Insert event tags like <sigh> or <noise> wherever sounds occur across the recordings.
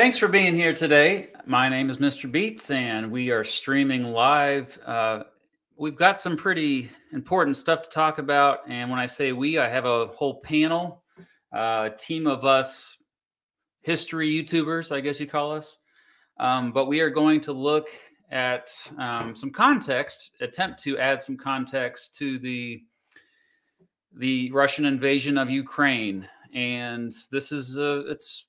Thanks for being here today. My name is Mr. Beats, and we are streaming live. Uh, we've got some pretty important stuff to talk about. And when I say we, I have a whole panel, a uh, team of us history YouTubers, I guess you call us. Um, but we are going to look at um, some context, attempt to add some context to the the Russian invasion of Ukraine. And this is a, it's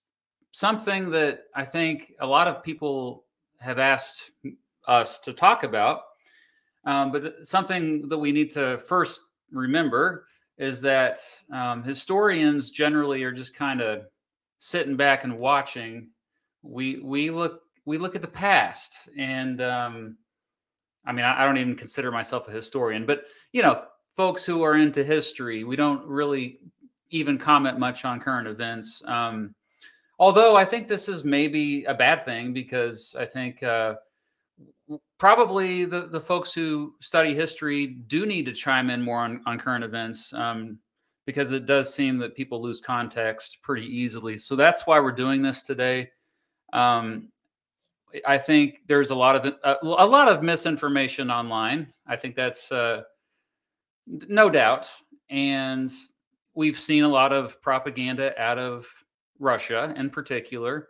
something that I think a lot of people have asked us to talk about. Um, but something that we need to first remember is that um, historians generally are just kind of sitting back and watching. We we look we look at the past, and um, I mean I, I don't even consider myself a historian, but you know, folks who are into history, we don't really even comment much on current events. Um, Although I think this is maybe a bad thing because I think uh, probably the, the folks who study history do need to chime in more on, on current events um, because it does seem that people lose context pretty easily. So that's why we're doing this today. Um, I think there's a lot of a, a, lot of misinformation online. I think that's uh, no doubt, and we've seen a lot of propaganda out of Russia in particular,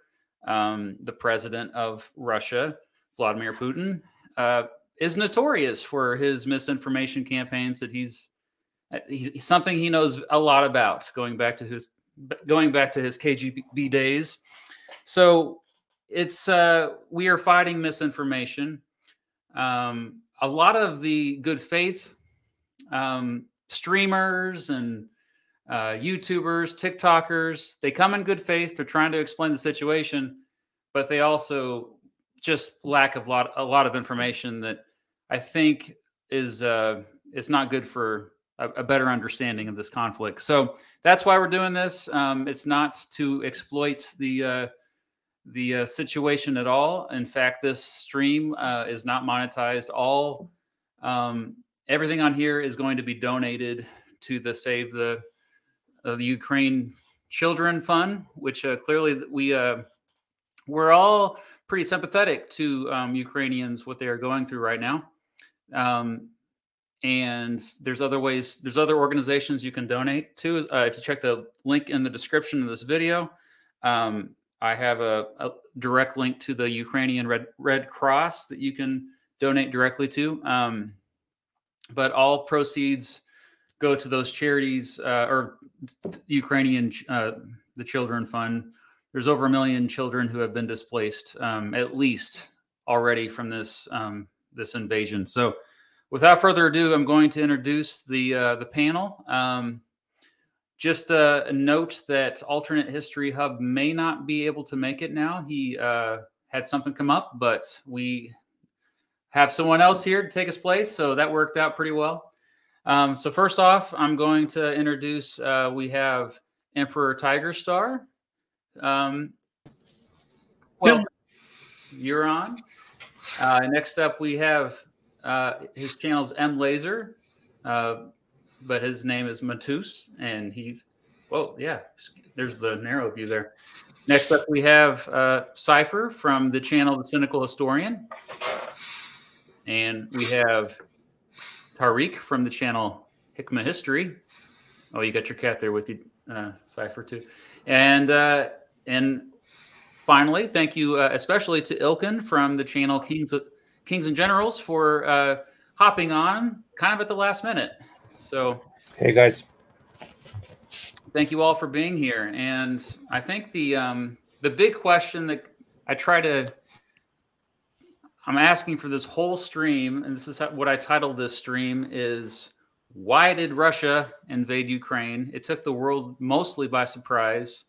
um, the president of Russia, Vladimir Putin, uh, is notorious for his misinformation campaigns that he's, uh, he's something he knows a lot about going back to his going back to his KGB days. So it's uh, we are fighting misinformation. Um, a lot of the good faith um, streamers and uh, YouTubers, TikTokers, they come in good faith. They're trying to explain the situation, but they also just lack of lot a lot of information that I think is uh, is not good for a, a, better understanding of this conflict. So that's why we're doing this. Um, it's not to exploit the uh, the uh, situation at all. In fact, this stream uh, is not monetized. All um, everything on here is going to be donated to the Save the uh, the Ukraine Children Fund, which uh, clearly we uh, we're all pretty sympathetic to um, Ukrainians what they are going through right now. Um, and there's other ways, there's other organizations you can donate to. Uh, if you check the link in the description of this video, um, I have a, a, direct link to the Ukrainian Red Red Cross that you can donate directly to. Um, but all proceeds go to those charities uh, or Ukrainian uh, the Children Fund. There's over a million children who have been displaced, um, at least already from this um, this invasion. So, without further ado, I'm going to introduce the uh, the panel. Um, just a, note that Alternate History Hub may not be able to make it now. He uh, had something come up, but we have someone else here to take his place, so that worked out pretty well. Um, so first off, I'm going to introduce. Uh, we have Emperor Tigerstar. Um, well, you're on. Uh, next up, we have uh, his channel's M Laser, uh, but his name is Matus, and he's well, yeah. There's the narrow view there. Next up, we have uh, Cipher from the channel The Cynical Historian, and we have Tariq from the channel Hikma History. Oh, you got your cat there with you, uh, Cipher too. And uh, and finally, thank you uh, especially to Ilkin from the channel Kings of, Kings and Generals for uh, hopping on kind of at the last minute. So, hey guys, thank you all for being here. And I think the um, the big question that I try to I'm asking for this whole stream, and this is what I titled this stream is why did Russia invade Ukraine? It took the world mostly by surprise,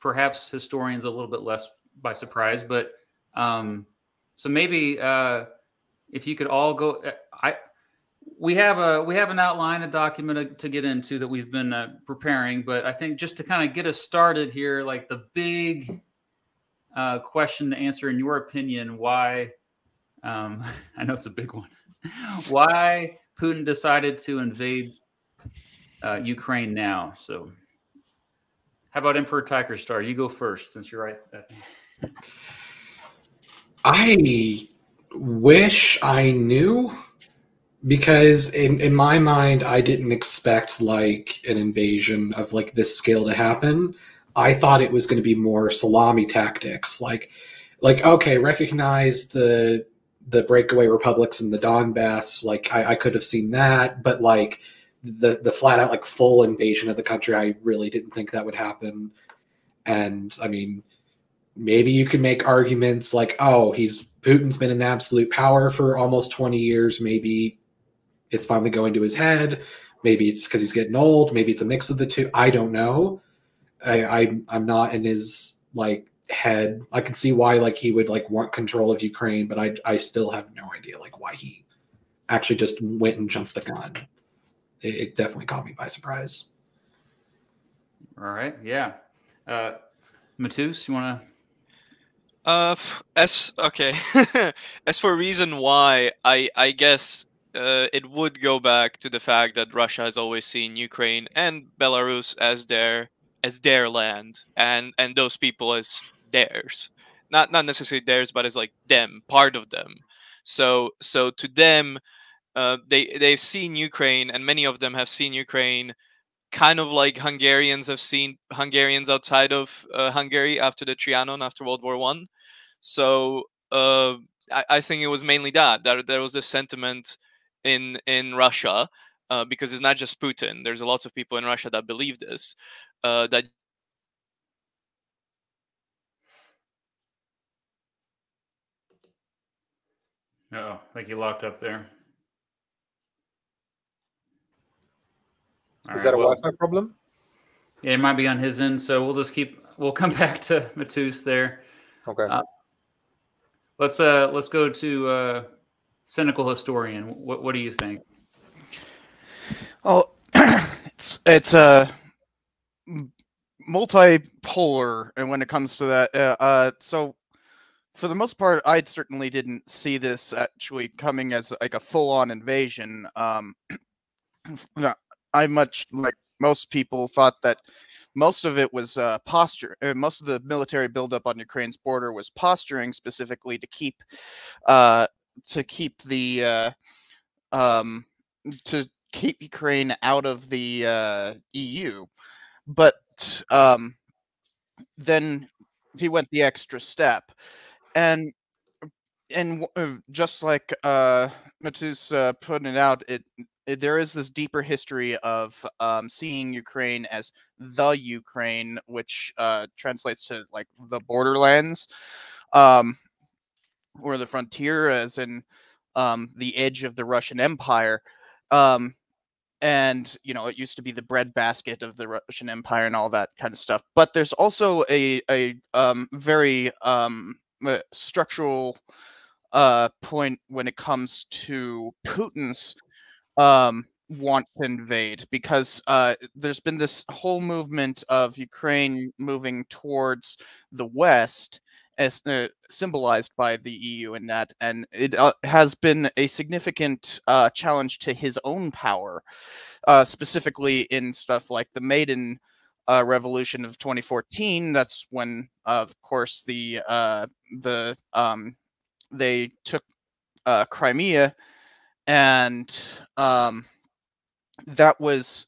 perhaps historians a little bit less by surprise, but um, so maybe uh, if you could all go, I we have a we have an outline, a document to get into that we've been uh, preparing, but I think just to kind of get us started here, like the big uh, question to answer, in your opinion, why um, <laughs> I know it's a big one. Why Putin decided to invade uh, Ukraine now? So, how about Emperor Tigerstar? You go first, since you're right. I wish I knew because in, in my mind i didn't expect like an invasion of like this scale to happen i thought it was going to be more salami tactics like like okay recognize the the breakaway republics in the donbass like i, I could have seen that but like the the flat out like full invasion of the country i really didn't think that would happen and i mean maybe you can make arguments like oh he's putin's been in absolute power for almost 20 years maybe it's finally going to his head. Maybe it's because he's getting old. Maybe it's a mix of the two. I don't know. I, I I'm not in his like head. I can see why like he would like want control of Ukraine, but I I still have no idea like why he actually just went and jumped the gun. It, it definitely caught me by surprise. All right. Yeah. Uh, Matus, you want to? Uh, as okay, <laughs> as for reason why, I I guess uh, it would go back to the fact that Russia has always seen Ukraine and Belarus as their as their land and and those people as theirs not not necessarily theirs but as like them part of them so so to them uh, they they've seen Ukraine and many of them have seen Ukraine kind of like Hungarians have seen Hungarians outside of uh, Hungary after the Trianon after World War One so uh, I, I think it was mainly that that there was this sentiment in in Russia uh, because it's not just Putin. There's a lot of people in Russia that believe this. Uh, that oh, I think you locked up there. All Is right, that a well, Wi-Fi problem? Yeah, it might be on his end. So we'll just keep. We'll come <laughs> back to Matus there. Okay. Uh, let's uh let's go to uh cynical historian. What what do you think? Oh, <clears throat> it's it's a uh, multipolar, and when it comes to that, uh, uh, so for the most part, I certainly didn't see this actually coming as like a full-on invasion. Um, <clears throat> I much like most people thought that most of it was uh, posture. Uh, most of the military buildup on Ukraine's border was posturing, specifically to keep uh, to keep the uh, um, to keep Ukraine out of the uh, EU, but um, then he went the extra step, and and uh, just like uh, Matus uh, it out, it, it, there is this deeper history of um, seeing Ukraine as the Ukraine, which uh, translates to like the borderlands. Um, or the frontier, as in um, the edge of the Russian Empire. Um, and you know, it used to be the breadbasket of the Russian Empire and all that kind of stuff. But there's also a a um, very um, uh, structural uh, point when it comes to Putin's um, want to invade because uh, there's been this whole movement of Ukraine moving towards the West as uh, symbolized by the EU in that, and it uh, has been a significant uh, challenge to his own power, uh, specifically in stuff like the Maidan uh, Revolution of 2014. That's when, of course, the uh, the um, they took Crimea, and um, that was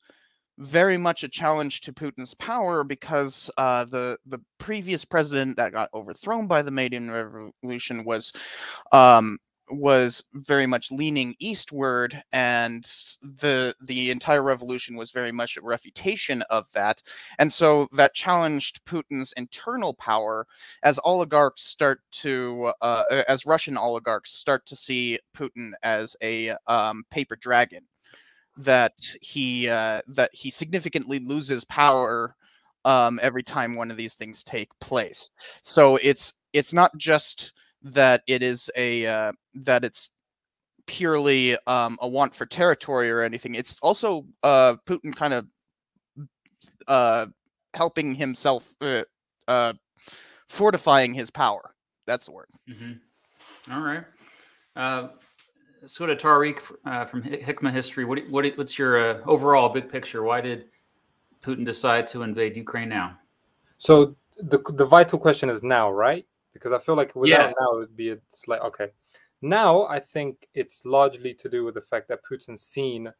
very much a challenge to Putin's power because uh, the the previous president that got overthrown by the Maidan Revolution was um, was very much leaning eastward, and the the entire revolution was very much a refutation of that, and so that challenged Putin's internal power as oligarchs start to uh, as Russian oligarchs start to see Putin as a um, paper dragon that he uh, that he significantly loses power um, every time one of these things take place. So it's it's not just that it is a uh, that it's purely um, a want for territory or anything. It's also uh, Putin kind of uh, helping himself, uh, uh, fortifying his power. That's the word. Mm-hmm. All right. Uh, sort of Tariq uh, from Hikma history. What, what what's your uh, overall big picture? Why did Putin decide to invade Ukraine now? So the the vital question is now, right? Because I feel like without Yes. now it would be it's like okay. Now I think it's largely to do with the fact that Putin's seen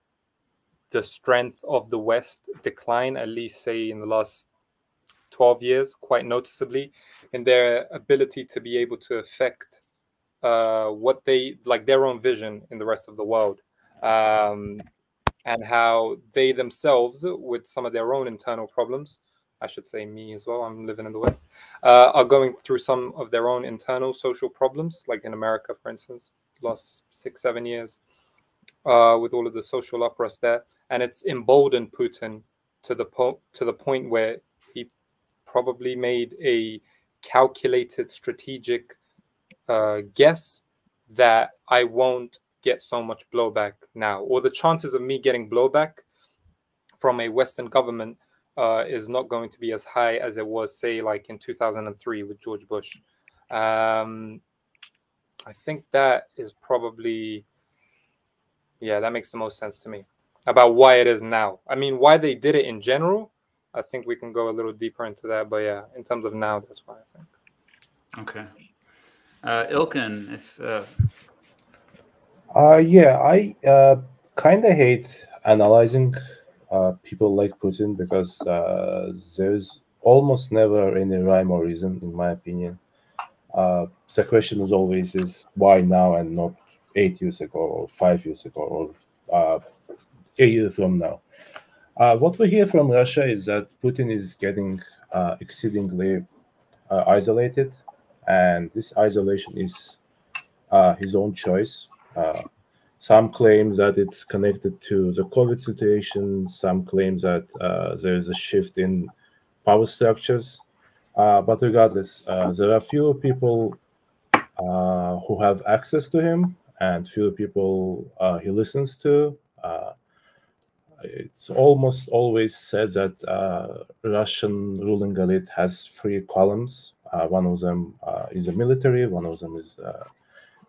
the strength of the West decline, at least say in the last 12 years, quite noticeably, in their ability to be able to affect uh, what they like their own vision in the rest of the world. Um, and how they themselves, with some of their own internal problems, I should say me as well, I'm living in the West, uh, are going through some of their own internal social problems, like in America, for instance, last six, seven years, uh, with all of the social unrest there. And it's emboldened Putin to the, po- to the point where he probably made a calculated strategic uh, guess that I won't get so much blowback now, or the chances of me getting blowback from a Western government uh, is not going to be as high as it was, say, like in 2003 with George Bush. Um, I think that is probably, yeah, that makes the most sense to me about why it is now. I mean, why they did it in general, I think we can go a little deeper into that. But yeah, in terms of now, that's why I think. Okay. Uh, Ilkin, if uh, Uh, yeah, I uh, kind of hate analyzing uh, people like Putin because uh, there's almost never any rhyme or reason, in my opinion. Uh, the question is always is why now and not eight years ago or five years ago or uh, a year from now. Uh, what we hear from Russia is that Putin is getting exceedingly isolated, and this isolation is his own choice. Some claim that it's connected to the COVID situation. Some claim that uh, there is a shift in power structures. Uh, but regardless, uh, there are fewer people uh, who have access to him and fewer people uh, he listens to. It's almost always said that Russian ruling elite has three columns. One of them is the military, one of them is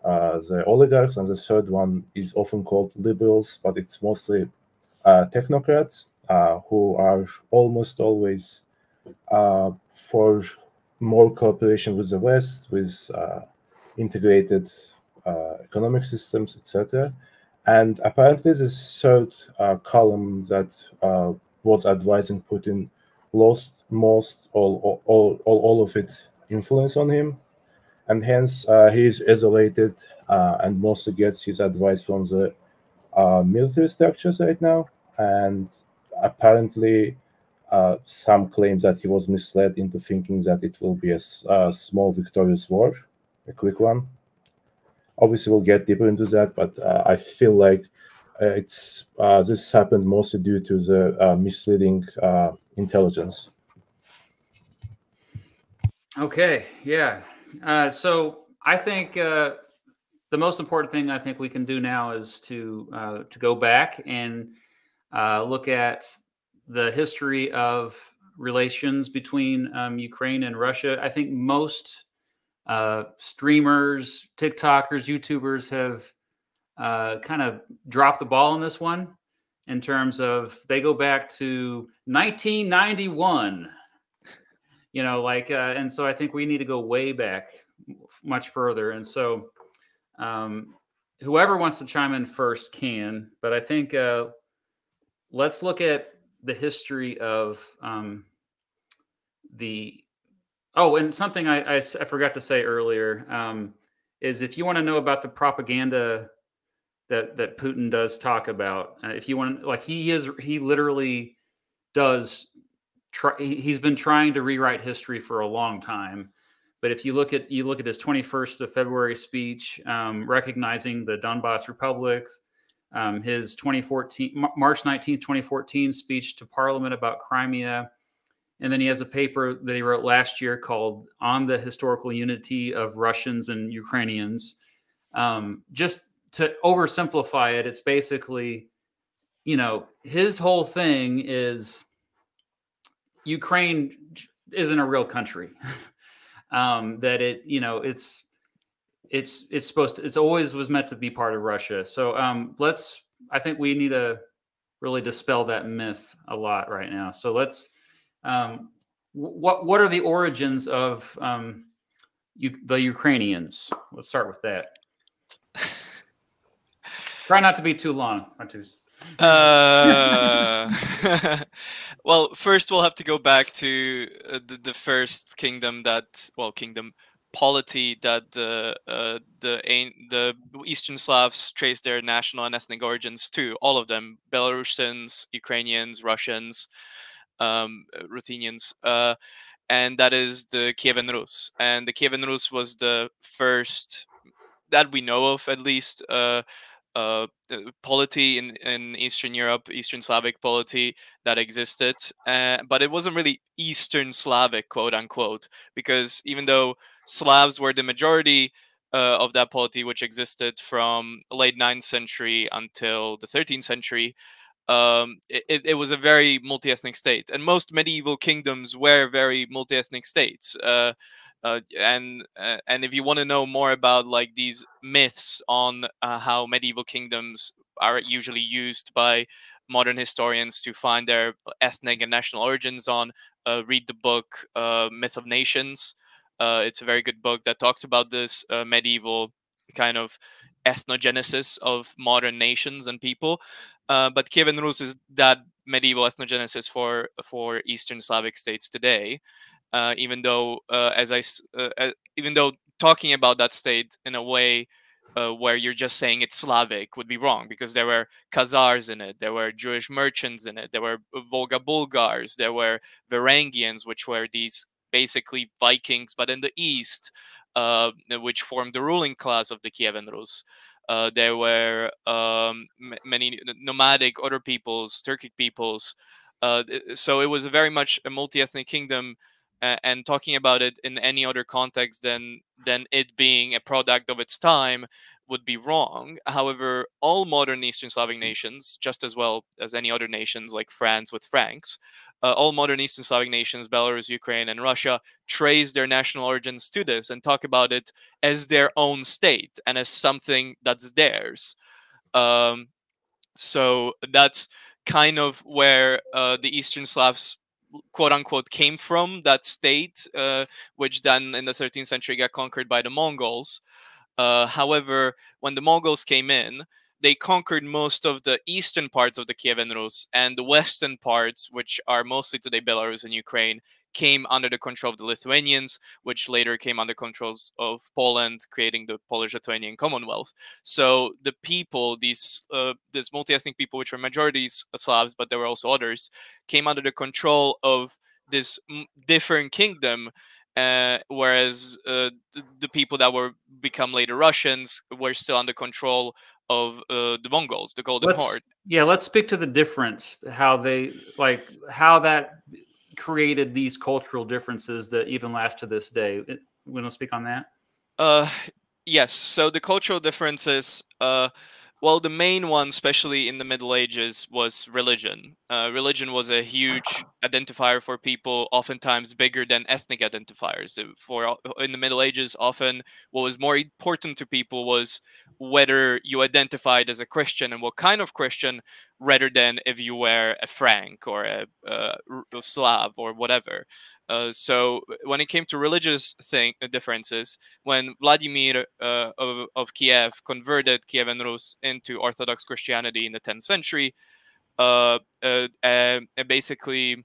uh, the oligarchs, and the third one is often called liberals, but it's mostly uh, technocrats uh, who are almost always uh, for more cooperation with the West, with uh, integrated economic systems, etc. And apparently, this third column that was advising Putin lost most all, all, all, all of its influence on him and hence uh, he is isolated uh, and mostly gets his advice from the uh, military structures right now. And apparently, uh, some claims that he was misled into thinking that it will be a small victorious war, a quick one. Obviously, we'll get deeper into that, but uh, I feel like uh, it's this happened mostly due to the misleading intelligence. Okay, yeah. Uh, so I think uh, the most important thing I think we can do now is to uh, to go back and uh, look at the history of relations between um, Ukraine and Russia. I think most uh, streamers, TikTokers, YouTubers have kind of dropped the ball on this one in terms of they go back to 1991 you know like uh, and so i think we need to go way back much further. And so um, whoever wants to chime in first can but i think uh, let's look at the history of um, the oh and something I I forgot to say earlier um, is if you want to know about the propaganda that that putin does talk about uh, if you want like he is he literally does try he- he's been trying to rewrite history for a long time. But if you look at you look at his 21st of february speech um, recognizing the donbass republics um, his 2014 march 19 2014 speech to parliament about crimea. And then he has a paper that he wrote last year called on the historical unity of russians and ukrainians. Um, just to oversimplify it it's basically you know his whole thing is Ukraine isn't a real country. <laughs> um, that it, you know, it's it's it's supposed to. It's always was meant to be part of Russia. So um, let's. I think we need to really dispel that myth a lot right now. So let's. Um, what what are the origins of um, you, the Ukrainians. Let's start with that. <laughs> Try not to be too long, Matus. Uh, <laughs> well, first we'll have to go back to uh, the, the first kingdom that, well, kingdom polity that the uh, the the Eastern Slavs trace their national and ethnic origins to. All of them: Belarusians, Ukrainians, Russians, um, Ruthenians, uh, and that is the Kievan Rus. And the Kievan Rus was the first that we know of, at least. Uh, uh, polity in, in Eastern Europe, Eastern Slavic polity that existed, uh, but it wasn't really Eastern Slavic, quote unquote, because even though Slavs were the majority uh, of that polity, which existed from late 9th century until the 13th century. Um, it, it was a very multi-ethnic state, and most medieval kingdoms were very multi-ethnic states. Uh, and uh, and if you want to know more about like these myths on uh, how medieval kingdoms are usually used by modern historians to find their ethnic and national origins on, uh, read the book uh, Myth of Nations. It's a very good book that talks about this medieval kind of ethnogenesis of modern nations and people. But Kievan Rus is that medieval ethnogenesis for for Eastern Slavic states today. Uh, even though, uh, as I, uh, even though talking about that state in a way uh, where you're just saying it's Slavic would be wrong because there were Khazars in it, there were Jewish merchants in it, there were Volga Bulgars, there were Varangians, which were these basically Vikings, but in the east, uh, which formed the ruling class of the Kievan Rus. Uh, there were um, many nomadic other peoples, Turkic peoples. Uh, so it was a very much a multi-ethnic kingdom. And talking about it in any other context than than it being a product of its time would be wrong. However, all modern Eastern Slavic nations, just as well as any other nations like France with Franks, uh, all modern Eastern Slavic nations, Belarus, Ukraine, and Russia, trace their national origins to this and talk about it as their own state and as something that's theirs. Um, so that's kind of where uh, the Eastern Slavs quote unquote came from that state uh, which then in the 13th century got conquered by the mongols. Uh, however, when the Mongols came in, they conquered most of the eastern parts of the Kievan Rus, and the western parts, which are mostly today Belarus and Ukraine, came under the control of the Lithuanians, which later came under controls of Poland, creating the Polish-Lithuanian Commonwealth. So the people, these uh, this multi-ethnic people, which were majorities Slavs, but there were also others, came under the control of this different kingdom uh, whereas uh, the, the, people that were become later Russians were still under control of uh, the Mongols, the Golden let's, Horde. Yeah, let's speak to the difference, how they like how that created these cultural differences that even last to this day. We don't speak on that? Uh, yes. So the cultural differences. Uh, well, the main one, especially in the Middle Ages, was religion. Uh, religion was a huge identifier for people, oftentimes bigger than ethnic identifiers. For uh, in the Middle Ages, often what was more important to people was whether you identified as a Christian and what kind of Christian, rather than if you were a Frank or a, uh, a Slav or whatever. Uh, so when it came to religious thing uh, differences, when Vladimir uh, of, of, Kiev converted Kievan Rus into Orthodox Christianity in the 10th century, uh, uh, basically,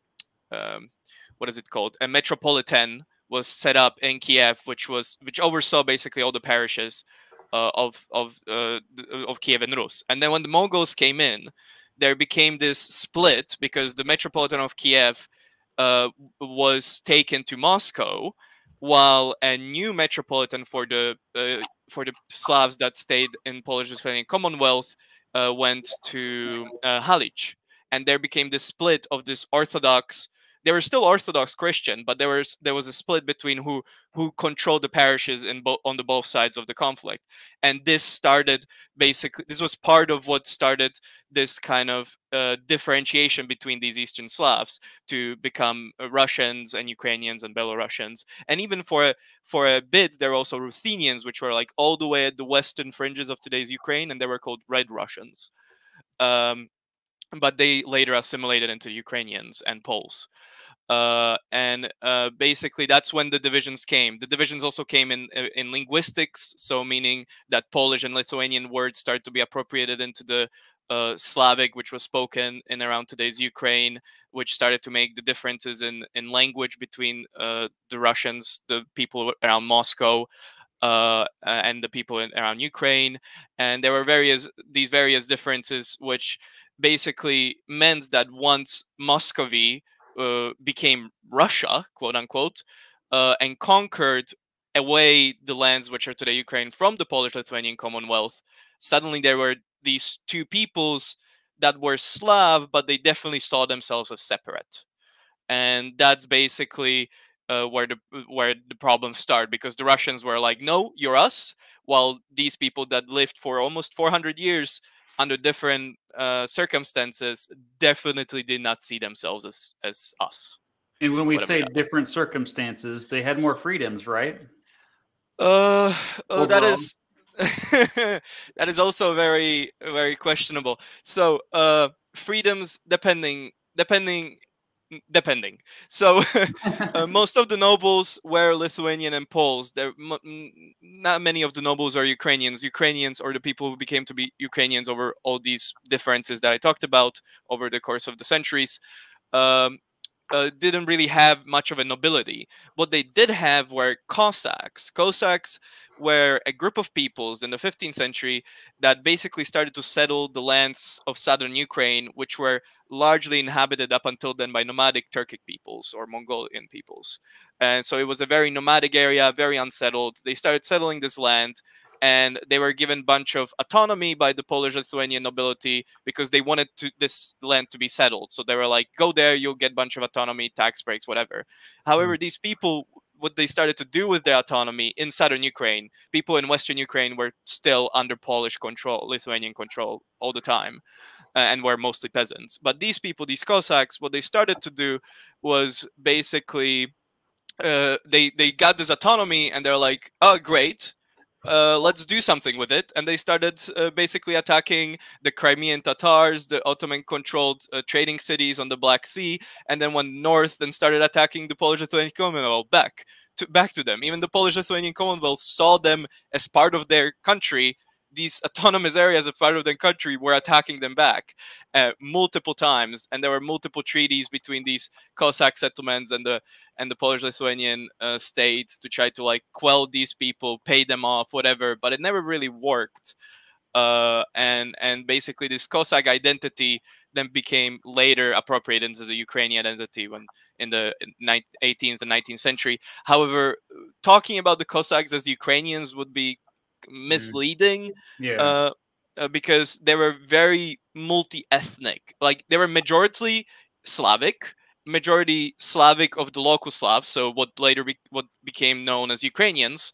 um, what is it called? A metropolitan was set up in Kiev, which was which oversaw basically all the parishes of of of Kievan Rus. And then when the Mongols came in, there became this split because the metropolitan of Kiev uh, was taken to Moscow, while a new metropolitan for the uh, for the Slavs that stayed in Polish-Lithuanian Commonwealth uh, went to uh, Halich, and there became the split of this Orthodox they were still Orthodox Christian, but there was there was a split between who who controlled the parishes in both on the both sides of the conflict, and this started basically this was part of what started this kind of uh, differentiation between these Eastern Slavs to become uh, Russians and Ukrainians and Belarusians, and even for a, for a bit there were also Ruthenians, which were like all the way at the western fringes of today's Ukraine, and they were called Red Russians. Um, but they later assimilated into Ukrainians and Poles. Uh, and uh, basically that's when the divisions came. The divisions also came in uh, in linguistics, so meaning that Polish and Lithuanian words start to be appropriated into the uh, Slavic, which was spoken in around today's Ukraine, which started to make the differences in in language between uh, the Russians, the people around Moscow, uh, and the people in, around Ukraine, and there were various these various differences, which basically meant that once Muscovy became Russia, quote unquote, uh, and conquered away the lands which are today Ukraine from the Polish-Lithuanian Commonwealth, suddenly there were these two peoples that were Slav, but they definitely saw themselves as separate, and that's basically uh, where the where the problems start because the Russians were like, "No, you're us," while these people that lived for almost 400 years under different uh, circumstances definitely did not see themselves as as us. And when we say different circumstances, they had more freedoms, right? Uh, oh, that is <laughs> that is also very very questionable. So, uh, freedoms depending depending depending. So <laughs> uh, most of the nobles were Lithuanian and Poles. There, not many of the nobles are Ukrainians. Ukrainians or the people who became to be Ukrainians over all these differences that I talked about over the course of the centuries. Um, uh, didn't really have much of a nobility. What they did have were Cossacks. Cossacks were a group of peoples in the 15th century that basically started to settle the lands of southern Ukraine, which were largely inhabited up until then by nomadic Turkic peoples or Mongolian peoples. And so it was a very nomadic area, very unsettled. They started settling this land and they were given a bunch of autonomy by the Polish Lithuanian nobility because they wanted to, this land to be settled. So they were like, go there, you'll get a bunch of autonomy, tax breaks, whatever. However, mm. these people what they started to do with their autonomy in southern Ukraine. People in western Ukraine were still under Polish control, Lithuanian control all the time, uh, and were mostly peasants. But these people, these Cossacks, what they started to do was basically uh, they they got this autonomy, and they're like, oh great. Uh, let's do something with it. And they started uh, basically attacking the Crimean Tatars, the Ottoman controlled uh, trading cities on the Black Sea, and then went north and started attacking the Polish Lithuanian Commonwealth back to, back to them. Even the Polish Lithuanian Commonwealth saw them as part of their country these autonomous areas of the country were attacking them back uh, multiple times, and there were multiple treaties between these Cossack settlements and the and the Polish-Lithuanian uh, states to try to like quell these people, pay them off, whatever. But it never really worked. Uh, and and basically, this Cossack identity then became later appropriated into the Ukrainian identity when in the 18th and 19th century. However, talking about the Cossacks as the Ukrainians would be. Misleading. Yeah. Uh, uh, because they were very multi-ethnic. Like they were majority Slavic, majority Slavic of the local Slavs, so what later be- what became known as Ukrainians.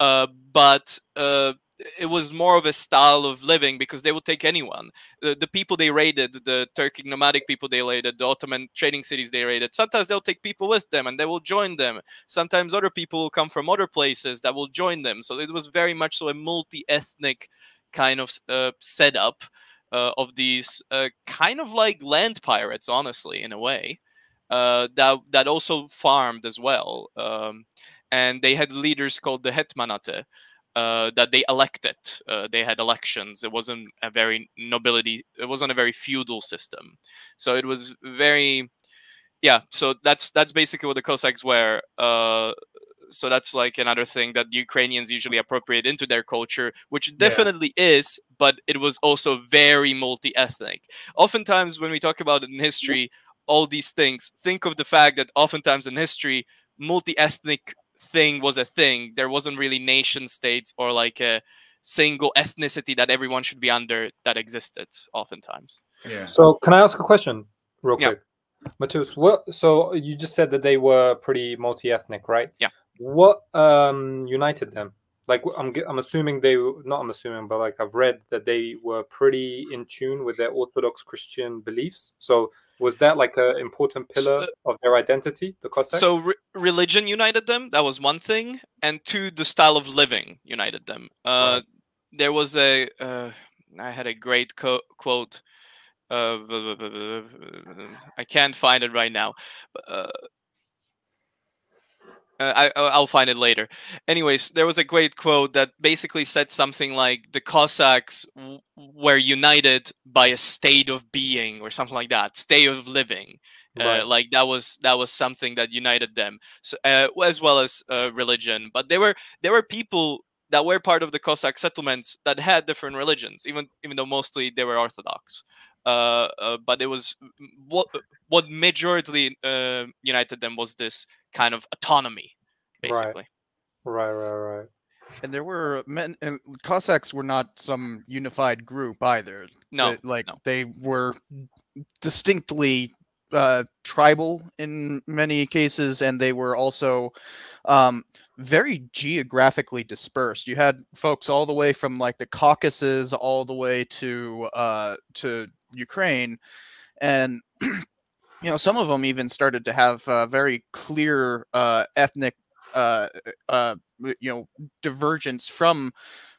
Uh, but uh, it was more of a style of living because they would take anyone. The, the people they raided, the Turkic nomadic people they raided, the Ottoman trading cities they raided, sometimes they'll take people with them and they will join them. Sometimes other people will come from other places that will join them. So it was very much so a multi ethnic kind of uh, setup uh, of these uh, kind of like land pirates, honestly, in a way. Uh, that that also farmed as well, um, and they had leaders called the hetmanate, uh, that they elected. Uh, they had elections. It wasn't a very nobility. It wasn't a very feudal system. So it was very, yeah. So that's that's basically what the Cossacks were. Uh, so that's like another thing that Ukrainians usually appropriate into their culture, which definitely yeah. is, but it was also very multi-ethnic. Oftentimes, when we talk about it in history, all these things, think of the fact that oftentimes in history, multi-ethnic thing was a thing. There wasn't really nation states or like a single ethnicity that everyone should be under that existed oftentimes. Yeah. So can I ask a question real quick? Yeah. Matus, what so you just said that they were pretty multi-ethnic, right? Yeah. What um united them? Like I'm I'm assuming they were not I'm assuming, but like I've read that they were pretty in tune with their Orthodox Christian beliefs. So was that like an important pillar so, of their identity, the Cossacks? So re- religion united them. That was one thing, and two, the style of living united them. Uh, right. There was a uh, I had a great co- quote uh, I can't find it right now. Uh, uh, I I'll find it later. Anyways, there was a great quote that basically said something like the Cossacks w- were united by a state of being or something like that, state of living. Right. Uh, like that was that was something that united them, so, uh, as well as uh, religion. But there were there were people that were part of the Cossack settlements that had different religions, even even though mostly they were Orthodox. Uh, uh, but it was what what majority uh, united them was this kind of autonomy, Right. basically. Right, right, right. And there were men, and Cossacks were not some unified group either. No, They- like no. they were distinctly uh, tribal in many cases, and they were also um, very geographically dispersed. You had folks all the way from like the Caucasus all the way to uh, to Ukraine, and <clears throat> you know some of them even started to have uh, very clear uh, ethnic uh, uh, you know divergence from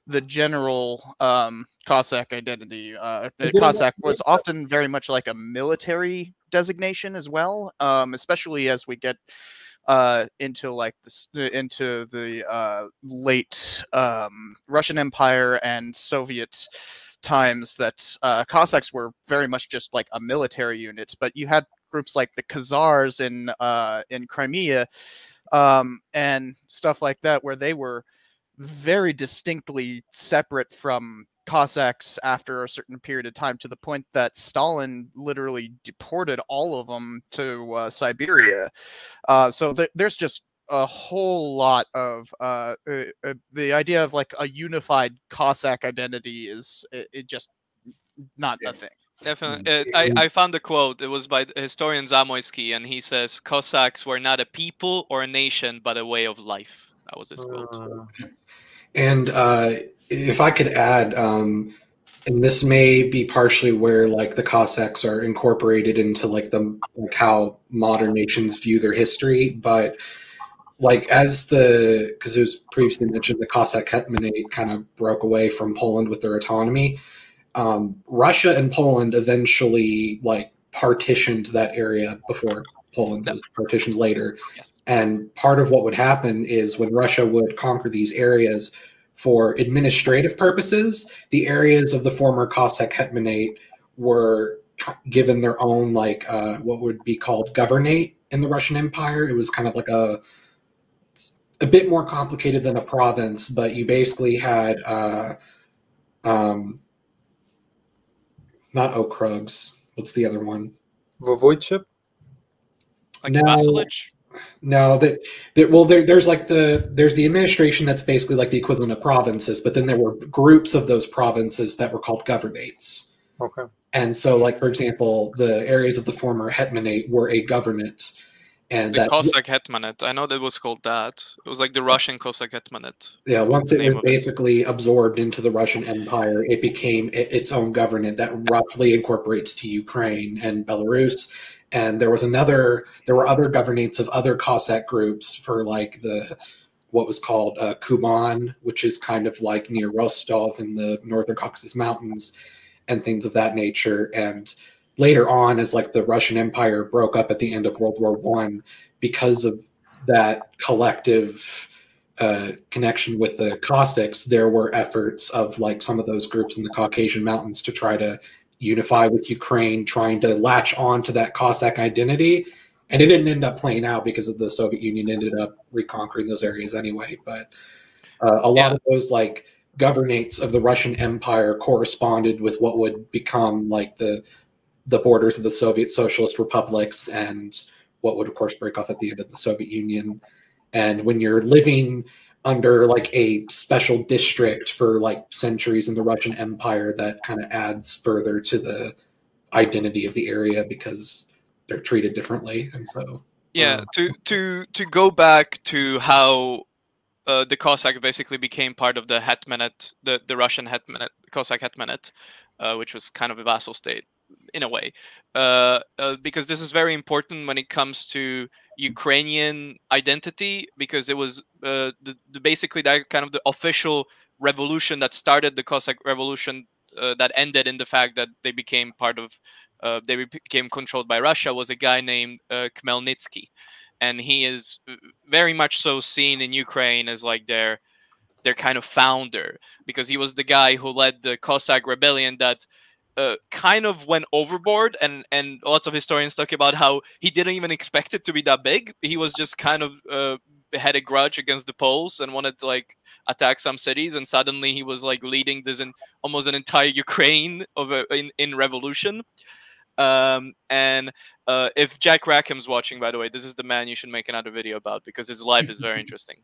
the general um, Cossack identity. Uh, the Cossack was often very much like a military designation as well, um, especially as we get uh, into like this into the uh, late um, Russian Empire and Soviet times that uh, Cossacks were very much just like a military unit, but you had groups like the Khazars in uh, in Crimea um, and stuff like that, where they were very distinctly separate from Cossacks after a certain period of time, to the point that Stalin literally deported all of them to uh, Siberia. Uh, so th- there's just a whole lot of uh, uh, uh, the idea of like a unified Cossack identity is it, it just not a thing. Definitely. Uh, I, I found the quote. It was by the historian Zamoyski, and he says Cossacks were not a people or a nation, but a way of life. That was his quote. Uh, And uh, if I could add, um, and this may be partially where like the Cossacks are incorporated into like the like how modern nations view their history, but like as the because it was previously mentioned, the Cossack Hetmanate kind of broke away from Poland with their autonomy. Um, Russia and Poland eventually like partitioned that area before Poland was partitioned later. Yes. And part of what would happen is when Russia would conquer these areas for administrative purposes, the areas of the former Cossack Hetmanate were given their own, like, uh, what would be called governate in the Russian Empire. It was kind of like a a bit more complicated than a province, but you basically had uh, um, not okrugs. What's the other one? Voivodeship? Like No. vassalage? No, that, that well, there, there's like the there's the administration that's basically like the equivalent of provinces, but then there were groups of those provinces that were called governates. Okay. And so, like for example, the areas of the former hetmanate were a government, and The that Cossack Hetmanate. I know that was called that. It was like the Russian Cossack Hetmanate. yeah, once it was of it. basically absorbed into the Russian Empire, it became its own government that roughly incorporates to Ukraine and Belarus. And there was another, there were other governates of other Cossack groups for like the what was called uh, Kuban, which is kind of like near Rostov in the northern Caucasus Mountains, and things of that nature. And later on, as like the Russian Empire broke up at the end of World War One, because of that collective uh, connection with the Cossacks, there were efforts of like some of those groups in the Caucasian mountains to try to unify with Ukraine, trying to latch on to that Cossack identity. And it didn't end up playing out because of the Soviet Union ended up reconquering those areas anyway. But uh, a lot Yeah. of those like governates of the Russian Empire corresponded with what would become like the the borders of the Soviet Socialist republics and what would of course break off at the end of the Soviet Union. And when you're living under like a special district for like centuries in the Russian Empire, that kind of adds further to the identity of the area because they're treated differently. And so, Yeah, Uh, to to to go back to how uh, the Cossack basically became part of the Hetmanate, the, the Russian Hetmanate, Cossack Hetmanate, uh, which was kind of a vassal state in a way, uh, uh, because this is very important when it comes to Ukrainian identity, because it was uh, the, the basically that kind of the official revolution that started the Cossack revolution uh, that ended in the fact that they became part of uh, they became controlled by Russia was a guy named uh, Khmelnytsky, and he is very much so seen in Ukraine as like their their kind of founder because he was the guy who led the Cossack rebellion that uh, kind of went overboard and and lots of historians talk about how he didn't even expect it to be that big. He was just kind of uh, had a grudge against the poles and wanted to like attack some cities and suddenly he was like leading this in almost an entire <laughs> ukraine of a, in, in revolution. Um, and uh, if jack rackham's watching by the way this is the man you should make another video about because his life is very <laughs> interesting.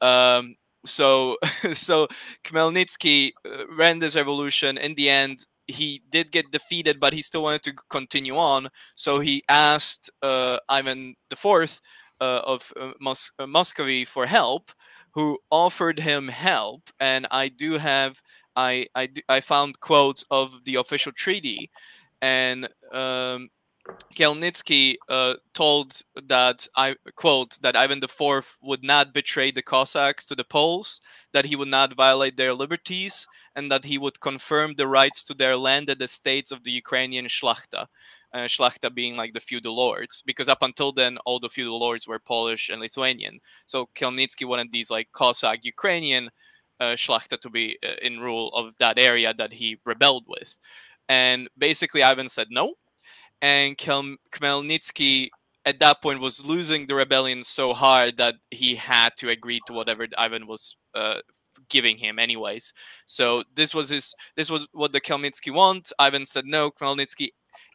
Um, so <laughs> so Khmelnytsky uh, ran this revolution. In the end he did get defeated, but he still wanted to continue on. So he asked uh, Ivan IV uh, of uh, Mos- uh, Muscovy for help, who offered him help. And I do have, I I, do, I found quotes of the official treaty, and um, Khmelnytsky uh, told that I quote that Ivan IV would not betray the Cossacks to the Poles, that he would not violate their liberties, and that he would confirm the rights to their land at the states of the Ukrainian Shlachta. Uh, Shlachta being like the feudal lords, because up until then, all the feudal lords were Polish and Lithuanian. So Khmelnytsky wanted these like Cossack Ukrainian uh, Shlachta to be uh, in rule of that area that he rebelled with. And basically, Ivan said no. And Khmelnytsky at that point was losing the rebellion so hard that he had to agree to whatever Ivan was uh, giving him anyways. So this was his this was what the Khmelnytsky want. Ivan said no. Khmelnytsky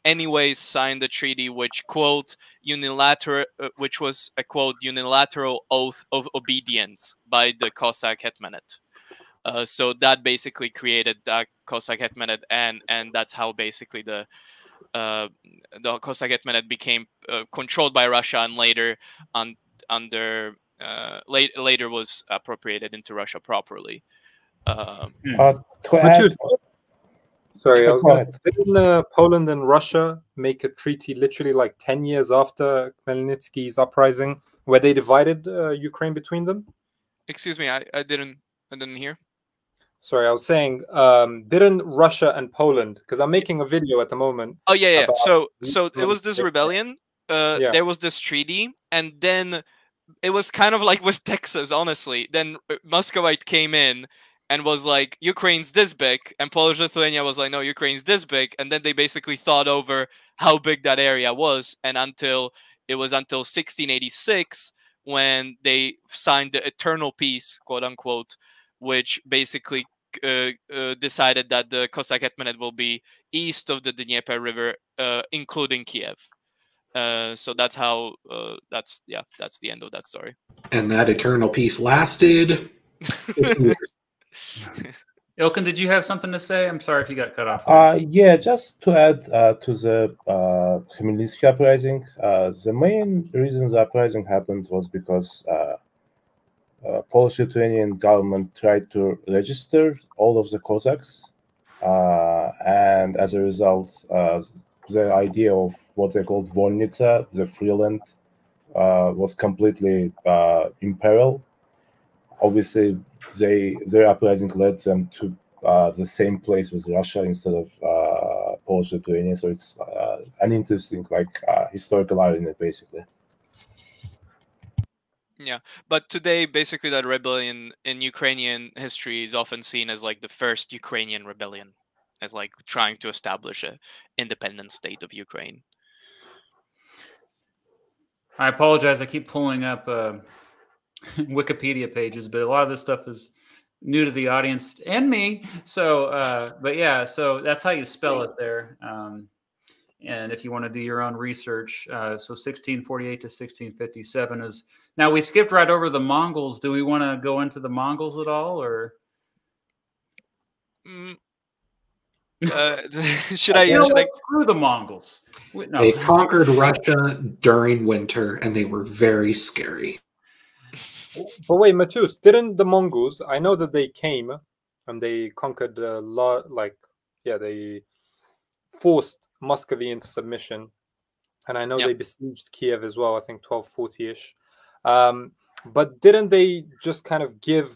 anyways signed the treaty which quote unilateral uh, which was a quote unilateral oath of obedience by the Cossack Hetmanate. Uh, so that basically created that Cossack Hetmanate and and that's how basically the uh, the Cossack Hetmanate became uh, controlled by Russia and later on under uh, late, later was appropriated into Russia properly. Um, Hmm. Uh, add, Sorry, I was going to say, didn't uh, Poland and Russia make a treaty literally like 10 years after Khmelnytsky's uprising where they divided uh, Ukraine between them? excuse me, I, I didn't I didn't hear. Sorry, I was saying, um, didn't Russia and Poland, because I'm making a video at the moment. Oh yeah, yeah. So so it was this rebellion. Uh, Yeah. There was this treaty, and then it was kind of like <laughs> with Texas, honestly. Then uh, Muscovite came in and was like, Ukraine's this big, and Polish Lithuania was like, no, Ukraine's this big, and then they basically thought over how big that area was, and until it was until 1686 when they signed the eternal peace, quote unquote, which basically decided that the Cossack Hetmanate will be east of the Dnieper River, uh, including Kiev. Uh, so that's how. Uh, that's yeah. That's the end of that story. And that eternal peace lasted. 50. <laughs> Ilkin, did you have something to say? I'm sorry if you got cut off. Uh, yeah, just to add uh, to the uh, Khmelnytsky uprising, uh, the main reason the uprising happened was because uh, uh, Polish-Lithuanian government tried to register all of the Cossacks, uh, and as a result, uh, the idea of what they called Volnitsa, the free land, uh, was completely uh, in peril. Obviously, they their uprising led them to the same place with Russia instead of Polish Lithuania. So it's an interesting, like historical irony, basically. Yeah, but today, basically, that rebellion in Ukrainian history is often seen as like the first Ukrainian rebellion, as like trying to establish a independent state of Ukraine. I apologize. I keep pulling up uh, <laughs> Wikipedia pages, but a lot of this stuff is new to the audience and me. So, uh, but yeah, so that's how you spell it there. Um, and if you want to do your own research, uh, so 1648 to 1657 is now we skipped right over the Mongols. Do we want to go into the Mongols at all, or Mm. <laughs> Uh, <laughs> should I? You know Should I? what? Screw the Mongols. No. They conquered Russia during winter, and they were very scary. But wait, Matus, didn't the Mongols? I know that they came and they conquered a lot. Like, yeah, they forced Muscovy into submission, and I know Yep. they besieged Kiev as well. I think twelve forty ish. Um, but didn't they just kind of give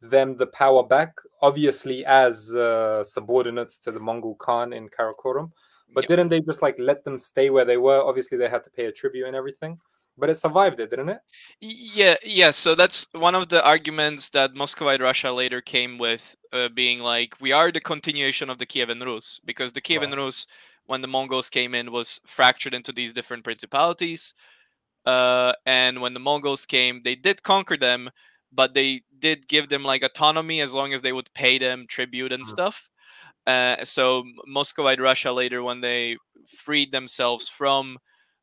them the power back? Obviously, as uh, subordinates to the Mongol Khan in Karakorum. But Yep. didn't they just like let them stay where they were? Obviously, they had to pay a tribute and everything, but it survived it, didn't it? Yeah, yeah. So that's one of the arguments that Muscovite Russia later came with, uh, being like, we are the continuation of the Kievan Rus, because the Kievan Right. Rus, when the Mongols came in, was fractured into these different principalities. Uh, and when the Mongols came, they did conquer them, but they did give them like autonomy as long as they would pay them tribute and Mhm. stuff. Uh, so Muscovite Russia later, when they freed themselves from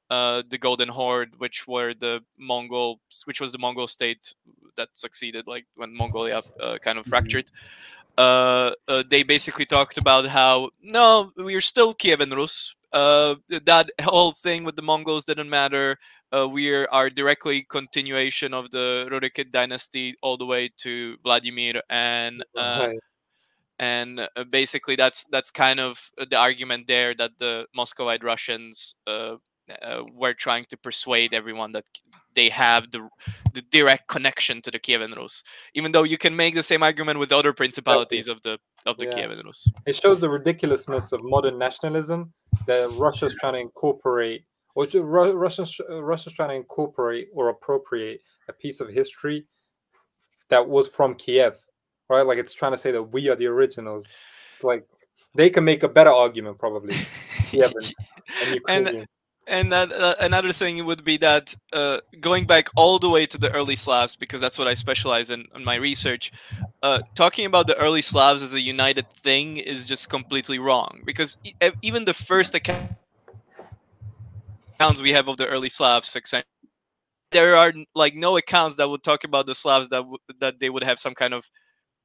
uh, the Golden Horde, which were the Mongol, which was the Mongol state that succeeded, like when Mongolia uh, kind of Mhm. fractured. Uh, uh, they basically talked about how no, we are still Kievan Rus. Uh, that whole thing with the Mongols didn't matter. Uh, we are, directly continuation of the Rurikid dynasty all the way to Vladimir and uh, Right. and basically that's that's kind of the argument there that the Muscovite Russians uh, were trying to persuade everyone that they have the the direct connection to the Kievan Rus, even though you can make the same argument with other principalities of the of the Yeah. Kievan Rus. It shows the ridiculousness of modern nationalism that Russia's trying to incorporate, or Ru- Russia's Russia's trying to incorporate or appropriate a piece of history that was from Kiev, right? Like it's trying to say that we are the originals. Like they can make a better argument probably, <laughs> Kievans and Ukrainians. and that, uh, another thing would be that uh, going back all the way to the early Slavs, because that's what I specialize in in my research. Uh, talking about the early Slavs as a united thing is just completely wrong. Because e- even the first accounts we have of the early Slavs, there are like no accounts that would talk about the Slavs that that they would have some kind of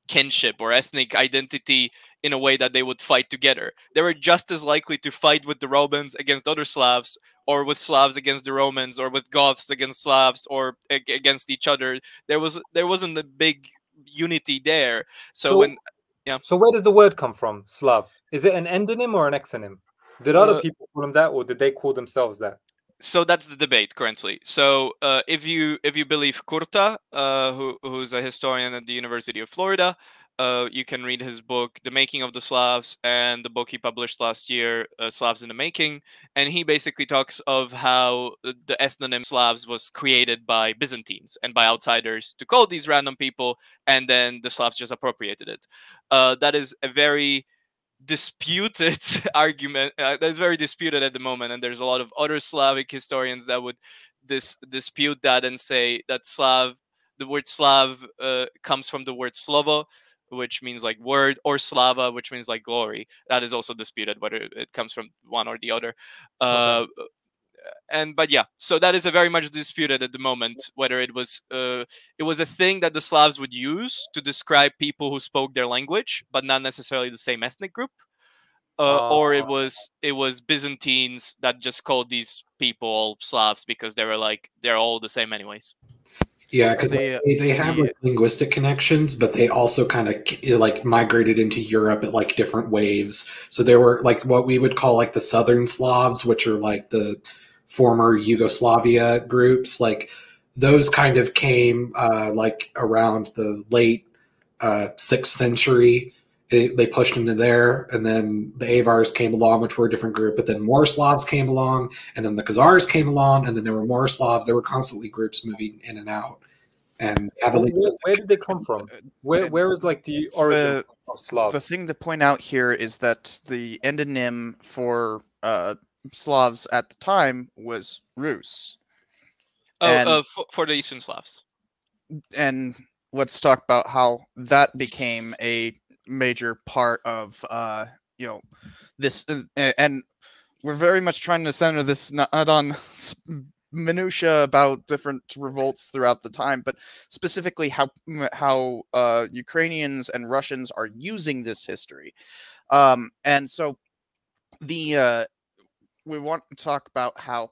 kinship or ethnic identity in a way that they would fight together. They were just as likely to fight with the Romans against other Slavs, or with Slavs against the Romans, or with Goths against Slavs, or against each other. There was there wasn't a big unity there. So, So- when So where does the word come from? Slav. Is it an endonym or an exonym? Did other Uh, people call them that, or did they call themselves that? so that's the debate currently. So uh, if you if you believe Curta, uh, who who's a historian at the University of Florida, uh, you can read his book, The Making of the Slavs, and the book he published last year, uh, Slavs in the Making. And he basically talks of how uh, the ethnonym Slavs was created by Byzantines and by outsiders to call these random people, and then the Slavs just appropriated it. Uh, that is a very disputed <laughs> argument uh, that is very disputed at the moment and there's a lot of other slavic historians that would dis- dispute that and say that slav the word slav uh, comes from the word slovo which means like word or slava which means like glory. That is also disputed whether it comes from one or the other. Uh, and but yeah so that is a very much disputed at the moment whether it was uh, it was a thing that the slavs would use to describe people who spoke their language but not necessarily the same ethnic group. Uh, or it Ah. was it was byzantines that just called these people slavs because they were like they're all the same anyways Yeah, because They, they, they have like linguistic connections, but they also kind of like migrated into Europe at like different waves. So there were like what we would call like the Southern Slavs, which are like the former Yugoslavia groups. Like those kind of came uh, like around the late uh, sixth century. They, they pushed into there, and then the Avars came along, which were a different group. But then more Slavs came along, and then the Khazars came along, and then there were more Slavs. There were constantly groups moving in and out. And Where, heavily, where did they come from? Where where is like the origin of Slavs? The thing to point out here is that the endonym for uh, Slavs at the time was Rus. oh And- uh, for, for the eastern slavs and let's talk about how that became a major part of uh you know this uh, and we're very much trying to center this not on s- minutia about different revolts throughout the time but specifically how how uh ukrainians and russians are using this history. Um and so the uh we want to talk about how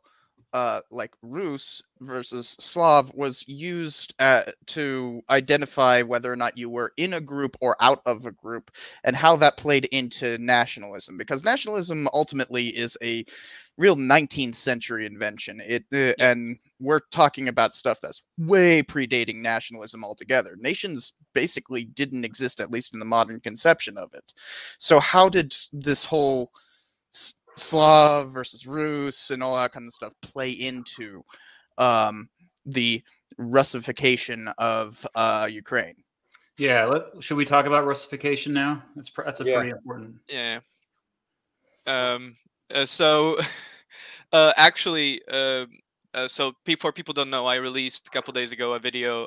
uh, like Rus versus Slav was used uh, to identify whether or not you were in a group or out of a group, and how that played into nationalism. Because nationalism ultimately is a real 19th century invention. It uh, and we're talking about stuff that's way predating nationalism altogether. Nations basically didn't exist, at least in the modern conception of it. So how did this whole Slav versus Rus and all that kind of stuff play into um, the Russification of uh, Ukraine. Yeah, let, should we talk about Russification now? That's pr- that's a Yeah. pretty important. Yeah. Um. uh, so, <laughs> uh, actually, uh, uh, so before people don't know, I released a couple days ago a video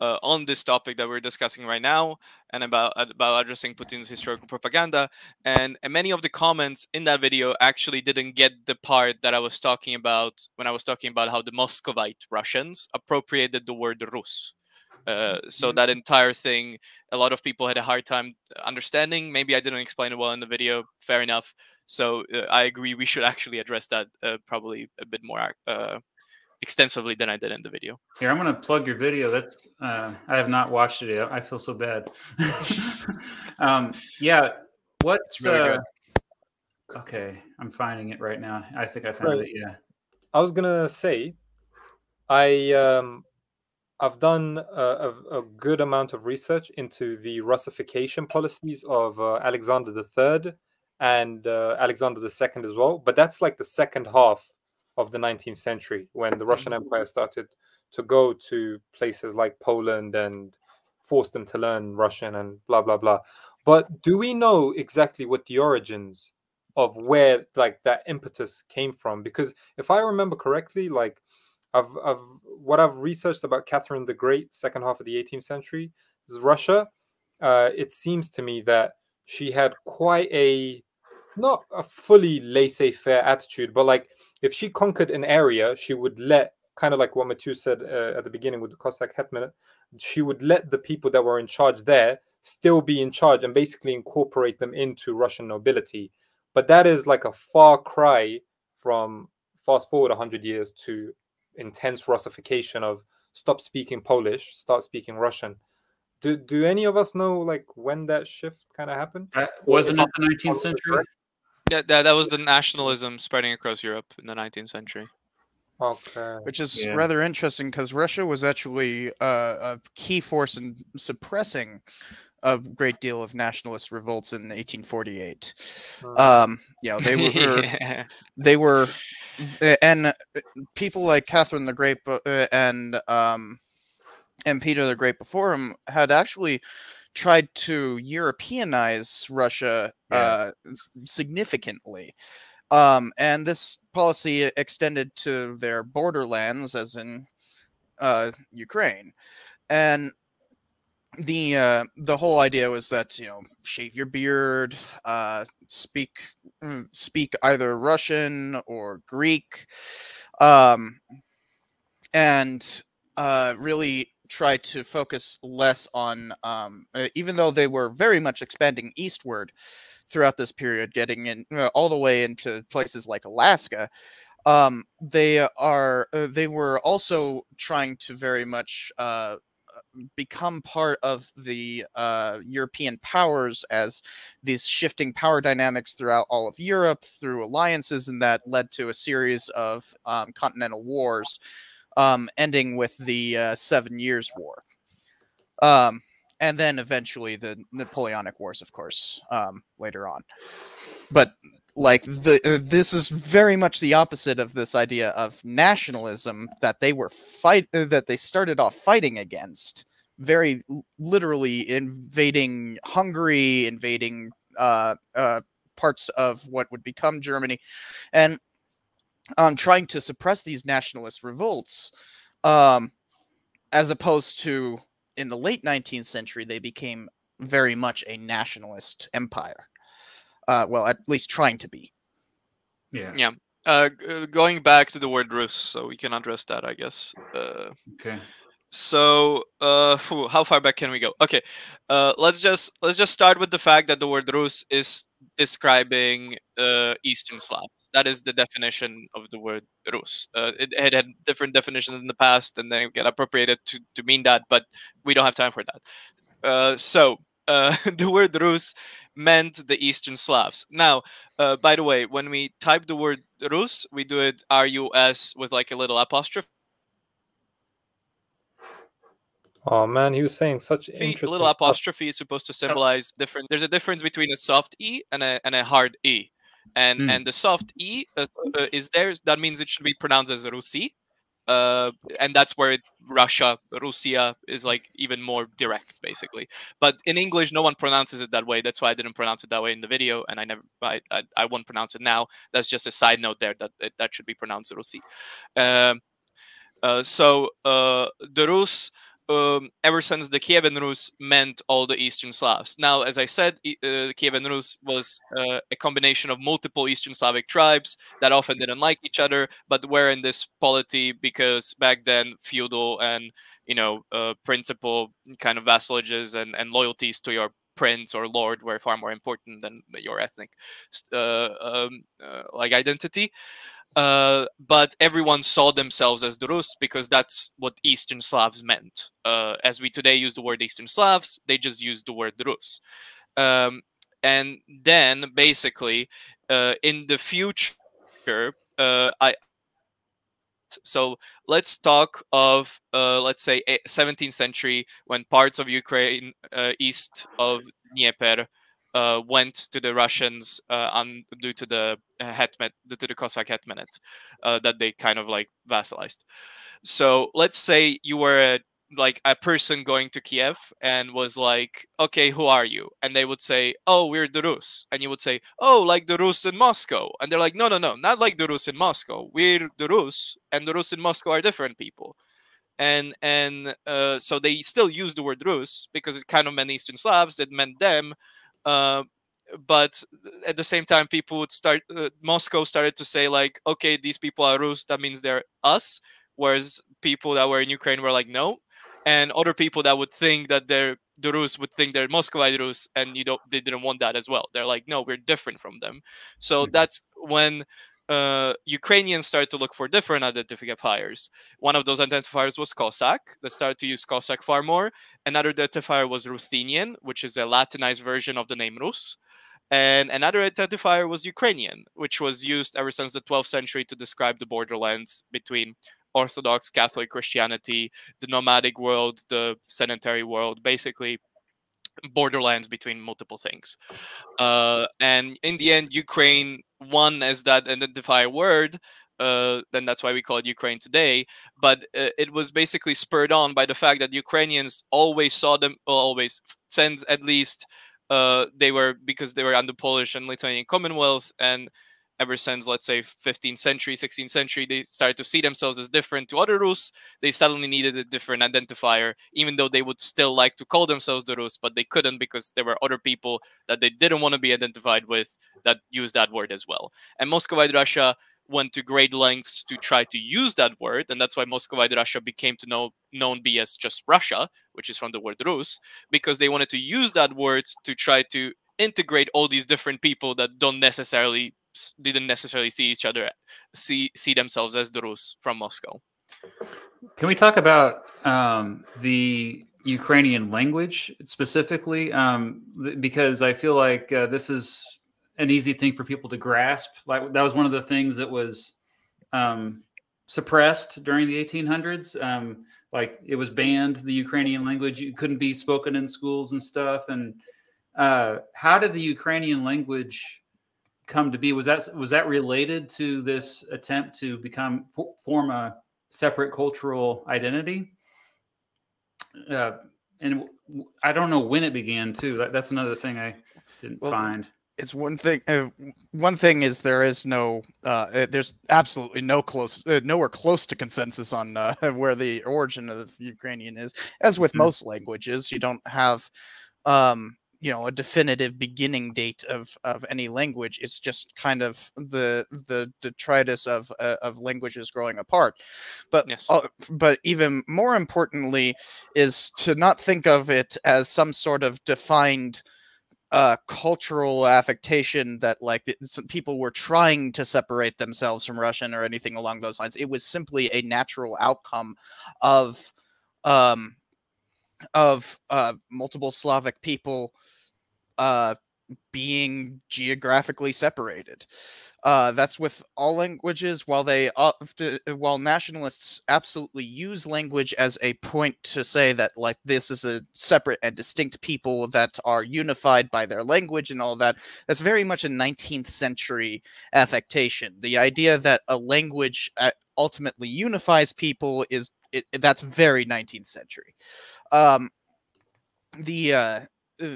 uh, on this topic that we're discussing right now, and about about addressing Putin's historical propaganda. And, and many of the comments in that video actually didn't get the part that I was talking about when I was talking about how the Muscovite Russians appropriated the word Rus. Uh, so that entire thing, a lot of people had a hard time understanding. Maybe I didn't explain it well in the video. Fair enough. So uh, I agree. We should actually address that uh, probably a bit more uh, extensively than I did in the video. Here, I'm going to plug your video. That's uh, I have not watched it yet. I feel so bad. <laughs> um, yeah, what's really uh, good. okay? I'm finding it right now. I think I found Right. it. Yeah. I was gonna say, I um, I've done a, a, a good amount of research into the Russification policies of uh, Alexander III and uh, Alexander II as well. But that's like the second half of the 19th century when the Russian Empire started to go to places like Poland and force them to learn Russian and blah blah blah. But do we know exactly what the origins of where like that impetus came from? Because if I remember correctly, like I've, I've what I've researched about Catherine the Great, second half of the 18th century, is Russia. Uh, it seems to me that she had quite a not a fully laissez-faire attitude, but like if she conquered an area, she would let kind of like what Matus said uh, at the beginning with the Cossack hetman, she would let the people that were in charge there still be in charge and basically incorporate them into Russian nobility. But that is like a far cry from fast forward 100 years to intense Russification of stop speaking Polish, start speaking Russian. Do, do any of us know like when that shift kind of happened? Uh, wasn't it the 19th century? Yeah, that, that was the nationalism spreading across Europe in the 19th century. Okay. which is Yeah. rather interesting because Russia was actually uh, a key force in suppressing a great deal of nationalist revolts in 1848. Uh, Um, you know, they <laughs> were Yeah. they were, uh, and uh, people like Catherine the Great uh, and um, and Peter the Great before him had actually tried to Europeanize Russia Yeah. uh, significantly. Um, and this policy extended to their borderlands, as in uh, Ukraine. And the uh, the whole idea was that you know shave your beard, uh, speak mm, speak either Russian or Greek, um, and uh, really try to focus less on um, uh, even though they were very much expanding eastward throughout this period, getting in uh, all the way into places like Alaska. Um, they are uh, they were also trying to very much uh, become part of the uh, European powers as these shifting power dynamics throughout all of Europe through alliances, and that led to a series of um, continental wars, um, ending with the uh, Seven Years' War. Um, and then eventually the Napoleonic Wars, of course, um, later on. But like the uh, this is very much the opposite of this idea of nationalism that they were fight uh, that they started off fighting against very literally invading hungary invading uh, uh, parts of what would become germany and um, trying to suppress these nationalist revolts um, as opposed to in the late 19th century they became very much a nationalist empire uh, well at least trying to be Yeah. Yeah. Uh, uh, going back to the word Rus, so we can address that, I guess. Uh, Okay. so, uh, phew, how far back can we go? Okay, uh, let's just let's just start with the fact that the word Rus is describing uh, Eastern Slavs. That is the definition of the word Rus. Uh, it, it had different definitions in the past, and they get appropriated to, to mean that, but we don't have time for that. Uh, so, uh, <laughs> the word Rus meant the Eastern Slavs. Now, uh, by the way, when we type the word Rus, we do it R U S with like a little apostrophe. Oh man, he was saying such A interesting little stuff. apostrophe is supposed to symbolize different. There's a difference between a soft E and a and a hard E. and Hmm. and the soft e uh, uh, is there. That means it should be pronounced as Rusi, uh, and that's where it, Russia, Rusia is like even more direct, basically. But in English, no one pronounces it that way. That's why I didn't pronounce it that way in the video, and I never, I, I, I won't pronounce it now. That's just a side note there that it, that should be pronounced Rusi. Um, uh, so uh, the Rus, um, ever since the Kievan Rus meant all the Eastern Slavs. Now, as I said, uh, Kievan Rus was uh, a combination of multiple Eastern Slavic tribes that often didn't like each other, but were in this polity because back then feudal and you know uh, principal kind of vassalages and, and loyalties to your prince or lord were far more important than your ethnic uh, um, uh, like identity uh, but everyone saw themselves as the Rus because that's what Eastern Slavs meant. Uh, as we today use the word Eastern Slavs, they just use the word Rus. Um, and then basically, uh, in the future, uh, I so let's talk of uh, let's say 17th century when parts of Ukraine uh, east of Dnieper uh, went to the Russians uh, on, due to the uh, hetman, due to the Cossack hetmanate uh, that they kind of like vassalized. So let's say you were a, like a person going to Kiev and was like, "Okay, who are you?" And they would say, "Oh, we're the Rus," and you would say, "Oh, like the Rus in Moscow," and they're like, "No, no, no, not like the Rus in Moscow. We're the Rus, and the Rus in Moscow are different people." and and uh, so they still use the word Rus because it kind of meant Eastern Slavs. It meant them, uh, but at the same time, people would start. Uh, Moscow started to say like, okay, these people are Rus. That means they're us. Whereas people that were in Ukraine were like, no. And other people that would think that they're the Rus would think they're Muscovite Rus, and you don't. They didn't want that as well. They're like, no, we're different from them. So that's when uh, Ukrainians started to look for different identifiers. One of those identifiers was Cossack. They started to use Cossack far more. Another identifier was Ruthenian, which is a Latinized version of the name Rus. And another identifier was Ukrainian, which was used ever since the 12th century to describe the borderlands between Orthodox Catholic Christianity, the nomadic world, the sedentary world, basically borderlands between multiple things. Uh, and in the end, Ukraine won as that identifier word. Uh, then that's why we call it Ukraine today. But uh, it was basically spurred on by the fact that Ukrainians always saw them, always since at least uh, they were because they were under Polish and Lithuanian Commonwealth, and ever since let's say 15th century, 16th century, they started to see themselves as different to other Rus. They suddenly needed a different identifier, even though they would still like to call themselves the Rus, but they couldn't because there were other people that they didn't want to be identified with that used that word as well. And Muscovite Russia went to great lengths to try to use that word, and that's why Muscovite Russia became to know known be as just Russia, which is from the word Rus, because they wanted to use that word to try to integrate all these different people that don't necessarily didn't necessarily see each other see see themselves as the Rus from Moscow. Can we talk about um, the Ukrainian language specifically? Um, because I feel like uh, this is an easy thing for people to grasp. Like that was one of the things that was um, suppressed during the 1800s. Um, like it was banned. The Ukrainian language you couldn't be spoken in schools and stuff. And uh, how did the Ukrainian language come to be? Was that was that related to this attempt to become form a separate cultural identity. Uh, and i don't know when it began too. That, that's another thing I didn't Well, find. it's one thing uh, one thing is there is no uh, there's absolutely no close uh, nowhere close to consensus on uh, <laughs> where the origin of ukrainian is as with Mhm. most languages you don't have um you know a definitive beginning date of of any language it's just kind of the the detritus of uh, of languages growing apart but Yes. uh, but even more importantly is to not think of it as some sort of defined uh cultural affectation that like some people were trying to separate themselves from russian or anything along those lines it was simply a natural outcome of um of uh multiple slavic people uh being geographically separated. Uh, that's with all languages. While they often, while nationalists absolutely use language as a point to say that like this is a separate and distinct people that are unified by their language and all that, that's very much a 19th century affectation. The idea that a language uh, ultimately unifies people is it, that's very 19th century. Um, the uh,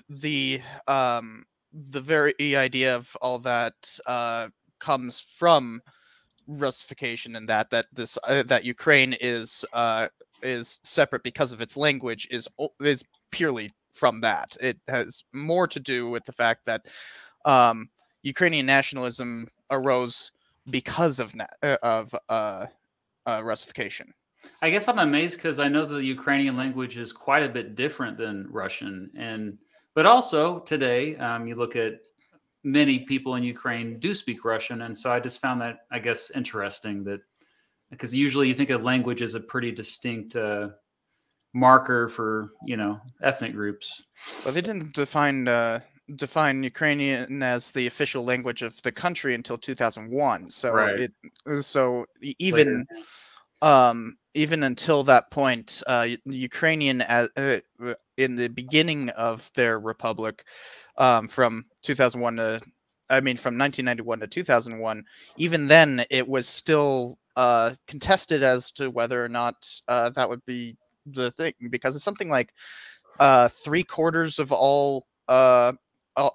the um, the very idea of all that uh, comes from Russification and that that this uh, that Ukraine is uh, is separate because of its language is is purely from that. It has more to do with the fact that um, Ukrainian nationalism arose because of uh, of uh, uh, Russification. I guess I'm amazed because I know the Ukrainian language is quite a bit different than Russian, and but also today um, you look at many people in Ukraine do speak Russian, and so I just found that I guess interesting that because usually you think of language as a pretty distinct uh, marker for you know ethnic groups. Well, they didn't define uh, define Ukrainian as the official language of the country until 2001. So Right. it so even um even until that point uh Ukrainian as, uh, uh, in the beginning of their republic um from 2001 to I mean from 1991 to 2001 even then it was still uh contested as to whether or not uh that would be the thing because it's something like uh three quarters of all uh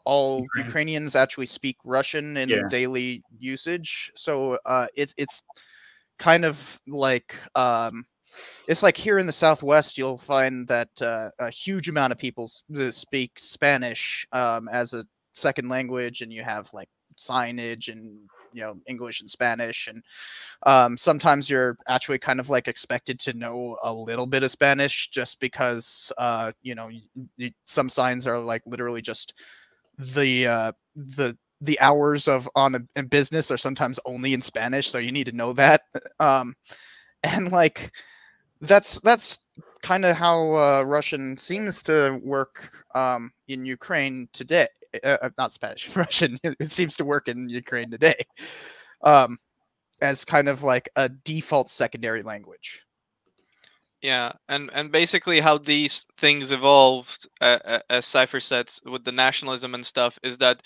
all- Ukrainians actually speak Russian in Yeah. daily usage. So uh, it's it's kind of like um, it's like here in the Southwest, you'll find that uh, a huge amount of people speak Spanish um, as a second language, and you have like signage and you know English and Spanish, and um, sometimes you're actually kind of like expected to know a little bit of Spanish just because uh, you know some signs are like literally just the uh, the the hours of on a, in business are sometimes only in Spanish, so you need to know that. <laughs> Um, and like that's that's kind of how uh, Russian seems to work um, in Ukraine today. Uh, uh, not Spanish, <laughs> Russian. It seems to work in Ukraine today um, as kind of like a default secondary language. Yeah, and and basically how these things evolved, uh, uh, as Cipher sets with the nationalism and stuff, is that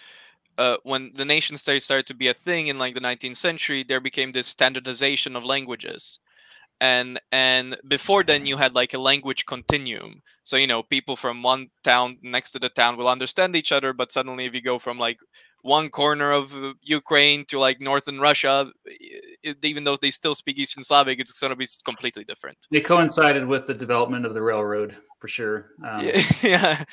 uh, when the nation state started to be a thing in like the 19th century, there became this standardization of languages, and and before then you had like a language continuum. So you know people from one town next to the town will understand each other, but suddenly if you go from like one corner of uh, Ukraine to like northern Russia, i- even though they still speak Eastern Slavic, it's going to be completely different. It coincided with the development of the railroad for sure. Um, Yeah, <laughs> yeah.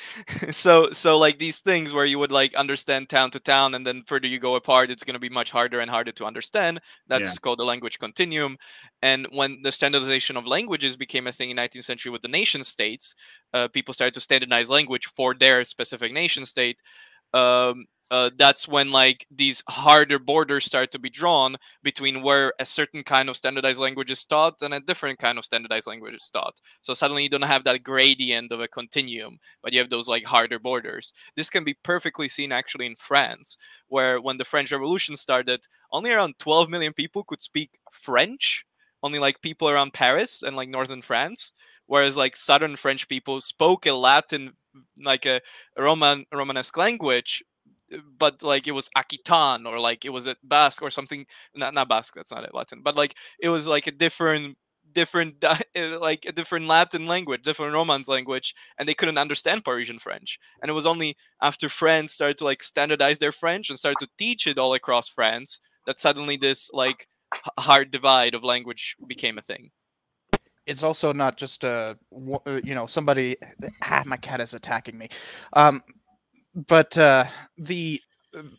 So so like these things where you would like understand town to town, and then further you go apart, it's going to be much harder and harder to understand. That's called the language continuum. And when the standardization of languages became a thing in 19th century with the nation states, uh, people started to standardize language for their specific nation state. Um, uh, that's when like these harder borders start to be drawn between where a certain kind of standardized language is taught and a different kind of standardized language is taught. So suddenly you don't have that gradient of a continuum, but you have those like harder borders. This can be perfectly seen actually in France, where when the French Revolution started, only around 12 million people could speak French, only like people around Paris and like northern France, whereas like southern French people spoke a Latin, like a, Roman Romanesque language. But like it was Occitan or like it was a Basque or something. Not not Basque. That's not it. Latin. But like it was like a different different uh, <laughs> like a different Latin language, different Romance language, and they couldn't understand Parisian French. And it was only after France started to like standardize their French and started to teach it all across France that suddenly this like hard divide of language became a thing. it's also not just a uh, you know somebody ah my cat is attacking me um but uh the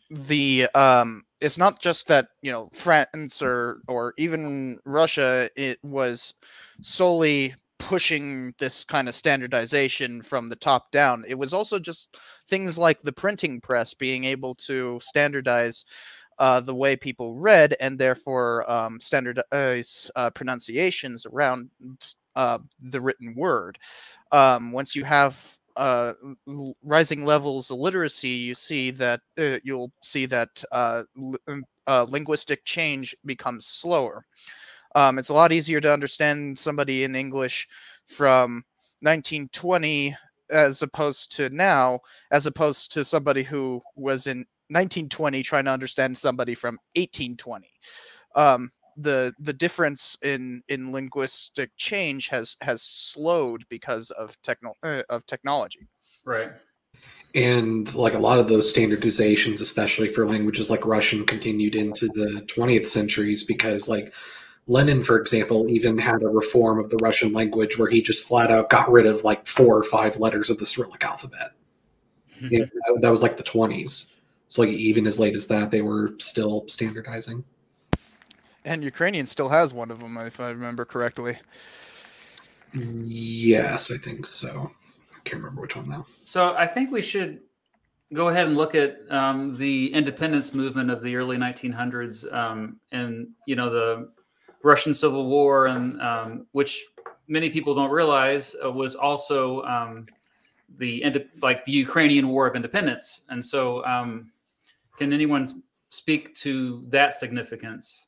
the um it's not just that you know france or or even russia it was solely pushing this kind of standardization from the top down it was also just things like the printing press being able to standardize uh, the way people read and therefore um, standardize uh, pronunciations around uh, the written word. Um, once you have uh, rising levels of literacy, you see that uh, you'll see that uh, um, uh, linguistic change becomes slower. Um, it's a lot easier to understand somebody in English from 1920 as opposed to now, as opposed to somebody who was in 1920 trying to understand somebody from 1820. Um, the the difference in in linguistic change has has slowed because of techno uh, of technology. Right. And like a lot of those standardizations, especially for languages like Russian, continued into the 20th centuries because, like, Lenin, for example, even had a reform of the Russian language where he just flat out got rid of like four or five letters of the Cyrillic alphabet. You know, that- that was like the 20s. So, like, even as late as that, they were still standardizing. And Ukrainian still has one of them, if I remember correctly. Yes, I think so. I can't remember which one now. So I think we should go ahead and look at um, the independence movement of the early 1900s, um, and you know the Russian Civil War, and um, which many people don't realize uh, was also um, the inde- like the Ukrainian War of Independence. And so, um, can anyone speak to that significance?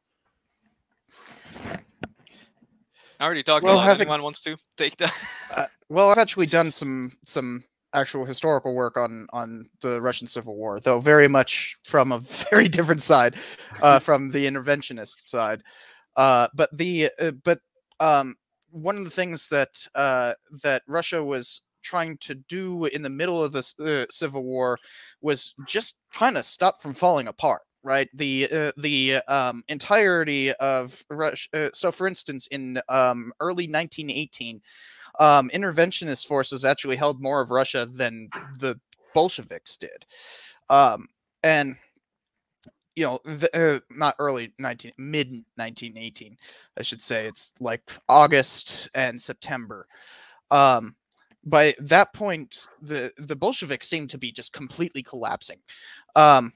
I already talked Well, a lot. having- Anyone wants to <laughs> take that? Uh, well, I've actually done some some actual historical work on on the Russian Civil War, though very much from a <laughs> very different side, uh, from the interventionist side. Uh, but the uh, but um, one of the things that uh, that Russia was trying to do in the middle of the uh, Civil War was just kind of stop from falling apart. Right, the uh, the um, entirety of Russia. Uh, so, for instance, in um, early 1918, um, interventionist forces actually held more of Russia than the Bolsheviks did. Um, and you know, the, uh, not early 19 mid 1918, I should say. It's like August and September. Um, by that point, the the Bolsheviks seemed to be just completely collapsing. Um,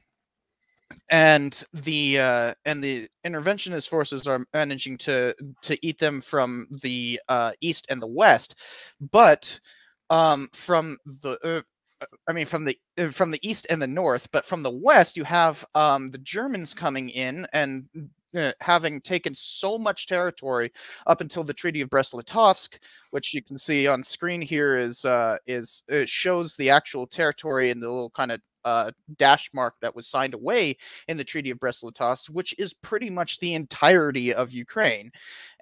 and the uh, and the interventionist forces are managing to to eat them from the uh, east and the west, but um, from the uh, uh, I mean from the uh, from the east and the north, but from the west you have um, the Germans coming in and uh, having taken so much territory up until the Treaty of Brest-Litovsk, which you can see on screen here is uh, is shows the actual territory and the little kind of uh, dash mark that was signed away in the Treaty of Brest-Litovsk, which is pretty much the entirety of Ukraine.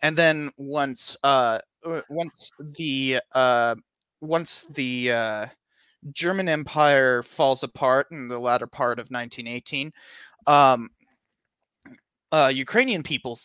And then once uh, uh, once the uh, once the uh, German Empire falls apart in the latter part of 1918, um, uh, Ukrainian people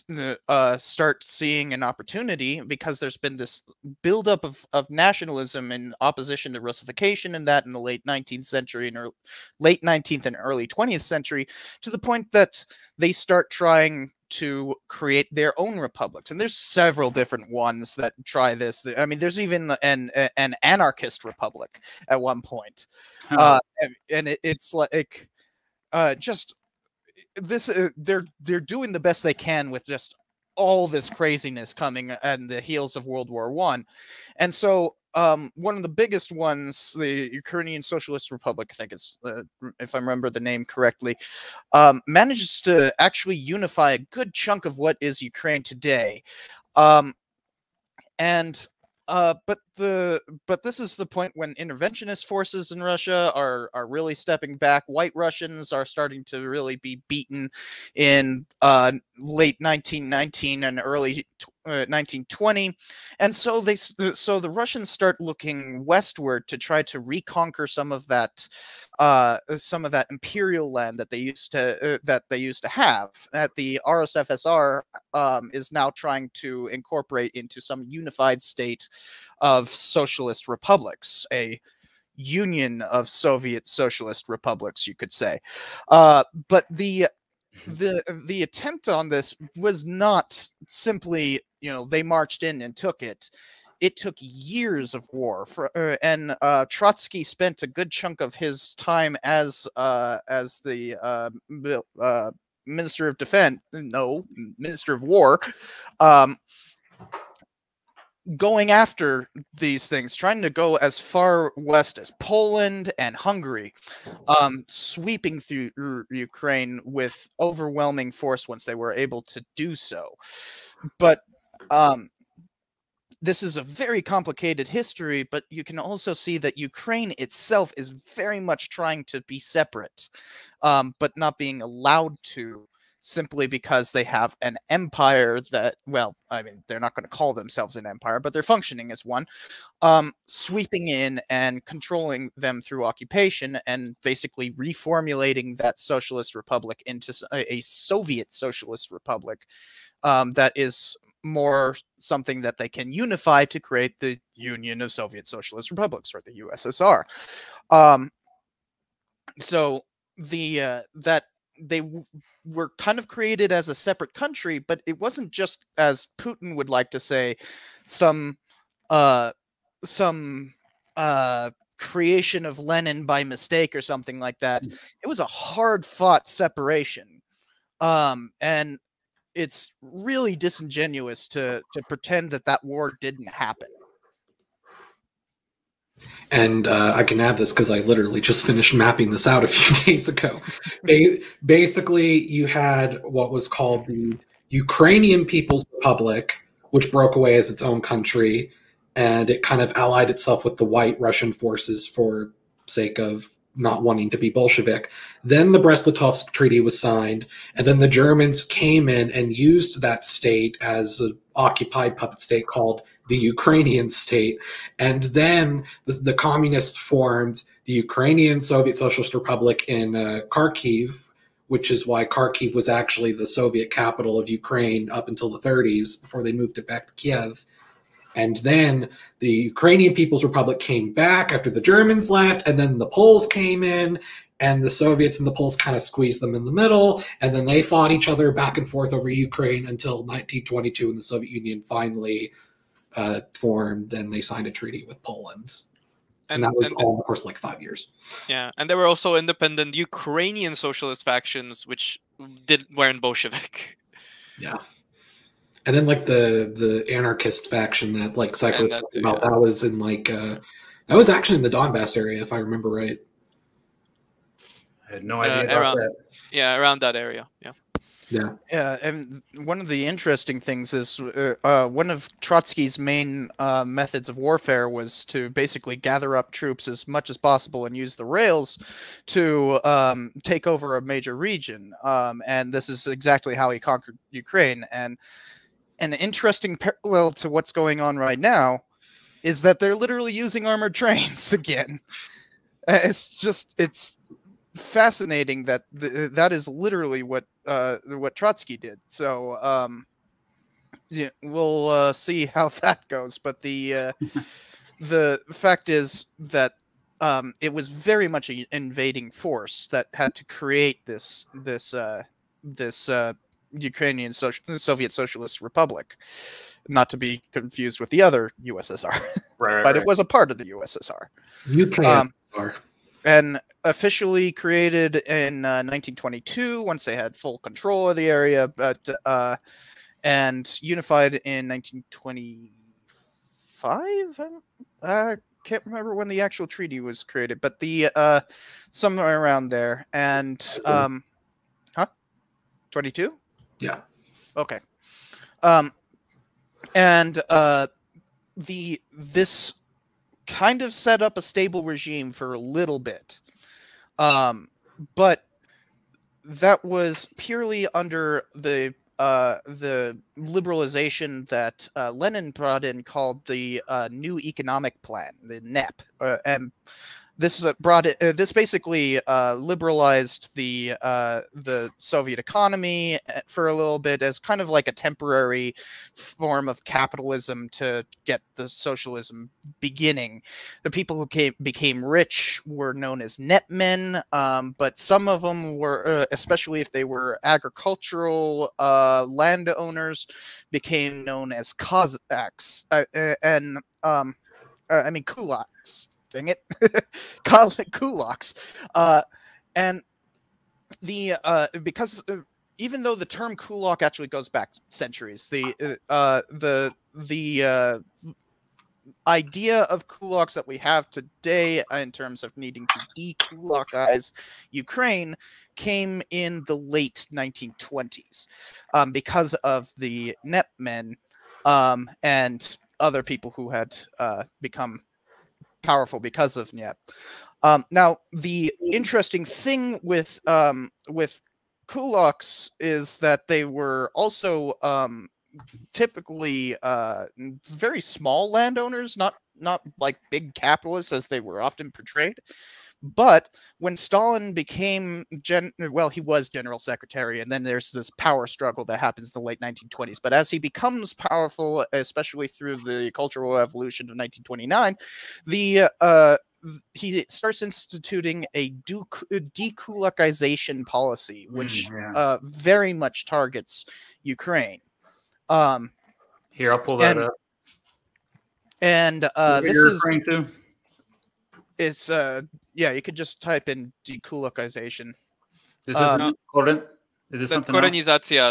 uh, start seeing an opportunity because there's been this buildup of, of nationalism in opposition to Russification and that in the late 19th century and early, late 19th and early 20th century to the point that they start trying to create their own republics. And there's several different ones that try this. I mean there's even an an anarchist republic at one point. Uh, and, and it, it's like uh, just this uh, they're they're doing the best they can with just all this craziness coming on the heels of World War One, and so um, one of the biggest ones, the Ukrainian Socialist Republic, I think it's uh, if I remember the name correctly, um, manages to actually unify a good chunk of what is Ukraine today, um, and uh, but the but this is the point when interventionist forces in Russia are are really stepping back. White Russians are starting to really be beaten in uh, late 1919 and early uh, 1920, and so they uh, so the Russians start looking westward to try to reconquer some of that uh, some of that imperial land that they used to uh, that they used to have. That the RSFSR um, is now trying to incorporate into some unified state of socialist republics, a union of Soviet socialist republics, you could say. Uh, but the the the attempt on this was not simply you know they marched in and took it it took years of war for uh, and uh, Trotsky spent a good chunk of his time as uh, as the uh, uh, minister of defense no minister of war um, going after these things, trying to go as far west as Poland and Hungary, um, sweeping through Ukraine with overwhelming force once they were able to do so. But um, this is a very complicated history, but you can also see that Ukraine itself is very much trying to be separate, um, but not being allowed to simply because they have an empire that, well, I mean, they're not going to call themselves an empire, but they're functioning as one, um, sweeping in and controlling them through occupation and basically reformulating that socialist republic into a Soviet socialist republic um, that is more something that they can unify to create the Union of Soviet Socialist Republics or the USSR. Um, so the uh, that they were kind of created as a separate country, but it wasn't just as Putin would like to say, some uh some uh creation of Lenin by mistake or something like that. It was a hard fought separation. Um and it's really disingenuous to to pretend that that war didn't happen. And uh, I can add this because I literally just finished mapping this out a few <laughs> days ago. Ba- Basically, you had what was called the Ukrainian People's Republic, which broke away as its own country, and it kind of allied itself with the white Russian forces for sake of not wanting to be Bolshevik. Then the Brest-Litovsk Treaty was signed, and then the Germans came in and used that state as an occupied puppet state called the Ukrainian state. And then the, the communists formed the Ukrainian Soviet Socialist Republic in uh, Kharkiv, which is why Kharkiv was actually the Soviet capital of Ukraine up until the 30s before they moved it back to Kiev. And then the Ukrainian People's Republic came back after the Germans left, and then the Poles came in, and the Soviets and the Poles kind of squeezed them in the middle, and then they fought each other back and forth over Ukraine until 1922 when the Soviet Union finally uh, formed and they signed a treaty with Poland. And, And, that was and- all of course like five years. yeah, and there were also independent Ukrainian socialist factions which did weren't Bolshevik. Yeah. And then like the the anarchist faction that like Cypher that too, about yeah. that was in like uh that was actually in the Donbass area if I remember right. I had no Uh, idea about around- that. Yeah, around that area. Yeah. Yeah. Yeah, and one of the interesting things is uh, uh, one of Trotsky's main uh, methods of warfare was to basically gather up troops as much as possible and use the rails to um, take over a major region. Um, and this is exactly how he conquered Ukraine. And an interesting parallel to what's going on right now is that they're literally using armored trains <laughs> again. Uh, It's just it's fascinating that th- that is literally what uh, what Trotsky did. So um, yeah, we'll uh, see <laughs> how that goes. But the uh, <laughs> the fact is that um, it was very much an invading force that had to create this this uh, this uh, Ukrainian Soci- Soviet Socialist Republic, not to be confused with the other USSR, Right, right, <laughs> but right. it was a part of the USSR UK Um, are. And officially created in uh, 1922 once they had full control of the area but uh, and unified in 1925 Um, i can't remember when the actual treaty was created but the uh, somewhere around there and um huh? 22 Yeah. okay. Um and uh the this kind of set up a stable regime for a little bit. Um, but that was purely under the uh, the liberalization that uh, Lenin brought in called the uh, New Economic Plan, the NEP, uh, and this brought it. Uh, this basically uh, liberalized the uh, the Soviet economy uh, for a little bit as kind of like a temporary form of capitalism to get the socialism beginning. The people who came became rich were known as Nepmen, um, but some of them were, uh, especially if they were agricultural uh, landowners, became known as Cossacks, uh, uh, and um, I mean kulaks. Dang it, <laughs> Kul- kulaks, uh, and the uh, because uh, even though the term kulak actually goes back centuries, the uh, uh, the the uh, idea of kulaks that we have today in terms of needing to de-kulakize Ukraine came in the late 1920s um, because of the Nep men um, and other people who had uh, become powerful because of NEP. Um, now, the interesting thing with um, with kulaks is that they were also um, typically uh, very small landowners, not not like big capitalists as they were often portrayed. But when Stalin became gen well, he was general secretary, and then there's this power struggle that happens in the late 1920s. But as he becomes powerful, especially through the Cultural Revolution of 1929, the uh, he starts instituting a dekulakization policy, which mm, yeah. uh, very much targets Ukraine. Um, Here, I'll pull that and, up. And uh, this is? It's uh yeah, you could just type in dekulakization. This is um, not Is this that something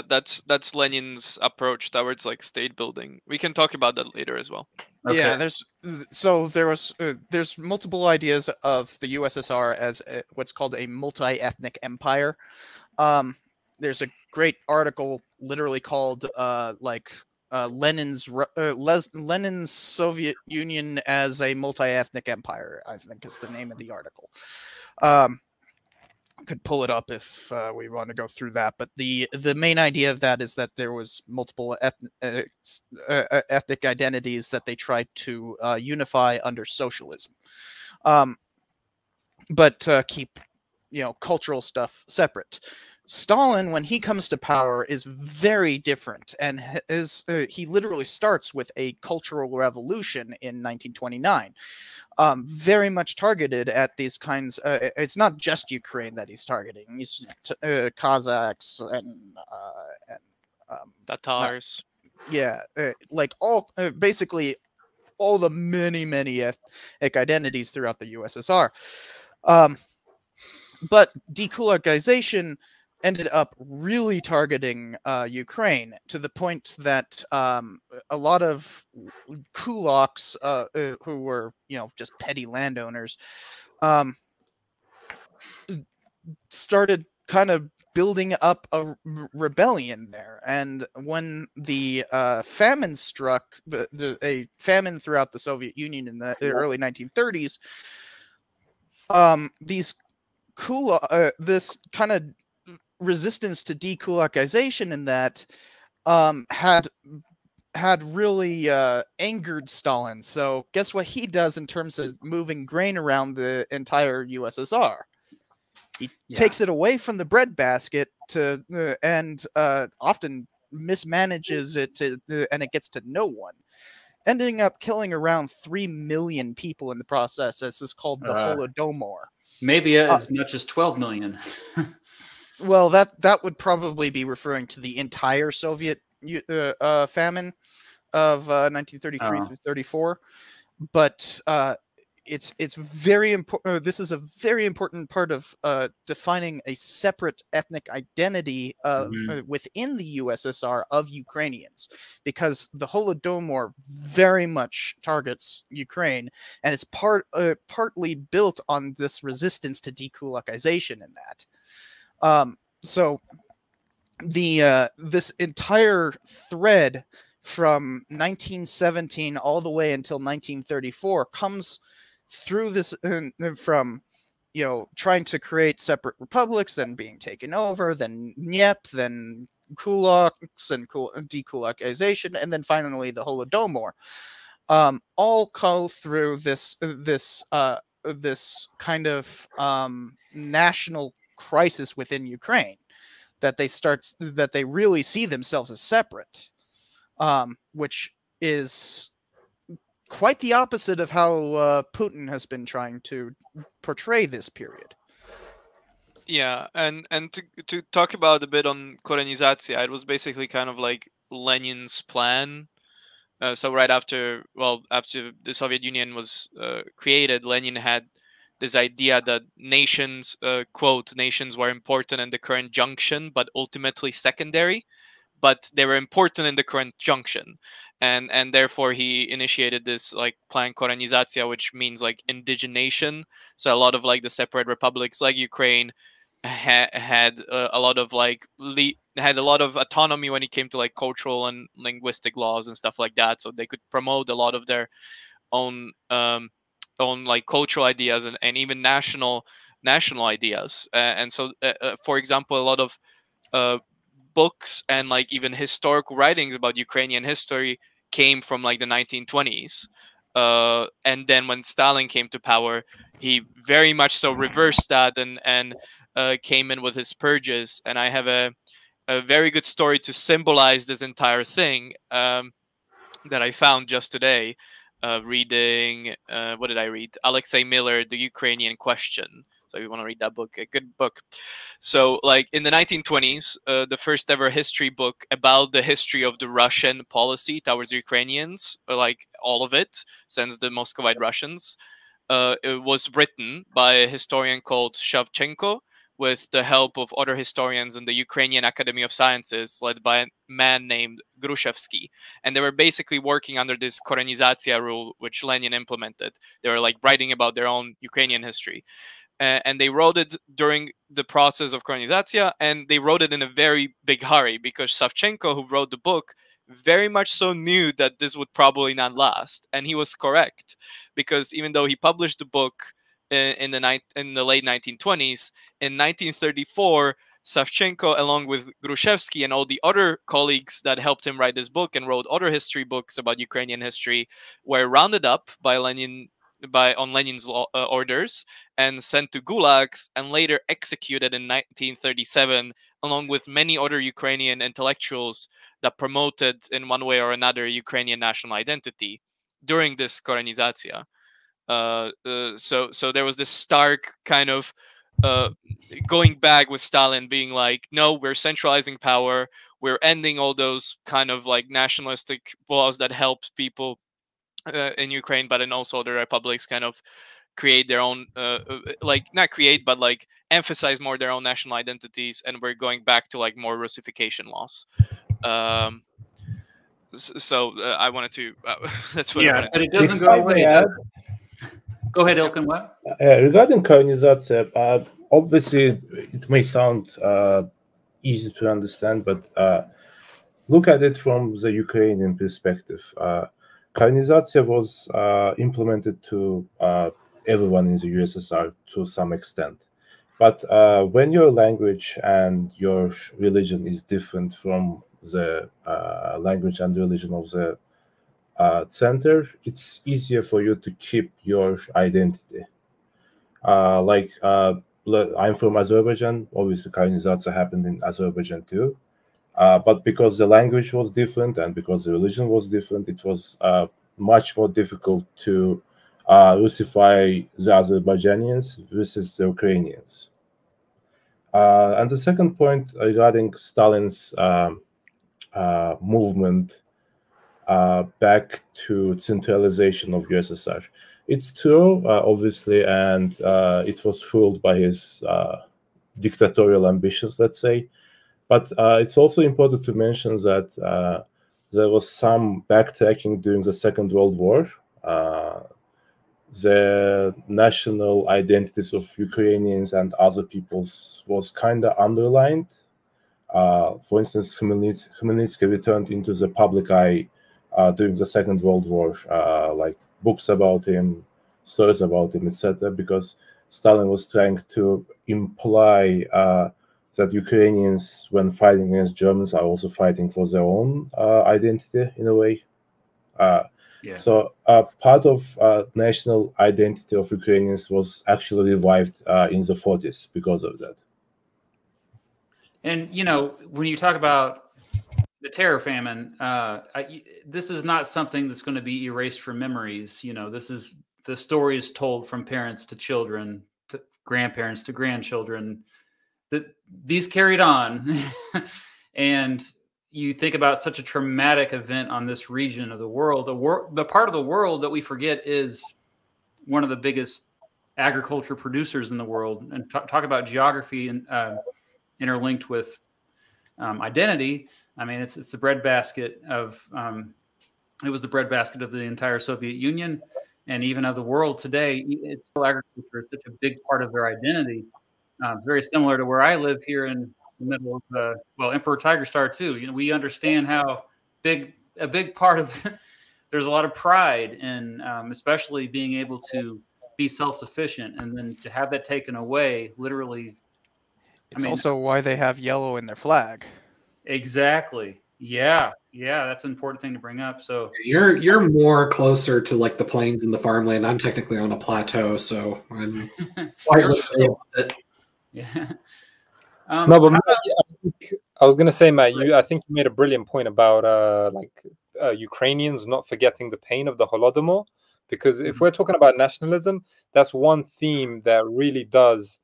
That's that's Lenin's approach towards like state building. We can talk about that later as well. Okay. Yeah, there's so there was uh, there's multiple ideas of the USSR as a, what's called a multi-ethnic empire. Um, there's a great article literally called uh, like uh, Lenin's uh, Les- Lenin's Soviet Union as a multi-ethnic empire. I think is the name of the article. Um, could pull it up if uh, we want to go through that. But the the main idea of that is that there was multiple ethnic, uh, uh, uh, ethnic identities that they tried to unify under socialism, um, but keep you know cultural stuff separate. Stalin, when he comes to power, is very different, and is he literally starts with a cultural revolution in 1929 um, very much targeted at these kinds. Uh, it's not just Ukraine that he's targeting. He's t- uh, Kazakhs and uh, and um, Tatars. yeah, uh, like all uh, basically all the many many ethnic identities throughout the USSR. Um, but dekulakization ended up really targeting uh, Ukraine to the point that um, a lot of kulaks uh, uh, who were, you know, just petty landowners, um, started kind of building up a rebellion there. And when the uh, famine struck, the, the, a famine throughout the Soviet Union in the, early 1930s, um, these cool uh, this kind of resistance to dekulakization in that um, had had really uh, angered Stalin. So guess what he does in terms of moving grain around the entire USSR? He yeah. takes it away from the breadbasket to uh, and uh, often mismanages it to, uh, and it gets to no one. Ending up killing around three million people in the process. This is called the uh, Holodomor. Maybe as much as twelve million. <laughs> Well, that that would probably be referring to the entire Soviet uh, uh, famine of uh, 1933 oh. through 34, but uh, it's it's very important. Uh, this is a very important part of uh, defining a separate ethnic identity mm-hmm. within the USSR of Ukrainians, because the Holodomor very much targets Ukraine, and it's part partly built on this resistance to dekulakization in that. Um, so the uh, this entire thread from 1917 all the way until 1934 comes through this uh, from you know trying to create separate republics then being taken over then Nyep then kulaks and Kul- dekulakization and then finally the holodomor. Um, all go through this this uh, this kind of um, national crisis within Ukraine that they start that they really see themselves as separate, um, which is quite the opposite of how uh, Putin has been trying to portray this period. Yeah, and and to to talk about a bit on Korenizatsiya, it was basically kind of like Lenin's plan. Uh, so right after, well, after the Soviet Union was uh, created, Lenin had this idea that nations, uh, quote, nations were important in the current junction, but ultimately secondary. but they were important in the current junction and and therefore he initiated this like plan korenizatsiya which means like indigenation so a lot of like the separate republics like ukraine ha- had uh, a lot of like had a lot of autonomy when it came to like cultural and linguistic laws and stuff like that so they could promote a lot of their own um own like cultural ideas and, and even national national ideas. And so uh, uh, for example a lot of uh, books and like even historical writings about ukrainian history came from like the 1920s uh, and then when stalin came to power he very much so reversed that and and uh, came in with his purges. And i have a, a very good story to symbolize this entire thing um, that i found just today uh, reading uh, what did I read? Alexei Miller, The Ukrainian Question. So if you want to read that book, a good book. So like in the 1920s, uh, the first ever history book about the history of the Russian policy towards Ukrainians, uh, like all of it, since the Muscovite Russians, uh, it was written by a historian called Savchenko with the help of other historians in the Ukrainian Academy of Sciences, led by a man named Grushevsky. And they were basically working under this Korenizatsiya rule, which Lenin implemented. They were like writing about their own Ukrainian history. Uh, and they wrote it during the process of Korenizatsiya, and they wrote it in a very big hurry because Savchenko, who wrote the book, very much so knew that this would probably not last. And he was correct because even though he published the book, in, the ni- in the late 1920s. In 1934, Savchenko, along with Grushevsky and all the other colleagues that helped him write this book and wrote other history books about Ukrainian history, were rounded up by Lenin by on Lenin's law, uh, orders and sent to gulags and later executed in 1937 along with many other Ukrainian intellectuals that promoted in one way or another Ukrainian national identity during this Korenizatsiya. Uh, uh, so so there was this stark kind of uh, going back with Stalin being like, no, we're centralizing power. We're ending all those kind of like nationalistic laws that helped people uh, in Ukraine, but in also other republics kind of create their own, uh, uh, like not create, but like emphasize more their own national identities. And we're going back to like more Russification laws. Um, so I wanted to, <laughs> that's what yeah, but it doesn't go away. Go ahead, Ilkin. What? Uh, regarding Korenizatsiya, uh, obviously it may sound uh, easy to understand, but uh, look at it from the Ukrainian perspective. Uh, was uh, implemented to uh, everyone in the USSR to some extent. But uh, when your language and your religion is different from the language and religion of the uh, center, it's easier for you to keep your identity. Uh, like uh, I'm from Azerbaijan, obviously Korenizatsiya happened in Azerbaijan too. Uh, but because the language was different and because the religion was different, it was uh, much more difficult to uh, Russify the Azerbaijanians versus the Ukrainians. And the second point regarding Stalin's um, movement uh, back to centralization of USSR. It's true, uh, obviously, and uh, it was fueled by his uh, dictatorial ambitions, let's say. But uh, it's also important to mention that uh, there was some backtracking during the Second World War. the national identities of Ukrainians and other peoples was kind of underlined. for instance, Khmelnytsky returned into the public eye during the Second World War, uh, like books about him, stories about him, etc. Because Stalin was trying to imply uh, that Ukrainians, when fighting against Germans, are also fighting for their own uh, identity in a way. Uh, yeah. So uh, part of national identity of Ukrainians was actually revived in the 40s because of that. And you know, when you talk about the terror famine uh, I, this is not something that's going to be erased from memories you know this is the story is told from parents to children to grandparents to grandchildren that these carried on. <laughs> And you think about such a traumatic event on this region of the world the, wor- the part of the world that we forget is one of the biggest agriculture producers in the world. And t- talk about geography and uh, interlinked with um, identity I mean, it's it's the breadbasket of um, it was the breadbasket of the entire Soviet Union and even of the world today. It's still agriculture is such a big part of their identity. Uh, very similar to where I live here in the middle of the well, Emperor Tigerstar too. You know, we understand how big a big part of <laughs> there's a lot of pride in um, especially being able to be self-sufficient and then to have that taken away literally it's I mean, also why they have yellow in their flag exactly yeah yeah that's an important thing to bring up so you're you're more closer to like the plains and the farmland i'm technically on a plateau so i'm <laughs> quite yeah <laughs> um, no but I, I was gonna say matt you i think you made a brilliant point about uh like uh, Ukrainians not forgetting the pain of the Holodomor. Because if mm-hmm. we're talking about nationalism, that's one theme that really does,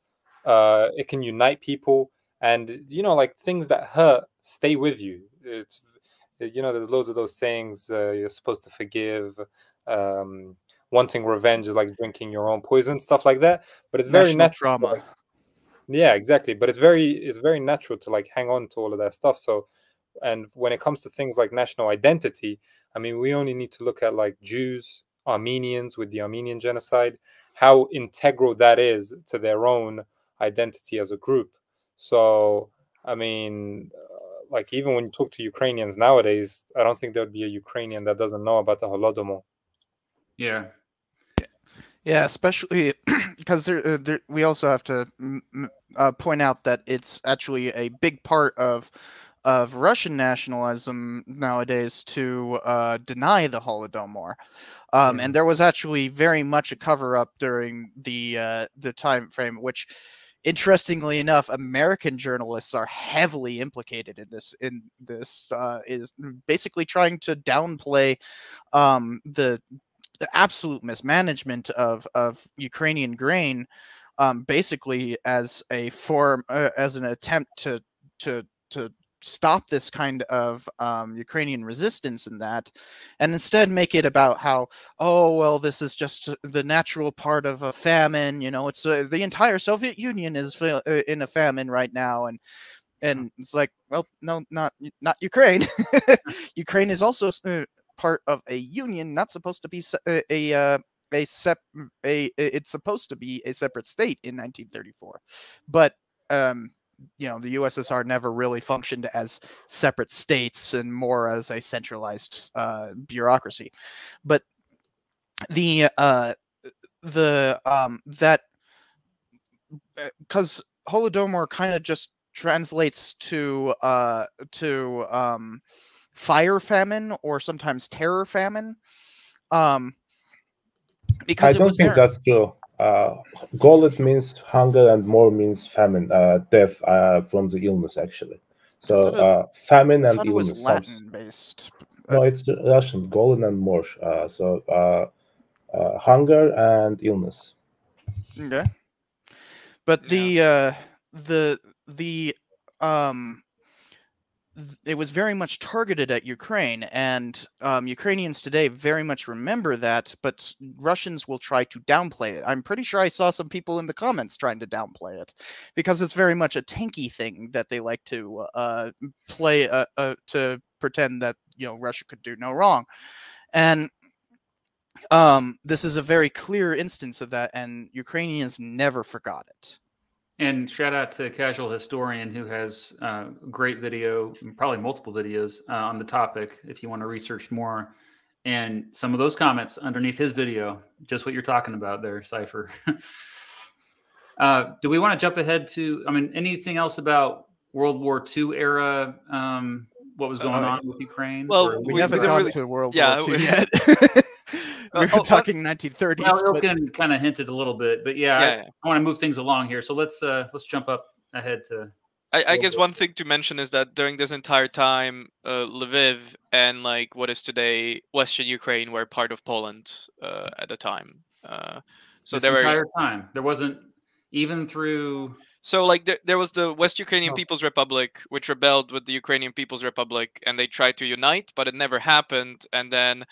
uh, it can unite people. And, you know, like things that hurt stay with you. It's, you know, there's loads of those sayings uh, you're supposed to forgive. Um, wanting revenge is like drinking your own poison, stuff like that. But it's very natural. Trauma. Yeah, exactly. But it's very it's very natural to like hang on to all of that stuff. So and when it comes to things like national identity, I mean, we only need to look at like Jews, Armenians with the Armenian genocide, how integral that is to their own identity as a group. So, I mean, like even when you talk to Ukrainians nowadays, I don't think there would be a Ukrainian that doesn't know about the Holodomor. Yeah. Yeah, especially <clears throat> because there, uh, there, we also have to uh, point out that it's actually a big part of of Russian nationalism nowadays to uh, deny the Holodomor. Um, And there was actually very much a cover up during the uh, the time frame, which, interestingly enough, American journalists are heavily implicated in this. In this uh, is basically trying to downplay um, the the absolute mismanagement of of Ukrainian grain, um, basically as a form uh, as an attempt to to to stop this kind of um, Ukrainian resistance in that, and instead make it about how, oh, well, this is just the natural part of a famine. You know, it's uh, the entire Soviet Union is uh, in a famine right now, and and it's like, well, no, not not Ukraine. <laughs> <laughs> Ukraine is also uh, part of a union, not supposed to be a, a uh, a sep a it's supposed to be a separate state in 1934 but um you know the USSR never really functioned as separate states and more as a centralized uh, bureaucracy. But the uh, the um, that because uh, Holodomor kind of just translates to uh, to um, fire famine or sometimes terror famine. Um, because I don't think that's true. Uh, Golod means hunger and more means famine, uh, death uh, from the illness, actually. So uh, famine and illness. It was Latin based. No, it's Russian. Golod and more. Uh, so uh, uh, hunger and illness. Okay. But yeah. the uh, the the um it was very much targeted at Ukraine, and um, Ukrainians today very much remember that, but Russians will try to downplay it. I'm pretty sure I saw some people in the comments trying to downplay it because it's very much a tanky thing that they like to uh, play uh, uh, to pretend that you know Russia could do no wrong, and um, this is a very clear instance of that, and Ukrainians never forgot it. And shout out to Cynical Historian who has uh, great video, probably multiple videos uh, on the topic if you want to research more. And some of those comments underneath his video, just what you're talking about there, Cypher. <laughs> uh, do we want to jump ahead to, I mean, anything else about World War II era? Um, what was going uh, on with Ukraine? Well, we, we haven't gone really, to World yeah, War II yet. <laughs> we were oh, talking 1930s. Well, but... kind of hinted a little bit, but yeah, yeah, I, yeah. I want to move things along here. So let's uh, let's jump up ahead to. I, I guess bit. one thing to mention is that during this entire time, uh, Lviv and like what is today Western Ukraine were part of Poland uh, at the time. Uh, so this there entire were, time there wasn't even through. So like there, there was the West Ukrainian oh. People's Republic, which rebelled with the Ukrainian People's Republic, and they tried to unite, but it never happened. And then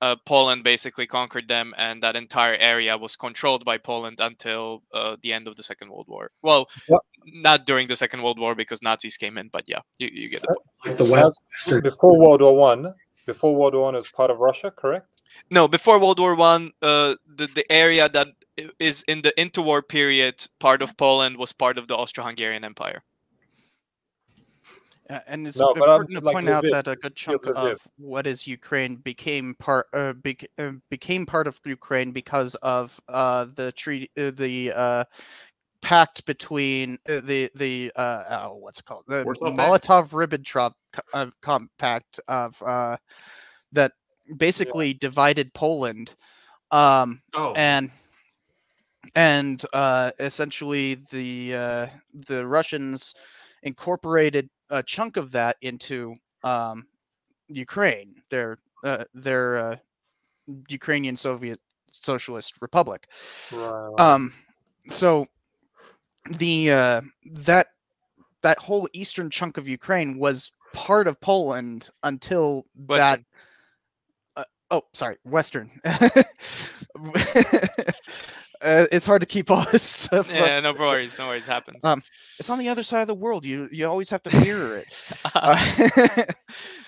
uh, Poland basically conquered them, and that entire area was controlled by Poland until uh, the end of the Second World War. Well, Yep. not during the Second World War because Nazis came in, but yeah, you, you get the point. Like the West, before World War One. Before World War One, it was part of Russia, correct? No, before World War One, uh, the the area that is in the interwar period, part of Poland was part of the Austro-Hungarian Empire. Uh, and it's No, important to like point out that a good chunk of what is Ukraine became part uh, bec- uh, became part of Ukraine because of uh, the treaty, uh, the uh, pact between uh, the the uh, oh, what's it called? The Molotov-Ribbentrop co- uh, compact of uh, that basically divided Poland. Um, Oh, and and uh, essentially the uh, the Russians incorporated a chunk of that into um, Ukraine, their uh, their uh, Ukrainian Soviet Socialist Republic. Right. Um, so the uh, that that whole eastern chunk of Ukraine was part of Poland until that Western. oh sorry western <laughs> uh, it's hard to keep all this stuff up. Yeah, no worries, no worries, happens. Um, it's on the other side of the world you you always have to mirror it uh,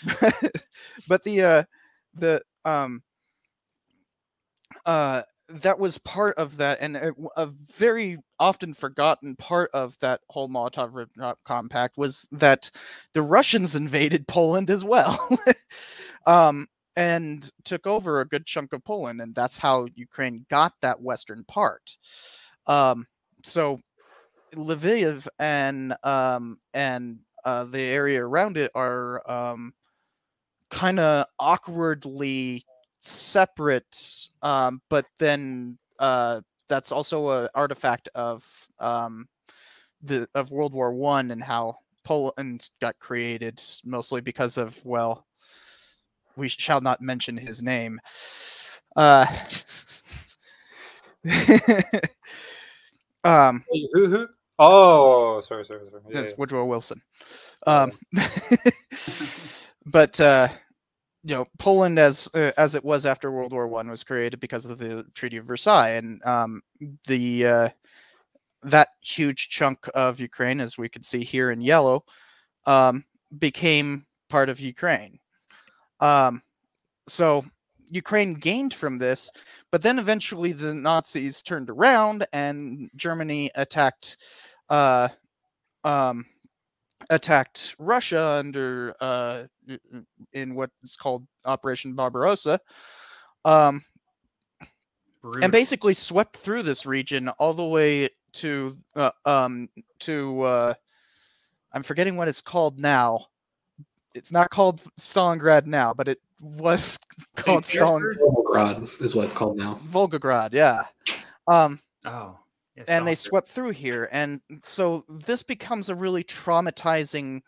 <laughs> but, but the uh the um uh that was part of that and a, a very often forgotten part of that whole molotov-ribbentrop compact was that the russians invaded poland as well <laughs> um and took over a good chunk of poland and that's how ukraine got that western part. Um so lviv and um and uh, the area around it are um, kind of awkwardly separate, um, but then uh, that's also a artifact of um, the of World War One and how Poland got created, mostly because of well, we shall not mention his name. Uh, <laughs> um, Hey, who, who? Oh, sorry, sorry, sorry. Yeah, yeah. Woodrow Wilson. Um, <laughs> <laughs> but uh, you know, Poland, as uh, as it was after World War One, was created because of the Treaty of Versailles, and um, the uh, that huge chunk of Ukraine, as we can see here in yellow, um, became part of Ukraine. Um, so Ukraine gained from this, but then eventually the Nazis turned around and Germany attacked. Uh, um, attacked Russia under uh, in what is called Operation Barbarossa, um, and basically swept through this region all the way to uh, um, to uh, I'm forgetting what it's called now. It's not called Stalingrad now, but it was <laughs> called Stalin Petersburg? Volgograd is what it's called now. Volgograd. Yeah. Um, Oh, yes, and they swept through here and so this becomes a really traumatizing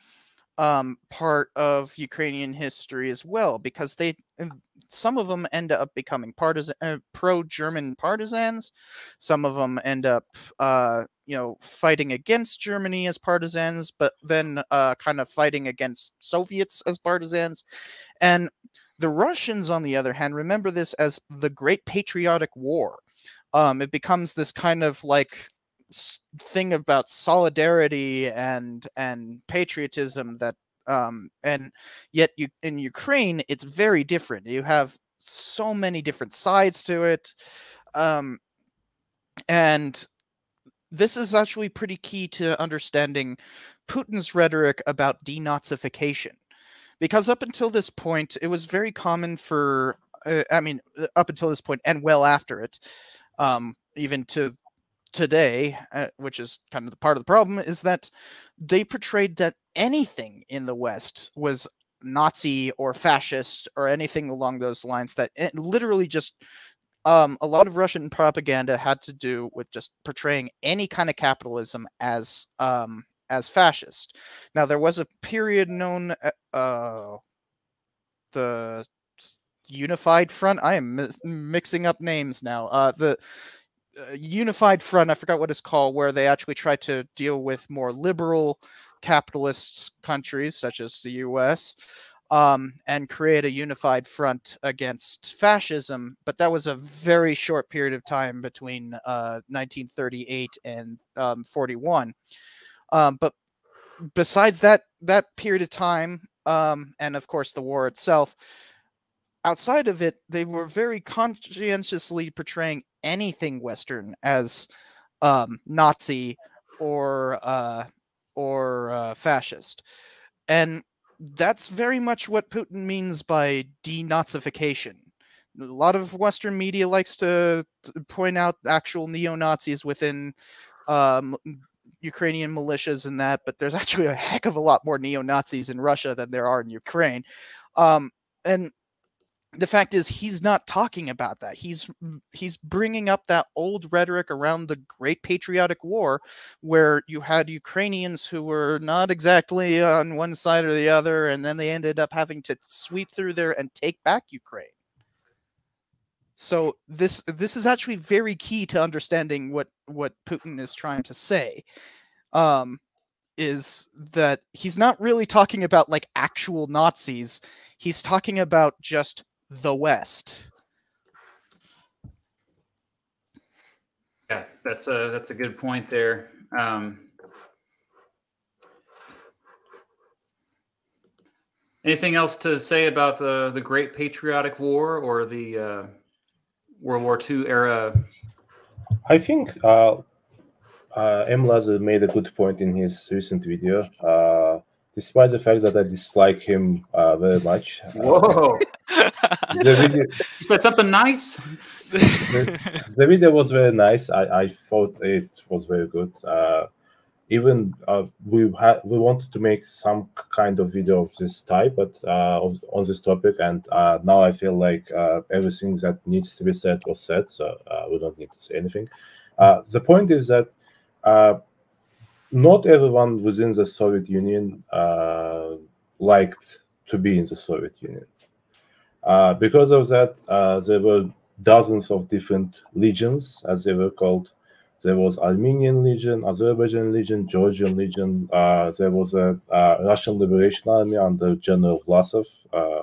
um, part of ukrainian history as well because they and some of them end up becoming partisan uh, pro-german partisans. Some of them end up uh, you know fighting against germany as partisans but then uh, kind of fighting against soviets as partisans. And the russians on the other hand remember this as the great patriotic war. Um, it becomes this kind of like thing about solidarity and and patriotism that um, and yet you in Ukraine it's very different. You have so many different sides to it, um, and this is actually pretty key to understanding Putin's rhetoric about denazification. Because up until this point, it was very common for, uh, I mean, uh, up until this point and well after it, um, even to today, uh, which is kind of the part of the problem, is that they portrayed that anything in the West was Nazi or fascist or anything along those lines. That it literally just um, a lot of Russian propaganda had to do with just portraying any kind of capitalism as um, as fascist. Now there was a period known uh, uh, the Unified Front. I am mi- mixing up names now. Uh, the Unified Front. I forgot what it's called, where they actually tried to deal with more liberal capitalist countries such as the U.S. um, and create a unified front against fascism. But that was a very short period of time between uh, 1938 and um, 41. Um, but besides that that period of time, um, and of course the war itself, outside of it, they were very conscientiously portraying anything Western as um, Nazi or uh, or uh, fascist, and that's very much what Putin means by denazification. A lot of Western media likes to, point out actual neo Nazis within um, Ukrainian militias and that, but there's <laughs> actually a heck of a lot more neo Nazis in Russia than there are in Ukraine. Um, and the fact is he's not talking about that. He's he's bringing up that old rhetoric around the great patriotic war where you had ukrainians who were not exactly on one side or the other and then they ended up having to sweep through there and take back ukraine. So this this is actually very key to understanding what what putin is trying to say um is that he's not really talking about like actual nazis. He's talking about just the West. Yeah, that's a that's a good point there. Um, anything else to say about the the Great Patriotic War or the uh, World War II era? I think uh, uh, M. Laser made a good point in his recent video. Uh, despite the fact that I dislike him uh, very much. Whoa! The <laughs> you said something nice. the, the, video was very nice. I, I thought it was very good. Uh, even uh, we had we wanted to make some kind of video of this type, but uh, of, on this topic, and uh, now I feel like uh, everything that needs to be said was said, so uh, we don't need to say anything. Uh, the point is that not everyone within the Soviet Union liked to be in the Soviet Union. Uh, because of that, uh, there were dozens of different legions, as they were called. There was Armenian Legion, Azerbaijan Legion, Georgian Legion. Uh, there was a Russian Liberation Army under General Vlasov, uh,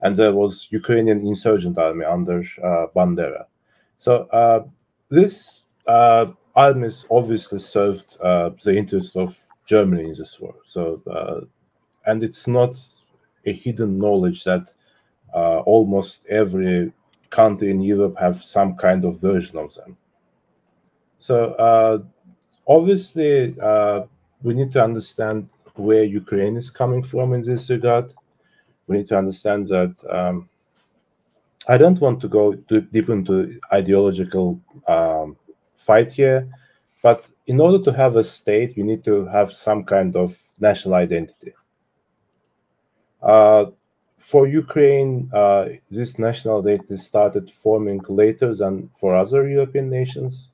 and there was Ukrainian Insurgent Army under uh, Bandera. So uh, this armies obviously served the interest of Germany in this war. So, and it's not a hidden knowledge that uh, almost every country in Europe have some kind of version of them. So uh, obviously, uh, we need to understand where Ukraine is coming from in this regard. We need to understand that um, I don't want to go deep into ideological um, fight here, but in order to have a state, you need to have some kind of national identity. Uh, for Ukraine, uh, this national identity started forming later than for other European nations.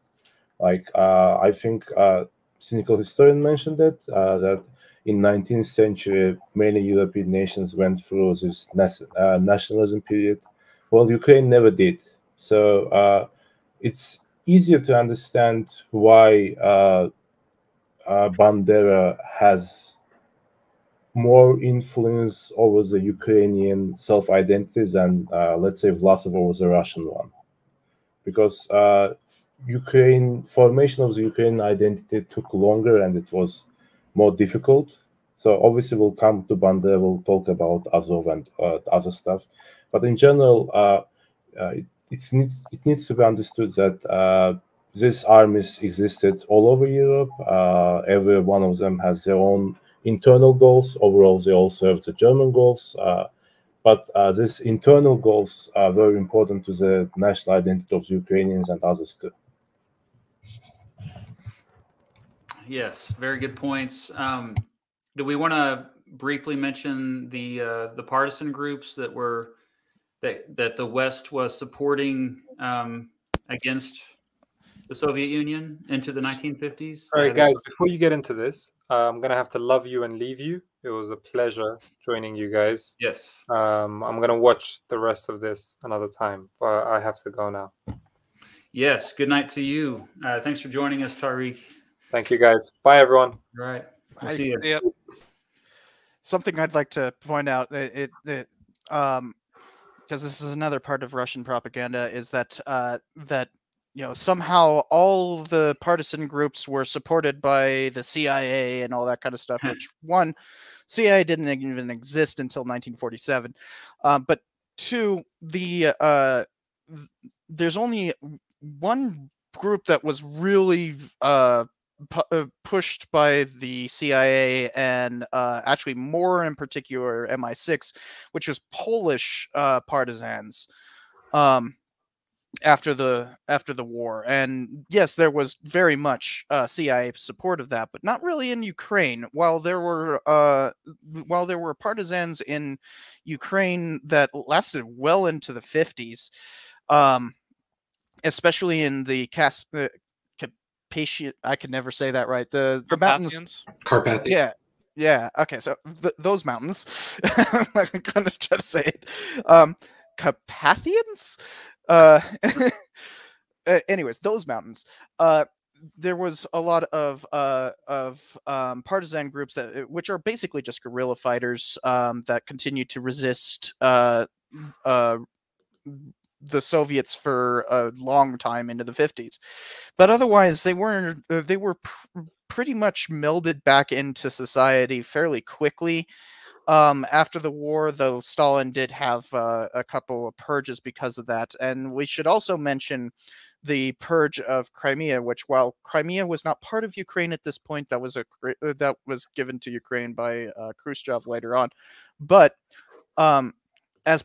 Like uh, I think uh, cynical historian mentioned it uh, that in 19th century many European nations went through this uh, nationalism period. Well, Ukraine never did. So uh, it's easier to understand why Bandera has more influence over the Ukrainian self identity than, uh, let's say, Vlasov over the Russian one. Because uh, Ukraine formation of the Ukrainian identity took longer and it was more difficult. So obviously, we'll come to Bandera, we'll talk about Azov and uh, other stuff. But in general, uh, uh, it, needs, it needs to be understood that uh, these armies existed all over Europe. every one of them has their own internal goals. Overall, they all serve the German goals. Uh, but uh, these internal goals are very important to the national identity of the Ukrainians and others too. Yes, very good points. Um, do we want to briefly mention the uh, the partisan groups that were that that the West was supporting um, against the Soviet Union into the 1950s? All right, guys. Before you get into this, I'm gonna have to love you and leave you. It was a pleasure joining you guys. Yes. Um, I'm gonna watch the rest of this another time, but I have to go now. Yes. Good night to you. Uh, thanks for joining us, Tariq. Thank you, guys. Bye, everyone. All right. We'll see you. Yep. something I'd like to point out it, it, it um because this is another part of Russian propaganda is that uh that you know somehow all the partisan groups were supported by the CIA and all that kind of stuff <laughs> which one CIA didn't even exist until 1947 um, but two the uh th- there's only one group that was really uh pu- uh, pushed by the CIA and uh, actually more in particular MI6, which was Polish uh, partisans um, after the after the war. And yes, there was very much uh, CIA support of that, but not really in Ukraine. While there were uh, while there were partisans in Ukraine that lasted well into the 50s. Um, especially in the Cas- uh, Carpathia. I can never say that right. The the mountains. Carpathians? Carpathia. Yeah, yeah. Okay, so th- those mountains. <laughs> I'm gonna try to say it. Um, Carpathians. Uh, <laughs> anyways, those mountains. Uh, there was a lot of uh, of um, partisan groups that, uh, which are basically just guerrilla fighters um, that continue to resist uh, uh, the Soviets for a long time into the 50s. But otherwise, they were uh, they were pr- pretty much melded back into society fairly quickly. Um, after the war, though, Stalin did have uh, a couple of purges because of that. And we should also mention the purge of Crimea, which, while Crimea was not part of Ukraine at this point, that was a uh, that was given to Ukraine by uh, Khrushchev later on. But um, as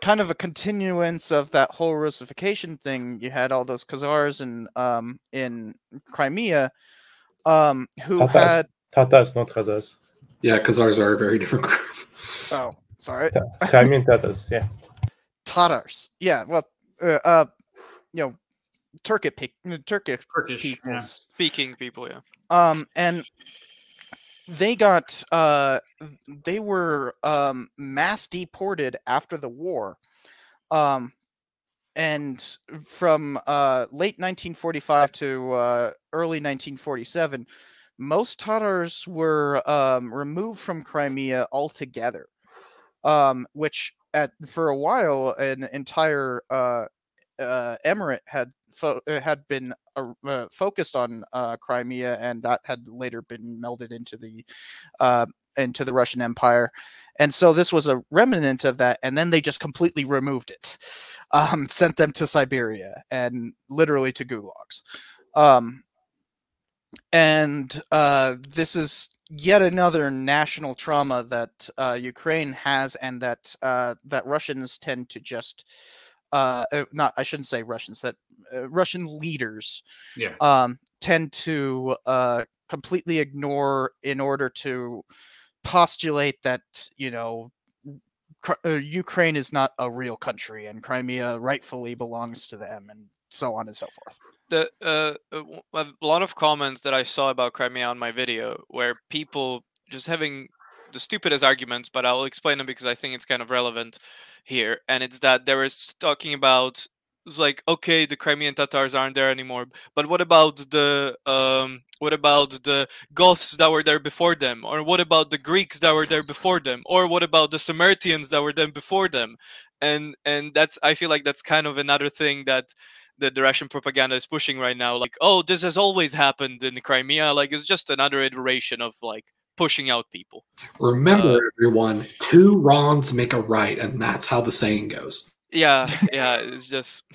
kind of a continuance of that whole Russification thing, you had all those Khazars in um, in Crimea um, who Tatars. had Tatars, not Khazars. Yeah, Khazars are a very different group. oh sorry I mean Tatars, yeah. Tatars. Yeah, well, uh, uh you know, Turkic Turkic Turkish. yeah. Speaking people, yeah. Um, and they got uh, they were um mass deported after the war. Um, and from uh late 1945 to uh early 1947, most Tatars were um removed from Crimea altogether. Um, which at for a while an entire uh uh, emirate had fo- uh, had been uh, uh, focused on uh, Crimea, and that had later been melded into the into the Russian Empire, and so this was a remnant of that. And then they just completely removed it, <laughs> um, sent them to Siberia and literally to gulags. Um, and uh, this is yet another national trauma that uh, Ukraine has, and that uh, that Russians tend to just uh, uh, not I shouldn't say Russians that uh, Russian leaders Yeah. um, tend to uh, completely ignore in order to postulate that you know Ukraine is not a real country and Crimea rightfully belongs to them and so on and so forth. the uh, uh, a lot of comments that I saw about Crimea on my video where people just having the stupidest arguments, but I'll explain them because I think it's kind of relevant here. And it's that they were talking about it's like okay, the Crimean Tatars aren't there anymore, but what about the um, what about the Goths that were there before them, or what about the Greeks that were there before them, or what about the Sarmatians that were there before them? And and that's I feel like that's kind of another thing that that the Russian propaganda is pushing right now. Like, oh, this has always happened in Crimea. Like, it's just another iteration of like pushing out people. Remember, Uh, everyone, two wrongs make a right, and that's how the saying goes. Yeah, yeah. It's just <laughs>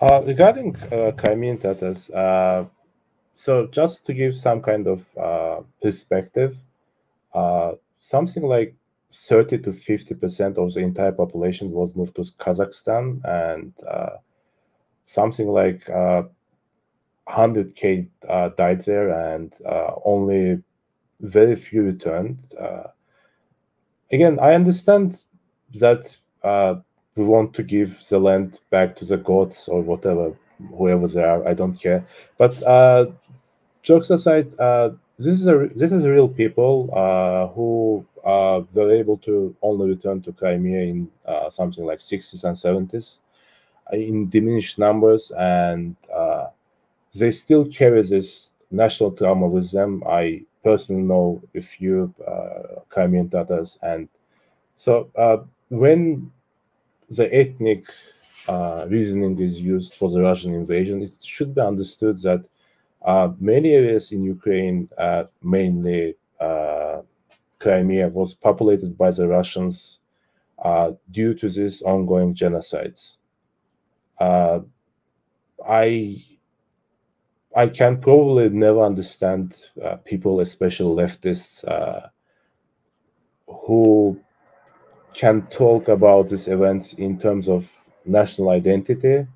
Uh, regarding uh, Crimean Tatars, uh, so just to give some kind of uh, perspective, uh, something like 30 to 50 percent of the entire population was moved to Kazakhstan, and uh, something like uh, 100k uh, died there, and uh, only very few returned. Uh, again, I understand that uh, we want to give the land back to the Goths or whatever, whoever they are. I don't care. But uh, jokes aside, uh, this is a this is real people uh, who uh, were able to only return to Crimea in uh, something like 60s and 70s in diminished numbers, and uh, they still carry this national trauma with them. I personally know a few uh, Crimean Tatars, and so uh, when the ethnic uh, reasoning is used for the Russian invasion, it should be understood that uh, many areas in Ukraine, uh, mainly uh, Crimea, was populated by the Russians uh, due to these ongoing genocides. Uh, I I can probably never understand uh, people, especially leftists, who can talk about these events in terms of national identity,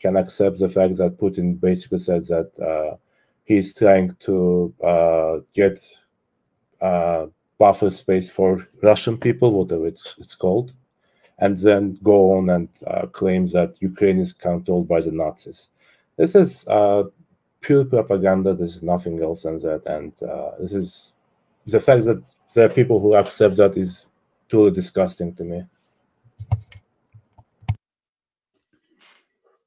can accept the fact that Putin basically said that uh, he's trying to uh, get uh, buffer space for Russian people, whatever it's, it's called, and then go on and uh, claim that Ukraine is controlled by the Nazis. This is uh, pure propaganda. This is nothing else than that, and uh, this is the fact that there are people who accept that is truly disgusting to me.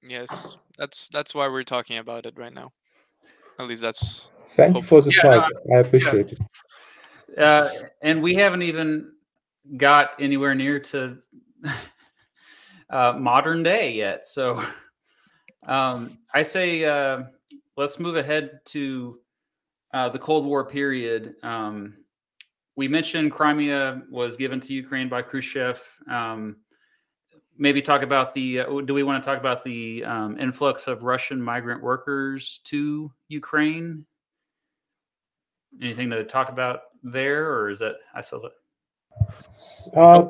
Yes, that's that's why we're talking about it right now. At least that's. Thank you for the Yeah, slide. I appreciate it. Uh, and we haven't even got anywhere near to <laughs> uh, modern day yet. So <laughs> um, I say uh, let's move ahead to uh, the Cold War period. Um, we mentioned Crimea was given to Ukraine by Khrushchev. Um, maybe talk about the. Uh, do we want to talk about the um, influx of Russian migrant workers to Ukraine? Anything to talk about there, or is that I saw that Uh,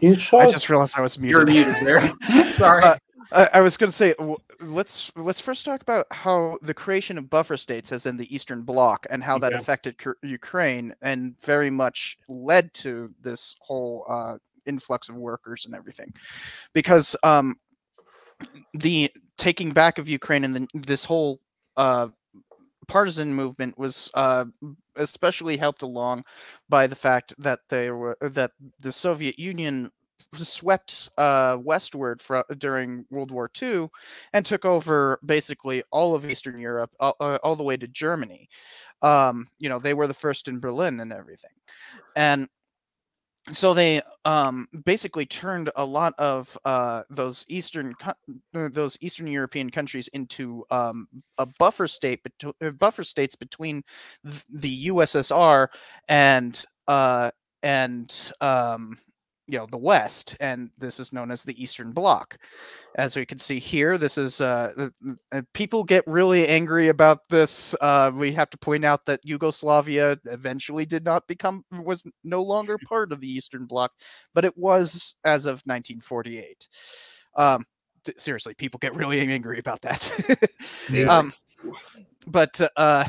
in short, I just realized I was muted you're muted. muted there? <laughs> <laughs> Sorry. Uh, I, I was going to say, let's let's first talk about how the creation of buffer states, as in the Eastern Bloc, and how that affected Cur- Ukraine, and very much led to this whole uh, influx of workers and everything, because um, the taking back of Ukraine and the, this whole uh, partisan movement was uh, especially helped along by the fact that they were that the Soviet Union swept uh, westward fro- during World War II and took over basically all of Eastern Europe, all, uh, all the way to Germany. Um, you know, they were the first in Berlin and everything, and so they um, basically turned a lot of uh, those eastern uh, those Eastern European countries into um, a buffer state uh, buffer states between the USSR and uh, and um, you know the West, and this is known as the Eastern Bloc. As we can see here, this is uh, people get really angry about this. Uh, we have to point out that Yugoslavia eventually did not become was no longer <laughs> part of the Eastern Bloc, but it was as of 1948. Um, seriously, people get really angry about that. <laughs> Yeah. um, but uh,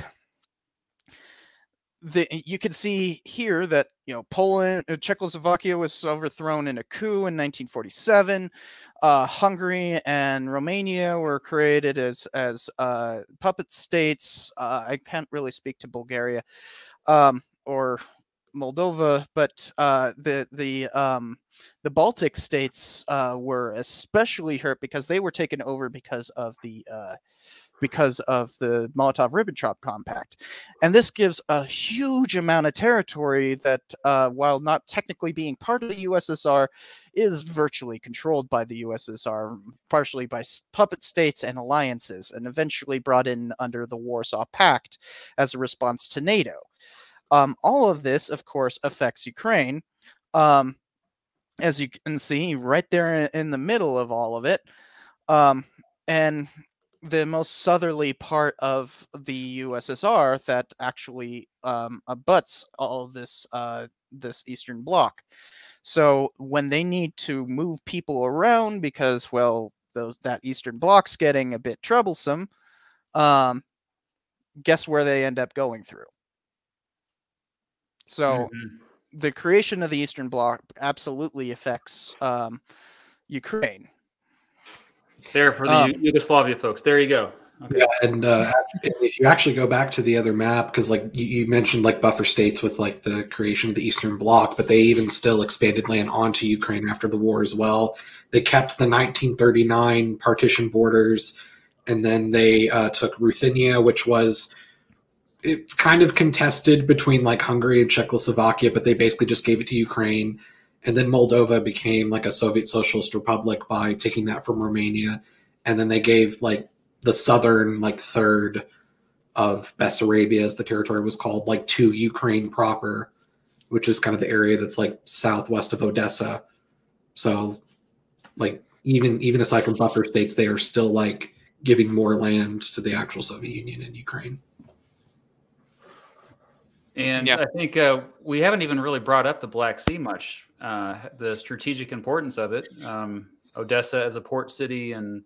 the you can see here that you know Poland, uh, Czechoslovakia was overthrown in a coup in 1947. Uh, Hungary and Romania were created as as uh, puppet states. Uh, I can't really speak to Bulgaria um, or Moldova, but uh, the the um, the Baltic states uh, were especially hurt because they were taken over because of the because of the Molotov-Ribbentrop Compact, and this gives a huge amount of territory that, uh, while not technically being part of the USSR, is virtually controlled by the USSR, partially by puppet states and alliances, and eventually brought in under the Warsaw Pact as a response to NATO. Um, all of this, of course, affects Ukraine. Um, as you can see, right there in- the middle of all of it. Um, and the most southerly part of the USSR that actually um, abuts all this uh, this Eastern Bloc. So when they need to move people around because well those that Eastern Bloc's getting a bit troublesome, um, guess where they end up going through? So Mhm. the creation of the Eastern Bloc absolutely affects um, Ukraine. There for the Um, Yugoslavia folks. There you go. Okay. Yeah, and uh, if you actually go back to the other map, because like you, you mentioned, like buffer states with like the creation of the Eastern Bloc, but they even still expanded land onto Ukraine after the war as well. They kept the 1939 partition borders, and then they uh, took Ruthenia, which was it's kind of contested between like Hungary and Czechoslovakia, but they basically just gave it to Ukraine. And then Moldova became like a Soviet Socialist Republic by taking that from Romania. And then they gave like the southern like third of Bessarabia, as the territory was called, like to Ukraine proper, which is kind of the area that's like southwest of Odessa. So, like even even aside from buffer states, they are still like giving more land to the actual Soviet Union and Ukraine. And Yeah. I think uh, we haven't even really brought up the Black Sea much, uh, the strategic importance of it. Um, Odessa as a port city, and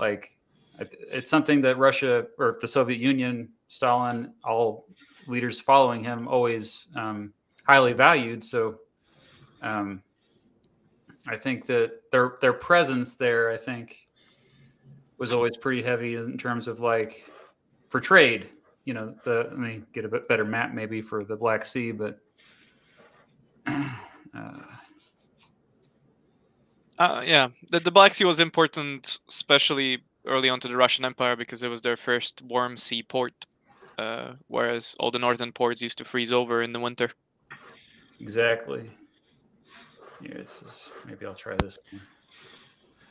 like it's something that Russia or the Soviet Union, Stalin, all leaders following him always um, highly valued. So um, I think that their their presence there, I think, was always pretty heavy in terms of like for trade you know the let me get a bit better map maybe for the black sea but <clears throat> uh, Uh, yeah, the, the Black Sea was important, especially early on to the Russian Empire, because it was their first warm sea port, uh, whereas all the northern ports used to freeze over in the winter. exactly here it's just, maybe i'll try this one.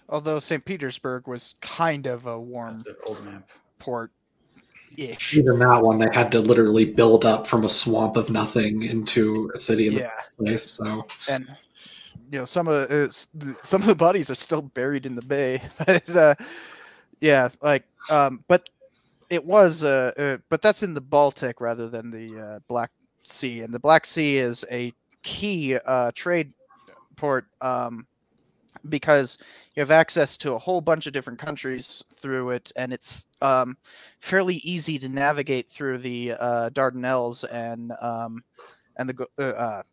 Although St. Petersburg was kind of a warm that's an old map port ish. Even that one, they had to literally build up from a swamp of nothing into a city in Yeah. the place. So and you know some of the, some of the bodies are still buried in the bay <laughs> but uh, yeah like um but it was uh, uh but that's in the baltic rather than the uh, black sea and the black sea is a key uh trade port um because you have access to a whole bunch of different countries through it and it's um fairly easy to navigate through the uh dardanelles and um and the uh, uh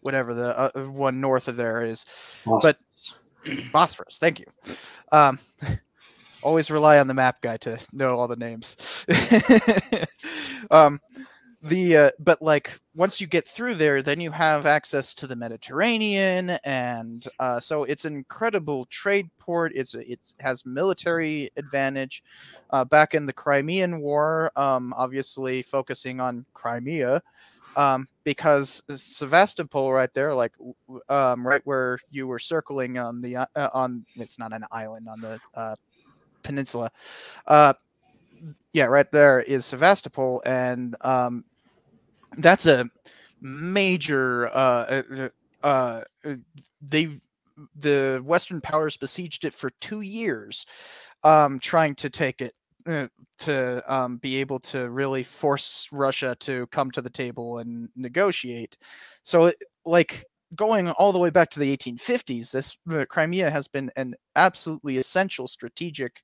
whatever the uh, one north of there is But- Bosphorus. Thank you. Um, <laughs> always rely on the map guy to know all the names. <laughs> um, the uh, but like once you get through there, then you have access to the Mediterranean, and uh, so it's an incredible trade port. It's it has military advantage. Uh, back in the Crimean War, um, obviously focusing on Crimea. Um, because Sevastopol right there, like um, right where you were circling on the uh, uh, on it's not an island on the uh, peninsula. Uh, yeah, right there is Sevastopol, and um, that's a major. Uh, uh, uh, uh, they the Western powers besieged it for two years, um, trying to take it. Uh, to um, be able to really force Russia to come to the table and negotiate. So, it, like going all the way back to the 1850s, this Crimea has been an absolutely essential strategic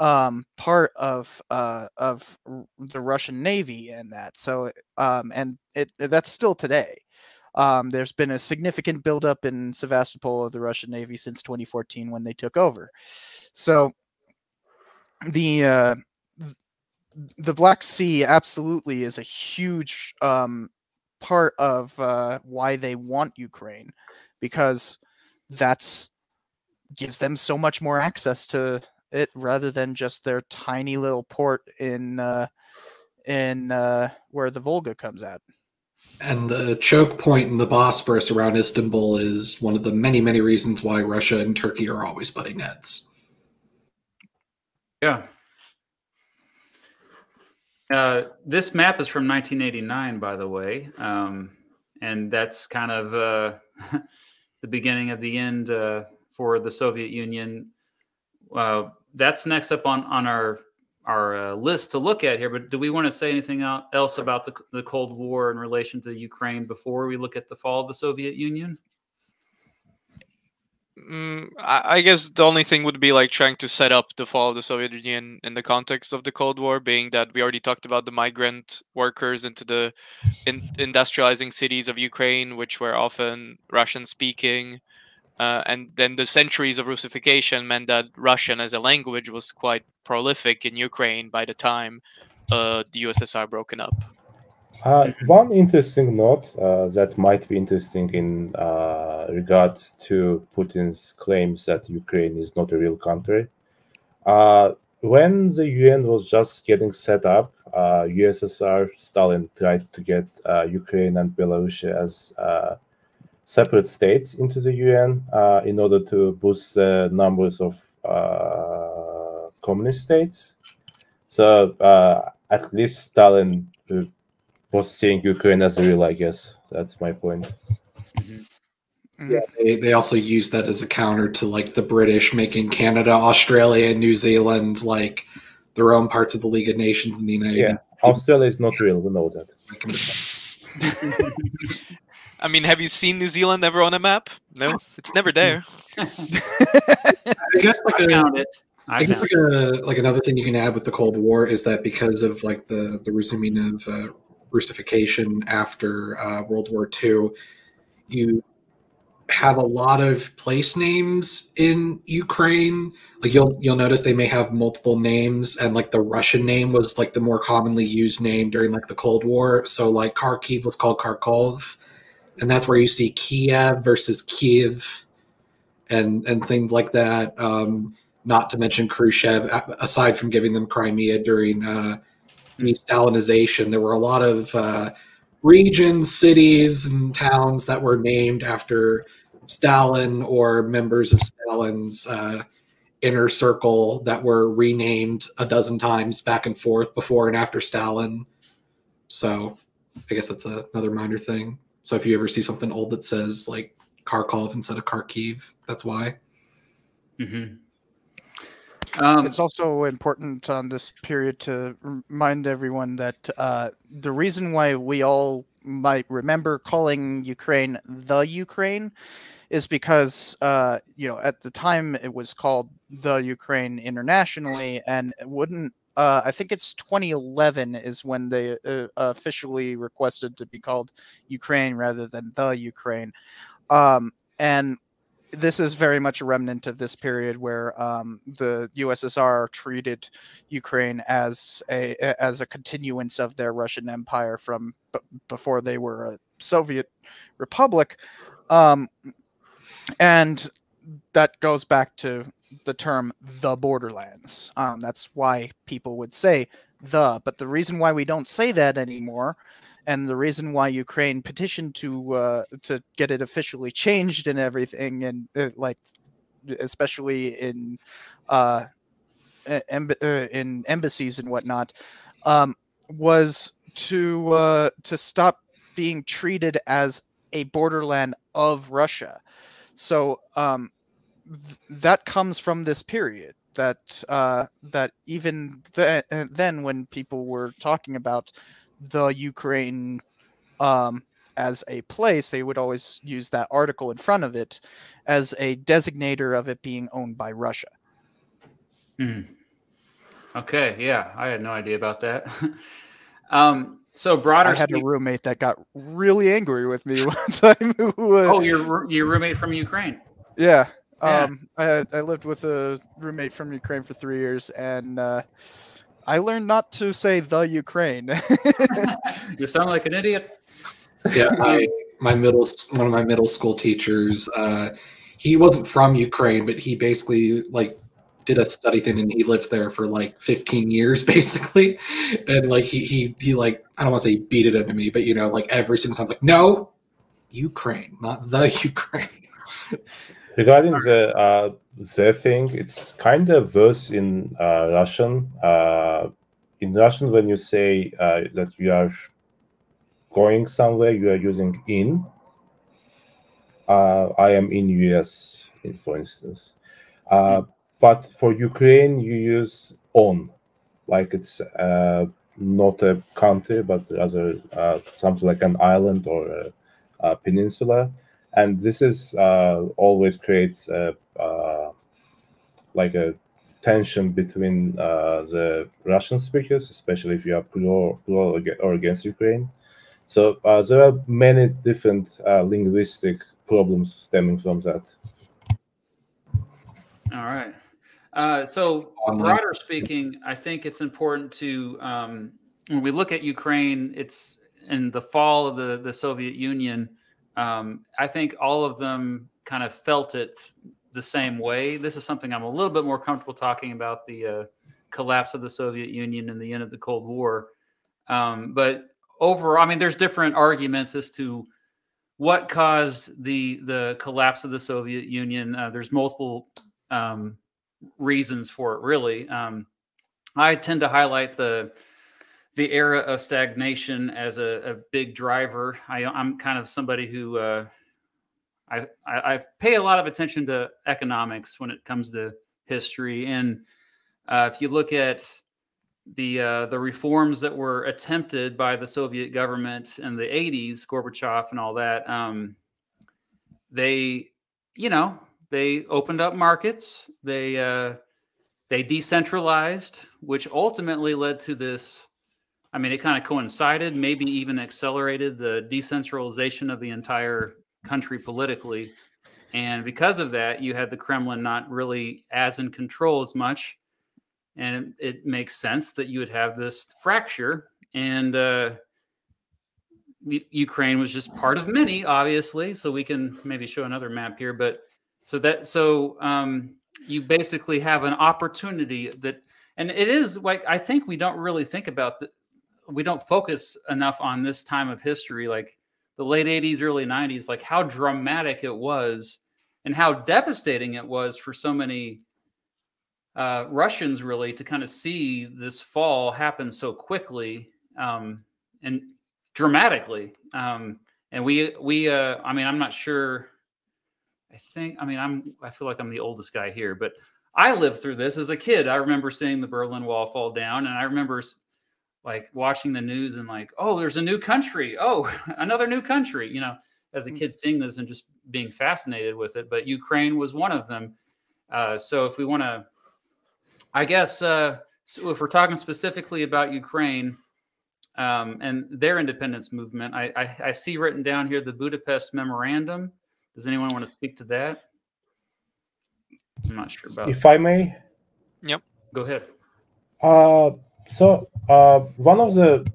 um, part of uh, of the Russian Navy and that. So, um, and it that's still today. Um, there's been a significant buildup in Sevastopol of the Russian Navy since 2014 when they took over. So, the uh, the Black Sea absolutely is a huge um, part of uh, why they want Ukraine because that's gives them so much more access to it rather than just their tiny little port in uh, in uh, where the Volga comes at. And the choke point in the Bosporus around Istanbul is one of the many, many reasons why Russia and Turkey are always butting heads. yeah uh, this map is from 1989 by the way um, and that's kind of uh, <laughs> the beginning of the end uh, for the soviet union uh, that's next up on on our our uh, list to look at here. But do we want to say anything else about the the Cold War in relation to Ukraine before we look at the fall of the Soviet Union? Mm, I, guess the only thing would be like trying to set up the fall of the Soviet Union in the context of the Cold War, being that we already talked about the migrant workers into the in, industrializing cities of Ukraine, which were often Russian speaking. Uh, and then the centuries of Russification meant that Russian as a language was quite prolific in Ukraine by the time uh, the USSR broken up. Uh, one interesting note uh, that might be interesting in uh, regards to Putin's claims that Ukraine is not a real country. Uh, when the UN was just getting set up, USSR, Stalin tried to get Ukraine and Belarus as separate states into the UN uh, in order to boost the numbers of uh, communist states. So uh, at least Stalin was seeing Ukraine as real, I guess. That's my point. Mm-hmm. Yeah, they, they also use that as a counter to like the British making Canada, Australia, and New Zealand like their own parts of the League of Nations and the United. Yeah, Australia is not real. We know that. <laughs> I mean, have you seen New Zealand ever on a map? No, it's never there. <laughs> I guess like I a, found it. I I guess like, a, like another thing you can add with the Cold War is that because of like the the resuming of uh, Russification after uh, World War II, you have a lot of place names in Ukraine. Like you'll you'll notice they may have multiple names, and like the Russian name was like the more commonly used name during like the Cold War. So like Kharkiv was called Kharkov, and that's where you see Kyiv versus Kiev, and and things like that. Um, not to mention Khrushchev, aside from giving them Crimea during uh, de-Stalinization, there were a lot of uh, regions, cities, and towns that were named after Stalin or members of Stalin's uh, inner circle that were renamed a dozen times back and forth before and after Stalin. So I guess that's a, another minor thing. So if you ever see something old that says like Kharkov instead of Kharkiv, that's why. Mhm. Um, it's also important on this period to remind everyone that uh, the reason why we all might remember calling Ukraine the Ukraine is because uh, you know at the time it was called the Ukraine internationally, and it wouldn't. Uh, I think it's 2011 is when they uh, officially requested to be called Ukraine rather than the Ukraine, um, and this is very much a remnant of this period where um, the USSR treated Ukraine as a as a continuance of their Russian Empire from before they were a Soviet republic, um, and that goes back to the term the borderlands. Um, that's why people would say the, but the reason why we don't say that anymore and the reason why Ukraine petitioned to uh, to get it officially changed and everything, and uh, like especially in uh, em- uh, in embassies and whatnot, um, was to uh, to stop being treated as a borderland of Russia. So um, th- that comes from this period. That uh, that even th- then, when people were talking about the Ukraine um, as a place, they would always use that article in front of it as a designator of it being owned by Russia. Hmm. Okay, yeah, I had no idea about that. <laughs> um, so broader. I had a roommate that got really angry with me <laughs> one time. Who, uh, oh, your your roommate from Ukraine. yeah. Yeah. Um, I I lived with a roommate from Ukraine for three years, and uh, I learned not to say the Ukraine. <laughs> you sound like an idiot. yeah my my middle one of my middle school teachers uh he wasn't from ukraine but he basically like did a study thing and he lived there for like 15 years <laughs> basically and like he he, he like i don't want to say he beat it into me but you know like every single time like no ukraine not the <laughs> ukraine Regarding the uh, the thing, it's kind of worse in uh, Russian. Uh, in Russian, when you say uh, that you are going somewhere, you are using in. Uh, I am in US, for instance. Uh, but for Ukraine, you use on, like it's uh, not a country, but rather something like an island or a, a peninsula and this is uh, always creates a, uh, like a tension between uh, the Russian speakers, especially if you are pro, pro or against Ukraine. So uh, there are many different uh, linguistic problems stemming from that. All right. Uh, so, Online. broader speaking, I think it's important to um, when we look at Ukraine, it's in the fall of the the Soviet Union. Um, I think all of them kind of felt it the same way. This is something I'm a little bit more comfortable talking about the uh, collapse of the Soviet Union and the end of the Cold War. Um, but overall, I mean, there's different arguments as to what caused the the collapse of the Soviet Union. Uh, there's multiple um, reasons for it, really. Um, I tend to highlight the the era of stagnation as a, a big driver. I, am kind of somebody who uh, I, I, I pay a lot of attention to economics when it comes to history, and uh, if you look at the uh, the reforms that were attempted by the Soviet government in the 80s, Gorbachev and all that, um, they, you know, they opened up markets. They uh, they decentralized, which ultimately led to this. I mean, it kind of coincided, maybe even accelerated the decentralization of the entire country politically. And because of that, you had the Kremlin not really as in control as much. And it, it, makes sense that you would have this fracture. And uh, ukraine was just part of many obviously. So we can maybe show another map here but so that so um, you basically have an opportunity that and it is like i think we don't really think about that we don't focus enough on this time of history like the late 80s early 90s like how dramatic it was and how devastating it was for so many uh, Russians really to kind of see this fall happen so quickly um, and dramatically. Um, and we we uh, I mean I'm not sure. I think I mean I'm I feel like I'm the oldest guy here, but I lived through this as a kid. I remember seeing the Berlin Wall fall down, and I remember like watching the news and like, oh, there's a new country. Oh, <laughs> another new country. You know, as a mm. kid seeing this and just being fascinated with it. But Ukraine was one of them. Uh, so if we want to I guess uh, so if we're talking specifically about Ukraine um, and their independence movement, I, I, I, see written down here the Budapest Memorandum. Does anyone want to speak to that? I'm not sure about. If I may. Yep. Go ahead. Uh, so uh, one of the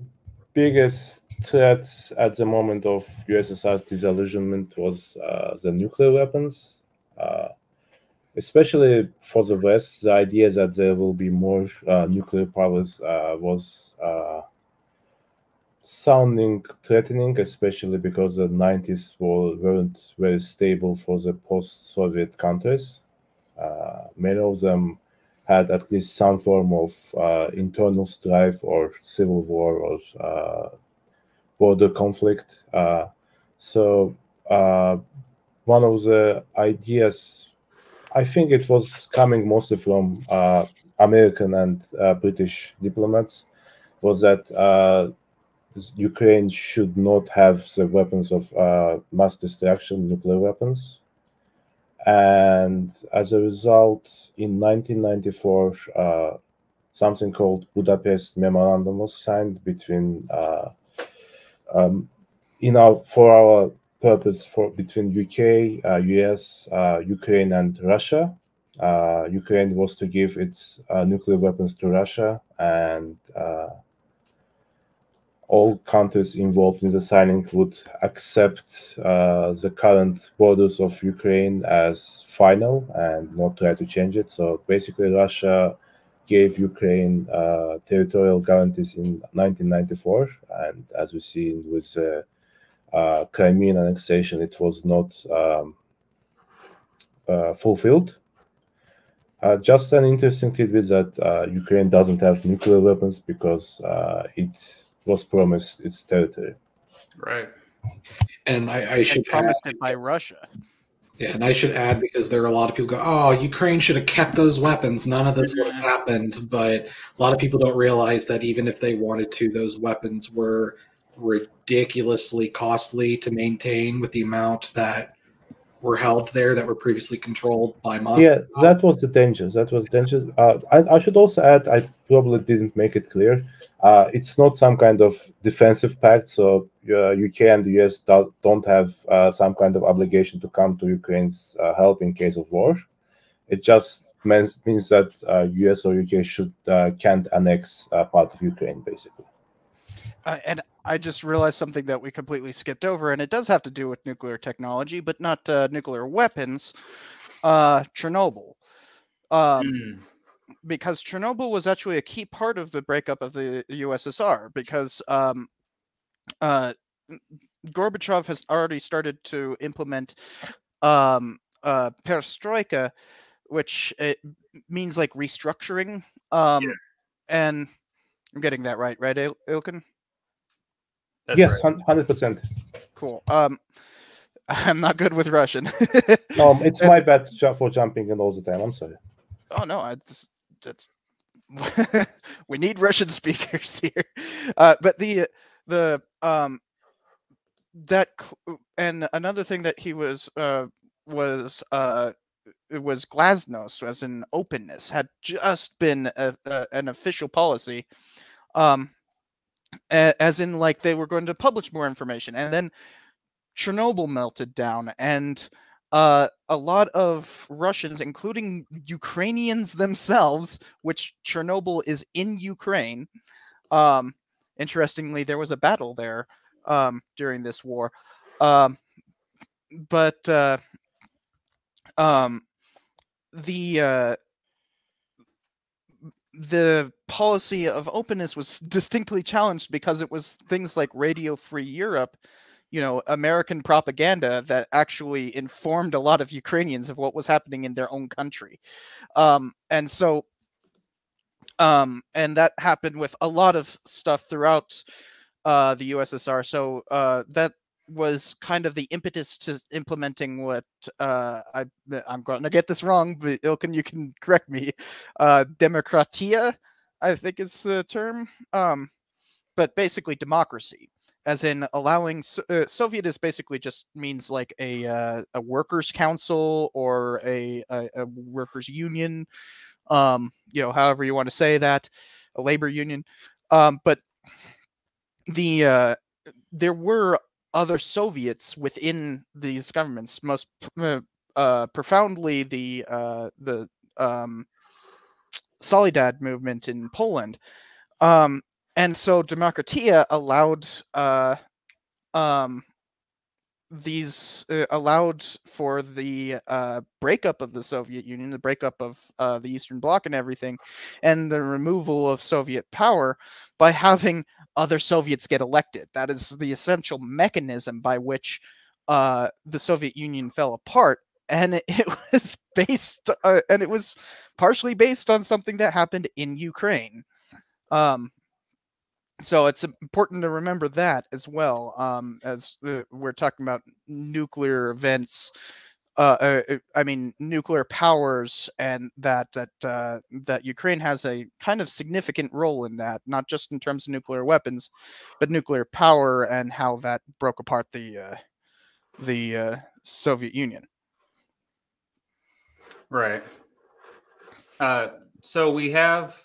biggest threats at the moment of USSR's disillusionment was uh, the nuclear weapons. Uh, especially for the West, the idea that there will be more uh, nuclear powers uh, was uh, sounding threatening, especially because the 90s were, weren't very stable for the post Soviet countries. Uh, many of them had at least some form of uh, internal strife or civil war or uh, border conflict. so, one of the ideas I think it was coming mostly from uh, American and uh, British diplomats, was that uh, Ukraine should not have the weapons of uh, mass destruction, nuclear weapons. And as a result, in 1994, uh, something called Budapest Memorandum was signed between, uh, um, in our for our purpose for between UK, uh, US, uh, Ukraine, and Russia. Uh, Ukraine was to give its nuclear weapons to Russia, and all countries involved in the signing would accept uh, the current borders of Ukraine as final and not try to change it. So basically, Russia gave Ukraine uh, territorial guarantees in 1994, and as we see with the uh, Crimean annexation, it was not um, uh, fulfilled. Uh, just an interesting tidbit that uh, Ukraine doesn't have nuclear weapons because uh, it was promised its territory. Right. And I, I should promised add, it by Russia. Yeah, and I should add because there are a lot of people go, "Oh, Ukraine should have kept those weapons. None of this would have happened." But a lot of people don't realize that even if they wanted to, those weapons were ridiculously costly to maintain with the amount that were held there that were previously controlled by Moscow. Yeah, that was the danger. That was danger. Uh, I, I, should also add, I probably didn't make it clear. Uh, it's not some kind of defensive pact. So uh, UK and the US do, not have uh, some kind of obligation to come to Ukraine's uh, help in case of war. It just means, means that US uh, or UK should can't annex part of Ukraine, basically. and I just realized something that we completely skipped over, and it does have to do with nuclear technology, but not uh, nuclear weapons. Uh, Chernobyl. Um, mm. because Chernobyl was actually a key part of the breakup of the USSR because um, uh, Gorbachev has already started to implement um, uh, perestroika, which it means like restructuring. Um, Yeah. And I'm getting that right, right, Il- Ilkin? That's yes, right. hundred percent. Cool. Um, <laughs> I'm not good with Russian. <laughs> Um, it's my <laughs> bad for jumping in all the time. I'm sorry. Oh no, I just, that's we need Russian speakers here. Uh, but the the um that and another thing that he was uh was uh it was glasnost as in openness had just been a, a, an official policy um a- as in like they were going to publish more information and then chernobyl melted down and uh, a lot of Russians, including Ukrainians themselves, which Chernobyl is in Ukraine. Um, interestingly, there was a battle there um, during this war. Um, but uh, um, the uh, the policy of openness was <laughs> distinctly challenged because it was things like Radio Free Europe you know american propaganda that actually informed a lot of ukrainians of what was happening in their own country. Um, and so um, and that happened with a lot of stuff throughout uh, the ussr so uh, that was kind of the impetus to implementing what uh, I, i'm going to get this wrong but ilkin you can correct me uh, democratia i think is the term um, but basically democracy as in allowing uh, Soviet is basically just means like a uh, a workers' council or a, a a workers' union, um, you know, however you want to say that, a labor union. Um, but the uh, there were other Soviets within these governments, most uh, profoundly the uh, the um, Solidad movement in Poland. Um, and so Demokratia allowed uh, um, these uh, allowed for the uh, breakup of the Soviet Union, the breakup of uh, the Eastern Bloc and everything, and the removal of Soviet power by having other Soviets get elected. That is the essential mechanism by which uh, the Soviet Union fell apart. And it, <laughs> was based, uh, and it was partially based on something that happened in Ukraine. Um, so it's important to remember that as well um, as uh, we're talking about nuclear events uh, uh, uh, i mean nuclear powers and that that uh, that ukraine has a kind of significant role in that not just in terms of nuclear weapons but nuclear power and how that broke apart the uh, the soviet union Right. So we have,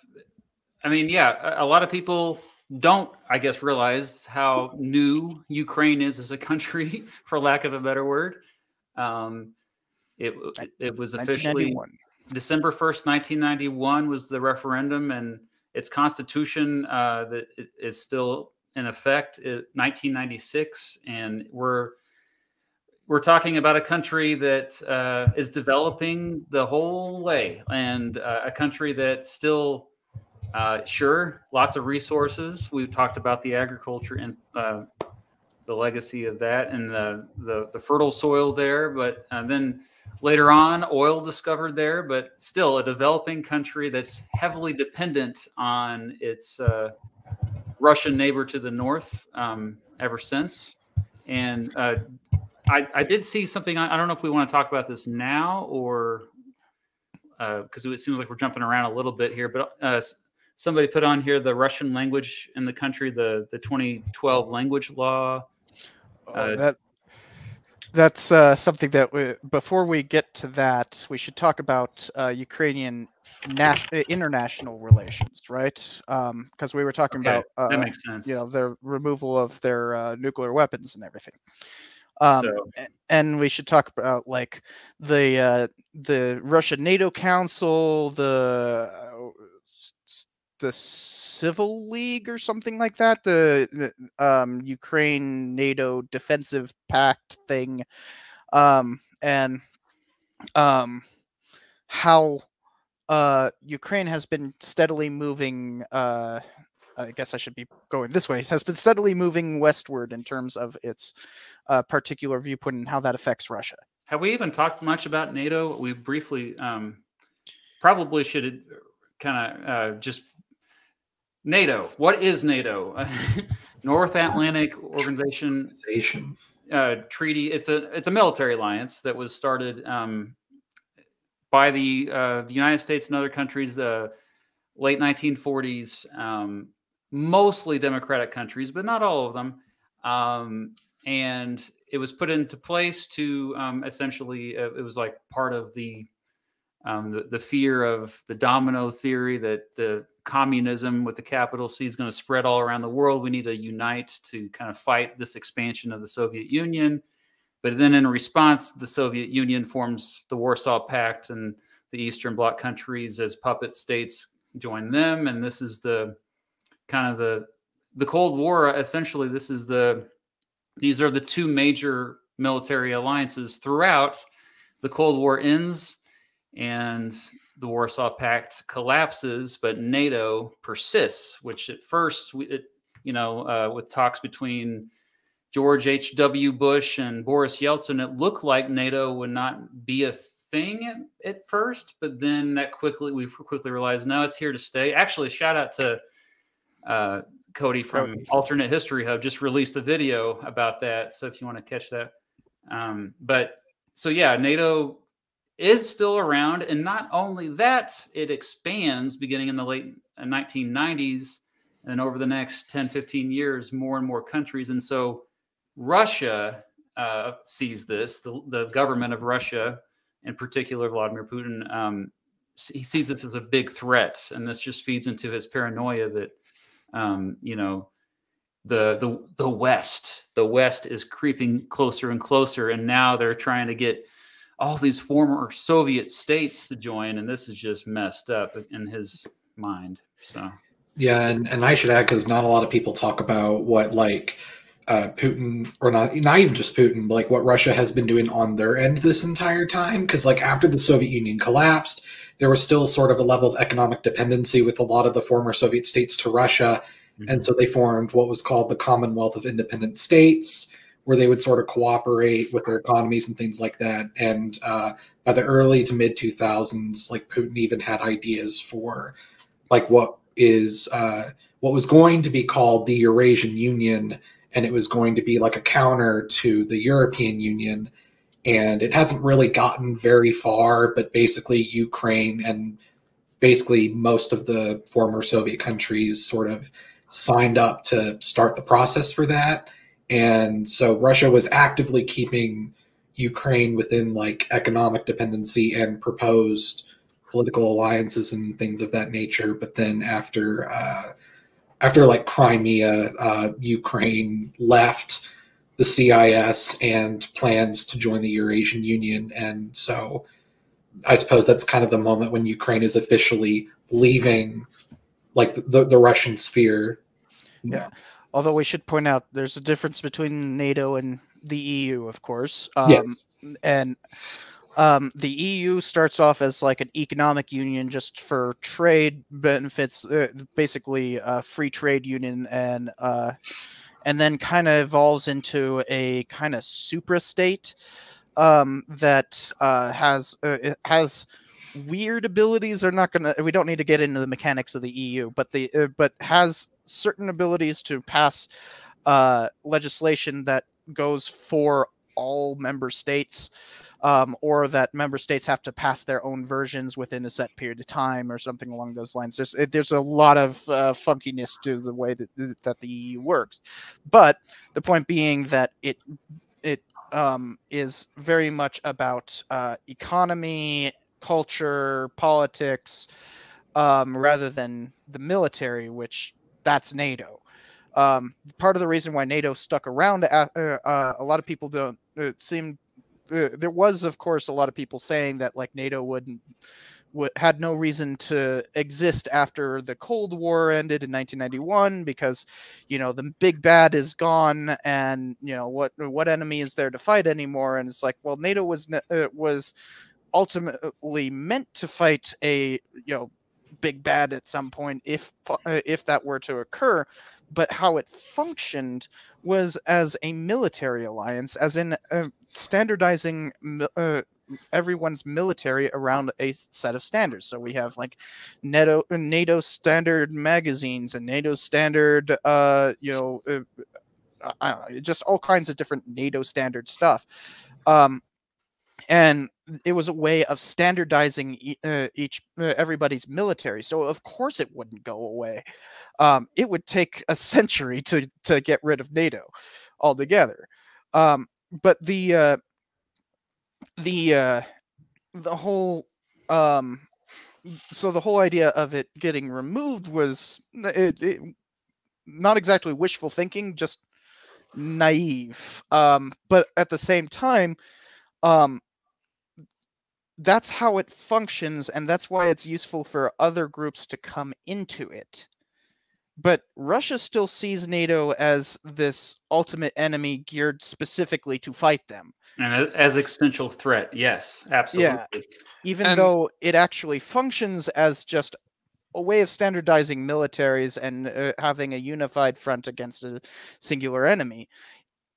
I mean, yeah, a, a lot of people don't, I guess, realize how new Ukraine is as a country, <laughs> for lack of a better word. Um, it it was officially December first, nineteen ninety one, was the referendum, and its constitution uh, that i- is still in effect. Is nineteen ninety six, and we're we're talking about a country that uh, is developing the whole way, and uh, a country that still, uh, sure, lots of resources. We've talked about the agriculture and uh, the legacy of that, and the the, the fertile soil there. But uh, then later on, oil discovered there. But still, a developing country that's heavily dependent on its uh, Russian neighbor to the north um, ever since, and uh, I, I did see something. I, I don't know if we want to talk about this now or because it seems like we're jumping around a little bit here. But uh, somebody put on here the Russian language in the country, the the 2012 language law. Oh, Uh, that that's uh, something that we, before we get to that, we should talk about uh, Ukrainian international relations, right? Because we were talking Okay, about uh, that makes sense. you know the removal of their uh, nuclear weapons and everything. Um, so and we should talk about like the uh, the Russian NATO Council, the the Civil League or something like that, the, um, Ukraine NATO Defensive Pact thing, um, and um, how uh, Ukraine has been steadily moving. Uh, I guess I should be going this way. Has been steadily moving westward in terms of its uh, particular viewpoint and how that affects Russia. Have we even talked much about NATO? We briefly um, probably should kind of uh, just NATO. What is NATO? <laughs> North Atlantic Organization uh, treaty. It's a it's a military alliance that was started um, by the uh, the United States and other countries. The late 1940s, um, mostly democratic countries, but not all of them. Um, and it was put into place to um, essentially uh, it was like part of the, um, the the fear of the domino theory that the communism with the capital C is going to spread all around the world. We need to unite to kind of fight this expansion of the Soviet Union. But then in response, the Soviet Union forms the Warsaw Pact and the Eastern Bloc countries as puppet states join them. And this is the kind of the the Cold War. Essentially, this is the these are the two major military alliances throughout. The Cold War ends and the Warsaw Pact collapses, but NATO persists, which at first, it, you know, uh, with talks between George H.W. Bush and Boris Yeltsin, it looked like NATO would not be a thing at, at first, but then that quickly, we quickly realized, no, it's here to stay. Actually, shout out to uh, Cody from Cody. Alternate History Hub just released a video about that. So if you want to catch that, um, but so yeah, NATO is still around, and not only that, it expands beginning in the late 1990s, and over the next 10, 15 years, more and more countries, and so Russia uh, sees this. The, the government of Russia, in particular, Vladimir Putin. Um, he sees this as a big threat, and this just feeds into his paranoia that um, you know the the the west the west is creeping closer and closer and now they're trying to get all these former soviet states to join and this is just messed up in his mind so Yeah, and, and I should add because not a lot of people talk about what like uh, Putin or not not even just Putin, but like what Russia has been doing on their end this entire time. Because like after the Soviet Union collapsed, there was still sort of a level of economic dependency with a lot of the former Soviet states to Russia, and so they formed what was called the Commonwealth of Independent States, where they would sort of cooperate with their economies and things like that. And uh, by the early to mid 2000s, like Putin even had ideas for like what is uh, what was going to be called the Eurasian Union, and it was going to be like a counter to the European Union. And it hasn't really gotten very far, but basically Ukraine and basically most of the former Soviet countries sort of signed up to start the process for that. And so Russia was actively keeping Ukraine within like economic dependency and proposed political alliances and things of that nature. But then after uh, after like Crimea, uh, Ukraine left the CIS and plans to join the Eurasian Union, and so I suppose that's kind of the moment when Ukraine is officially leaving like the, the Russian sphere. Yeah. Although we should point out there's a difference between NATO and the EU, of course. Um, Yes. And um, the EU starts off as like an economic union just for trade benefits, uh, basically a free trade union, and uh, and then kind of evolves into a kind of supra state um, that uh, has uh, has weird abilities. They're not gonna. We don't need to get into the mechanics of the EU, but the uh, but has certain abilities to pass uh, legislation that goes for all member states, um, or that member states have to pass their own versions within a set period of time, or something along those lines. There's it- there's a lot of uh, funkiness to the way that that the EU works, but the point being that it it um, is very much about uh, economy, culture, politics, um, rather than the military, which that's NATO. Um, part of the reason why NATO stuck around, uh, uh, a lot of people don't It seem. Uh, there was, of course, a lot of people saying that like NATO wouldn't would, had no reason to exist after the Cold War ended in 1991 because you know the big bad is gone and you know what what enemy is there to fight anymore and it's like well NATO was uh, was ultimately meant to fight a you know big bad at some point if uh, if that were to occur but how it functioned was as a military alliance as in uh, standardizing uh, everyone's military around a set of standards so we have like nato nato standard magazines and nato standard uh you know uh, know, just all kinds of different NATO standard stuff. Um, and it was a way of standardizing uh, each uh, everybody's military. So of course it wouldn't go away. Um, it would take a <laughs> century to to get rid of NATO altogether. Um, but the uh, the uh, the whole um, so the whole idea of it getting removed was it, it, not exactly wishful thinking, just naive. Um, but at the same time, um, that's how it functions, and that's why it's useful for other groups to come into it. But Russia still sees NATO as this ultimate enemy geared specifically to fight them. And as existential threat, yes, absolutely. Yeah. Even and... though it actually functions as just a way of standardizing militaries and uh, having a unified front against a singular enemy.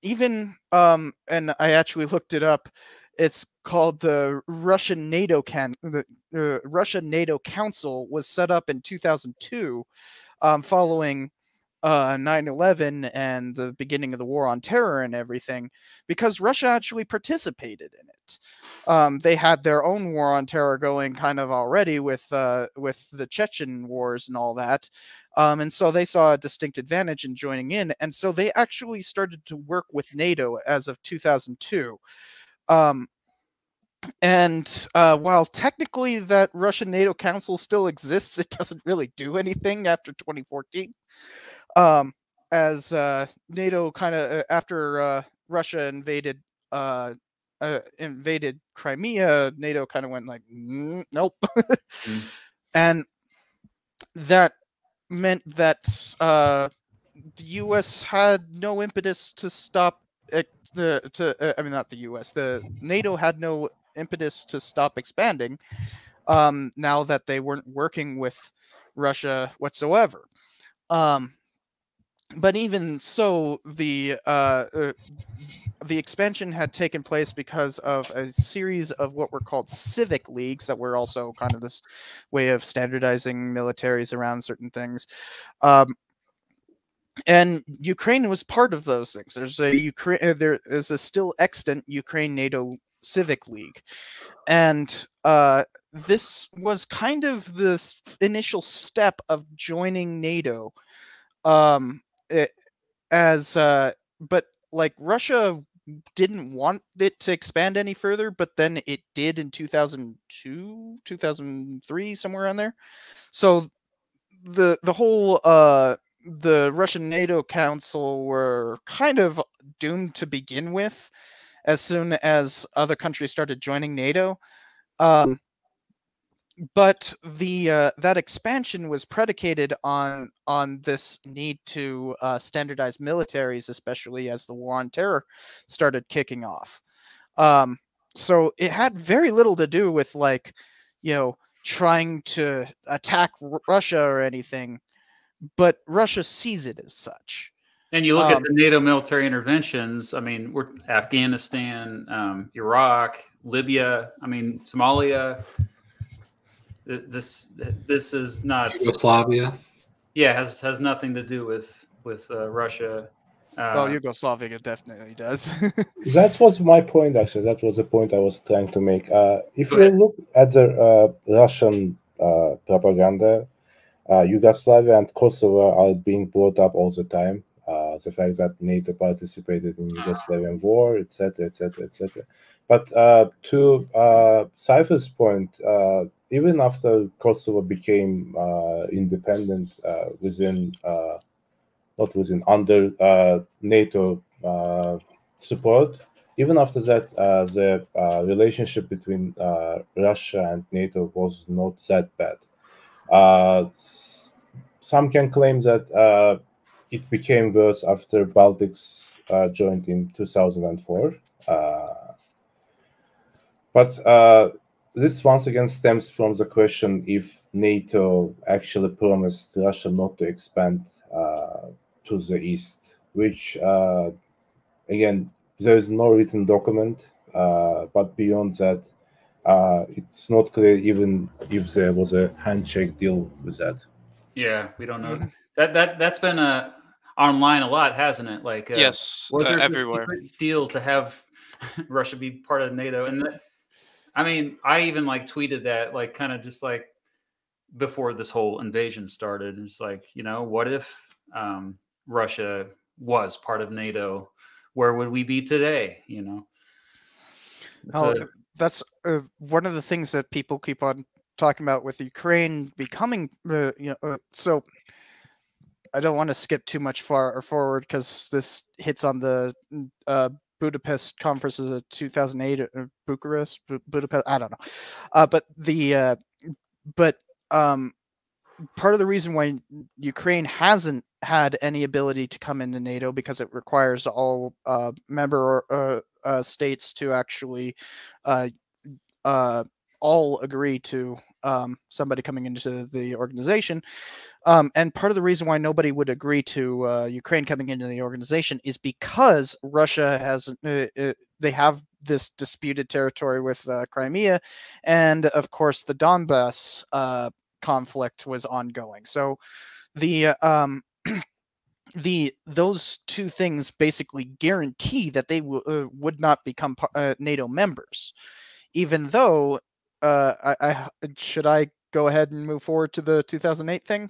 Even um, and I actually looked it up. It's called the Russian NATO can the uh, NATO Council was set up in 2002, um, following uh, 9/11 and the beginning of the war on terror and everything, because Russia actually participated in it. Um, they had their own war on terror going kind of already with uh, with the Chechen wars and all that, um, and so they saw a distinct advantage in joining in, and so they actually started to work with NATO as of 2002. Um, and uh, while technically that Russian NATO Council still exists, it doesn't really do anything after 2014 um, as uh, NATO kind of uh, after uh, Russia invaded uh, uh, invaded Crimea, NATO kind of went like, mm, nope, mm. <laughs> and that meant that uh, the U.S. had no impetus to stop it, the to I mean not the U.S. the NATO had no impetus to stop expanding. Um, now that they weren't working with Russia whatsoever. Um, but even so, the uh, uh, the expansion had taken place because of a series of what were called civic leagues that were also kind of this way of standardizing militaries around certain things. Um, and Ukraine was part of those things. There's a Ukraine, uh, there is a still extant Ukraine NATO Civic League, and uh, this was kind of the initial step of joining NATO. Um, it, as uh, but like Russia didn't want it to expand any further, but then it did in 2002, 2003, somewhere on there. So the the whole uh the Russian NATO Council were kind of doomed to begin with as soon as other countries started joining NATO. Um, but the uh, that expansion was predicated on on this need to uh, standardize militaries, especially as the war on terror started kicking off. Um, so it had very little to do with like, you know, trying to attack Russia or anything, but Russia sees it as such. And you look um, at the NATO military interventions. I mean, we're Afghanistan, um, Iraq, Libya. I mean, Somalia this this is not Yugoslavia. Yeah, has has nothing to do with with uh, Russia. Uh, well, Yugoslavia definitely does. <laughs> that was my point. Actually, that was the point I was trying to make. Uh, if you look at the uh, Russian uh, propaganda, uh, Yugoslavia and Kosovo are being brought up all the time. The fact that NATO participated in the Yugoslavian war, etc., etc., etc. But to Cypher's point, even after Kosovo became uh, independent uh, within, uh, not within, under uh, NATO uh, support, even after that, uh, the relationship between Russia and NATO was not that bad. some can claim that it became worse after Baltics joined in 2004. but this once again stems from the question if NATO actually promised Russia not to expand uh, to the east, which uh, again there is no written document, uh, but beyond that, uh, it's not clear even if there was a handshake deal with that. Yeah, we don't know that that that's been uh, online a lot, hasn't it? Like uh, yes, was uh, there some everywhere. deal to have <laughs> Russia be part of NATO? And that, I mean, I even like tweeted that, like, kind of just like before this whole invasion started. It's like, you know, what if um, Russia was part of NATO? Where would we be today? You know, It's Oh, a- that's uh, one of the things that people keep on talking about with Ukraine becoming, uh, you know, uh, so I don't want to skip too much far or forward because this hits on the mm, uh, Budapest conferences of 2008 or uh, Bucharest, Bu- Budapest. I don't know, uh, but the uh, but um, part of the reason why Ukraine hasn't had any ability to come into NATO because it requires all uh, member uh, uh, states to actually uh, uh, all agree to um, somebody coming into the organization. Um, and part of the reason why nobody would agree to uh, Ukraine coming into the organization is because Russia has uh, uh, they have this disputed territory with uh, Crimea, and of course the Donbass uh, conflict was ongoing. So the uh, um, <clears throat> the those two things basically guarantee that they would not become NATO members, even though uh, I, I should I go ahead and move forward to the 2008 thing.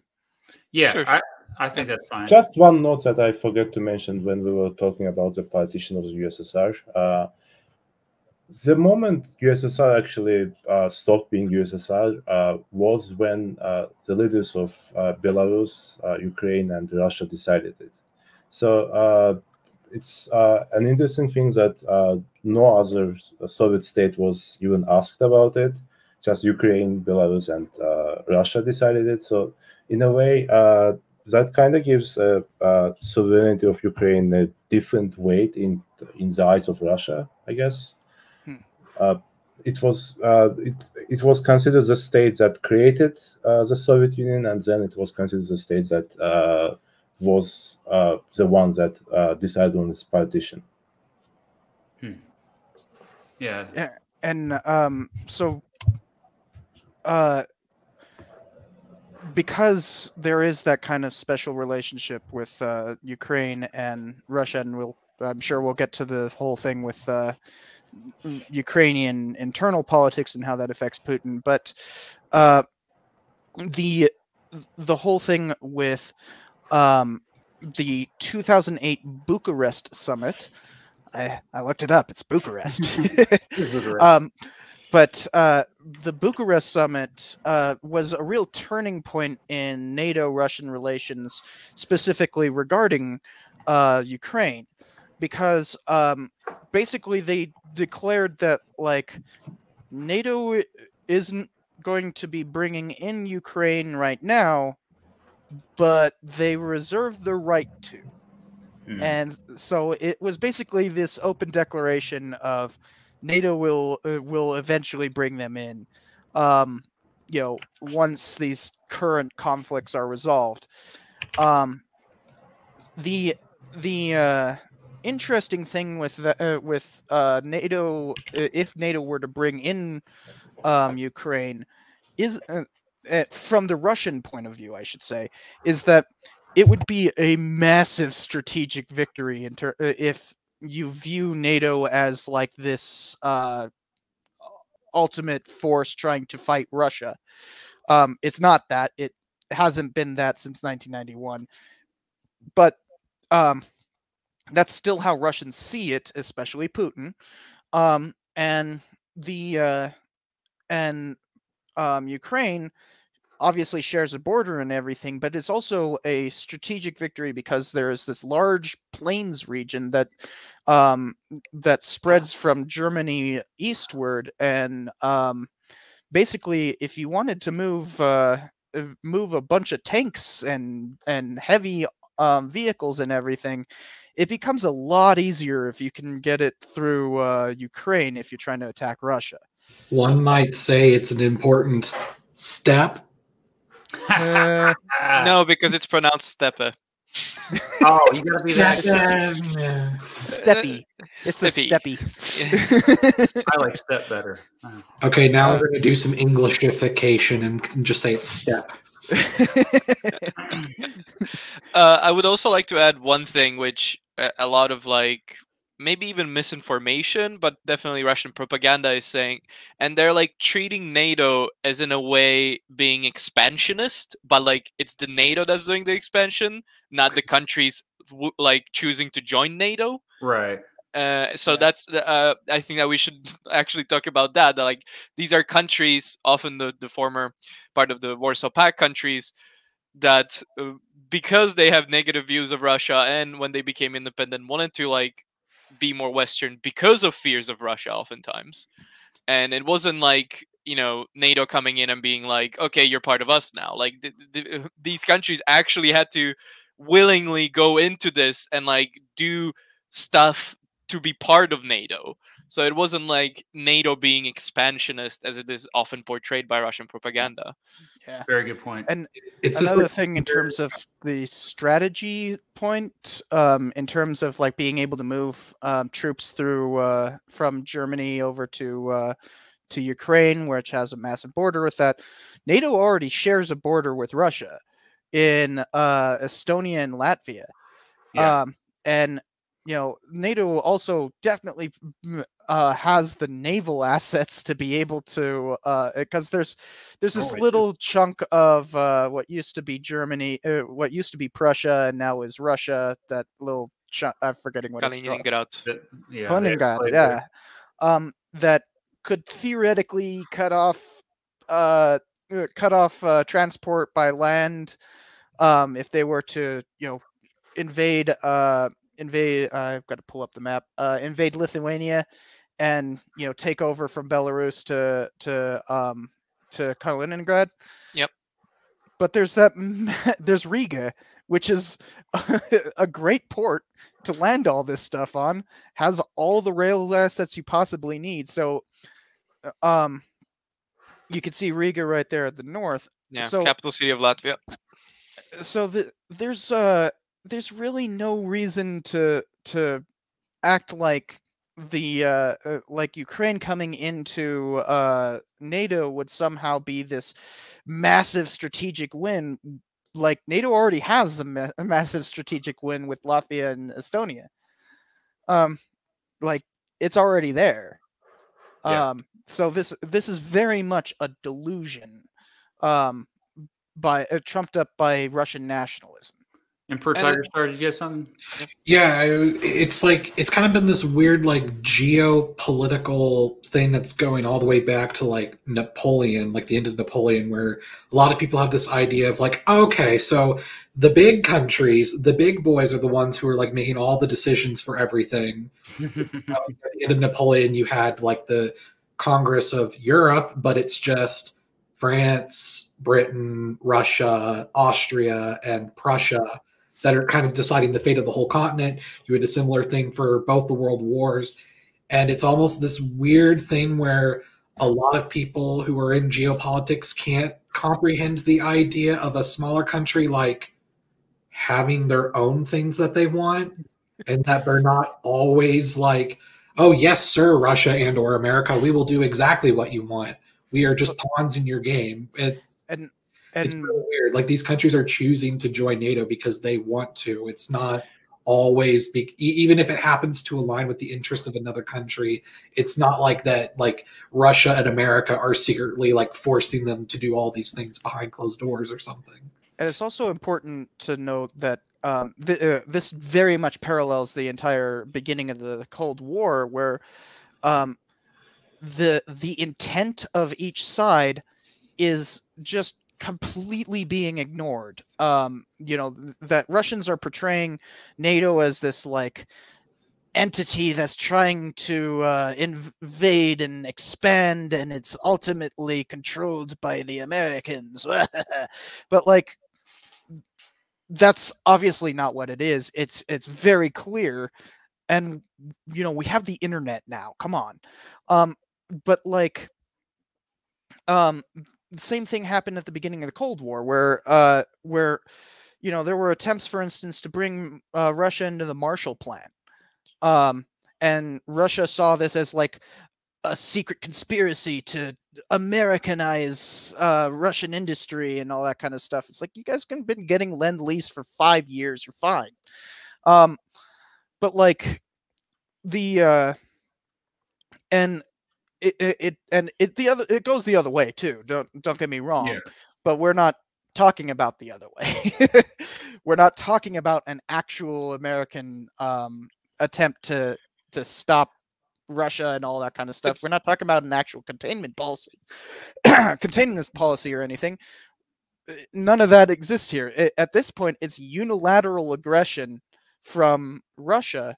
yeah, Sure. I, I think that's fine. Just one note that I forgot to mention when we were talking about the partition of the USSR. Uh, the moment USSR actually uh, stopped being USSR uh, was when uh, the leaders of uh, Belarus, uh, Ukraine, and Russia decided it. So uh, it's uh, an interesting thing that uh, no other Soviet state was even asked about it. Just Ukraine, Belarus, and uh, Russia decided it. So in a way, uh, that kind of gives uh, uh, sovereignty of Ukraine a different weight in in the eyes of Russia, I guess. Hmm. Uh, it was uh, it it was considered the state that created uh, the Soviet Union, and then it was considered the state that uh, was uh, the one that uh, decided on this partition. yeah, and um, so uh, because there is that kind of special relationship with uh, Ukraine and Russia, and we'll I'm sure we'll get to the whole thing with uh, Ukrainian internal politics and how that affects Putin, but uh, the the whole thing with um, the 2008 Bucharest summit. I, I looked it up. It's <laughs> <laughs> Bucharest. um, but uh, the Bucharest summit uh, was a real turning point in NATO-Russian relations, specifically regarding uh, Ukraine, because um, basically they declared that like NATO isn't going to be bringing in Ukraine right now, but they reserve the right to. Hmm. And so it was basically this open declaration of NATO will uh, will eventually bring them in, um, you know, once these current conflicts are resolved. Um, the the uh, interesting thing with the, uh, with uh, NATO, uh, if NATO were to bring in um, Ukraine, is uh, from the Russian point of view, I should say, is that it would be a massive strategic victory uh, if you view NATO as like this uh, ultimate force trying to fight Russia. Um, it's not that. It hasn't been that since 1991. But um, that's still how Russians see it, especially Putin. Um, and the uh, and um, Ukraine obviously shares a border and everything, but it's also a strategic victory because there is this large plains region that um, that spreads from Germany eastward, and um, basically, if you wanted to move uh, move a bunch of tanks and and heavy um, vehicles and everything, it becomes a lot easier if you can get it through uh, Ukraine if you're trying to attack Russia. One might say it's an important step. Uh, <laughs> no, because it's pronounced steppe. <laughs> Oh, you gotta be that. steppy. It's a Steppy. steppy. <laughs> I like step better. Okay, now we're going to do some Englishification and just say it's step. Uh, I would also like to add one thing, which a, a lot of like maybe even misinformation, but definitely Russian propaganda is saying, and they're like treating NATO as in a way being expansionist, but like it's the NATO that's doing the expansion, not the countries like choosing to join NATO. Right. Uh, so that's the, uh, I think that we should <laughs> actually talk about that. that, Like these are countries, often the, the former part of the Warsaw Pact countries, that uh, because they have negative views of Russia and when they became independent wanted to like be more Western because of fears of Russia, oftentimes. And it wasn't like you know NATO coming in and being like, okay, you're part of us now. Like th- th- <laughs> these countries actually had to willingly go into this and like do stuff to be part of NATO. So it wasn't like NATO being expansionist as it is often portrayed by Russian propaganda. Yeah. Very good point. And It's just Another like, thing in terms of the strategy point, um, in terms of like being able to move um, troops through uh, from Germany over to uh, to Ukraine, which has a massive border with that. NATO already shares a border with Russia in uh, Estonia and Latvia, Yeah. um, and you know NATO also definitely uh, has the naval assets to be able to because there's there's this Oh, I do. little chunk of uh, what used to be Germany, uh, what used to be Prussia, and now is Russia. That little chunk, I'm forgetting what it's called. Kaliningrad. That- yeah. Kaliningrad, they- yeah. Um, that could theoretically cut off, uh, uh, cut off uh, transport by land, um, if they were to, you know, invade, uh, invade. I've got to pull up the map. Uh, invade Lithuania, and you know, take over from Belarus to to um to Kaliningrad. Yep. But there's that. <laughs> There's Riga, which is <laughs> a great port to land all this stuff on has all the rail assets you possibly need. So, uh, um, you can see Riga right there at the north. Yeah, So- capital city of Latvia. So the, there's uh there's really no reason to to act like the uh, uh like Ukraine coming into uh NATO would somehow be this massive strategic win. Like NATO already has a, ma- a massive strategic win with Latvia and Estonia. Um, like it's already there. Yeah. Um, so this this is very much a delusion, um, by uh, trumped up by Russian nationalism. And it- Tiger Star, did you have something? yeah, it's like it's kind of been this weird like geopolitical thing that's going all the way back to like Napoleon, like the end of Napoleon, where a lot of people have this idea of like, okay, so the big countries, the big boys are the ones who are like making all the decisions for everything. <laughs> at the end of Napoleon, you had like the Congress of Europe, but it's just France, Britain, Russia, Austria, and Prussia that are kind of deciding the fate of the whole continent. You had a similar thing for both the world wars. And it's almost this weird thing where a lot of people who are in geopolitics can't comprehend the idea of a smaller country like having their own things that they want and that they're not always like oh yes sir russia and or america we will do exactly what you want we are just pawns in your game it's And it's really weird. Like these countries are choosing to join nato because they want to. It's not always be even if it happens to align with the interests of another country it's not like that like russia and america are secretly like forcing them to do all these things behind closed doors or something. And it's also important to note that um, th- uh, this very much parallels the entire beginning of the Cold War, where um, the the intent of each side is just completely being ignored. Um, you know th- that Russians are portraying NATO as this like entity that's trying to uh, invade and expand, and it's ultimately controlled by the Americans. <laughs> but like that's obviously not what it is it's it's very clear and you know we have the internet now come on um but like um, the same thing happened at the beginning of the Cold War, where uh, where you know there were attempts, for instance, to bring uh, Russia into the Marshall Plan, um, and Russia saw this as like a secret conspiracy to Americanize uh, Russian industry and all that kind of stuff. It's like you guys have been getting lend lease for five years. You're fine. Um, but like the uh, and it, it, it and it the other it goes the other way too. Don't don't get me wrong. Yeah. But we're not talking about the other way. <laughs> we're not talking about an actual American um, attempt to to stop Russia and all that kind of stuff. It's- We're not talking about an actual containment policy, <clears throat> containment policy or anything. Uh, None of that exists here. I- At this point, it's unilateral aggression from Russia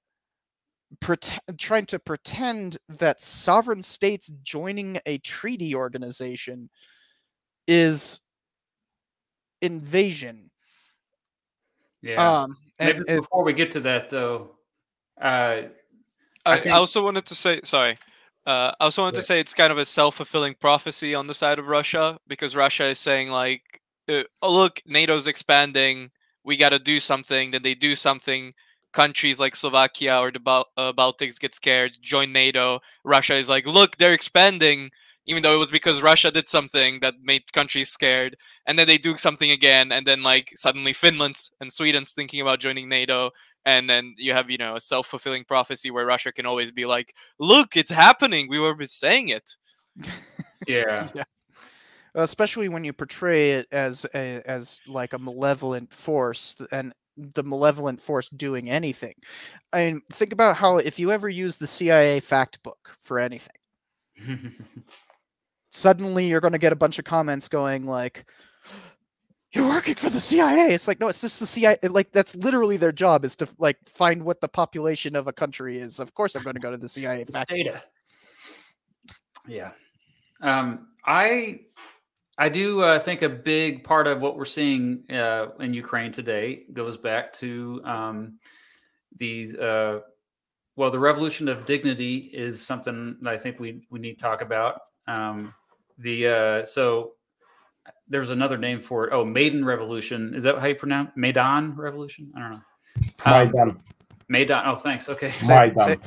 prete- trying to pretend that sovereign states joining a treaty organization is invasion. Yeah. Um, Maybe and, and- before we get to that, though, uh, I I, I also wanted to say sorry. Uh, I also wanted Yeah. to say it's kind of a self-fulfilling prophecy on the side of Russia because Russia is saying like, uh, "Oh look, NATO's expanding. We got to do something." Then they do something. Countries like Slovakia or the Bal- uh, Baltics get scared, join NATO. Russia is like, "Look, they're expanding," even though it was because Russia did something that made countries scared. And then they do something again, and then like suddenly Finland and Sweden's thinking about joining NATO, and then you have you know a self-fulfilling prophecy where russia can always be like look it's happening we were saying it <laughs> yeah. especially when you portray it as a as like a malevolent force and the malevolent force doing anything. I mean, think about how if you ever use the CIA fact book for anything, <laughs> suddenly you're going to get a bunch of comments going like you're working for the CIA. It's like no, it's just the CIA. Like that's literally their job is to like find what the population of a country is. Of course, I'm going to go to the CIA <laughs> fact. book. data. Yeah. Um, I I do uh, think a big part of what we're seeing uh, in Ukraine today goes back to um, these. Uh, well, the revolution of dignity is something that I think we we need to talk about. Um, the uh, so there's another name for it. Oh, Maiden Revolution. Is that how you pronounce Maidan Revolution? I don't know. Um, Maidan. Maidan. Oh, thanks. Okay. Say- Maidan.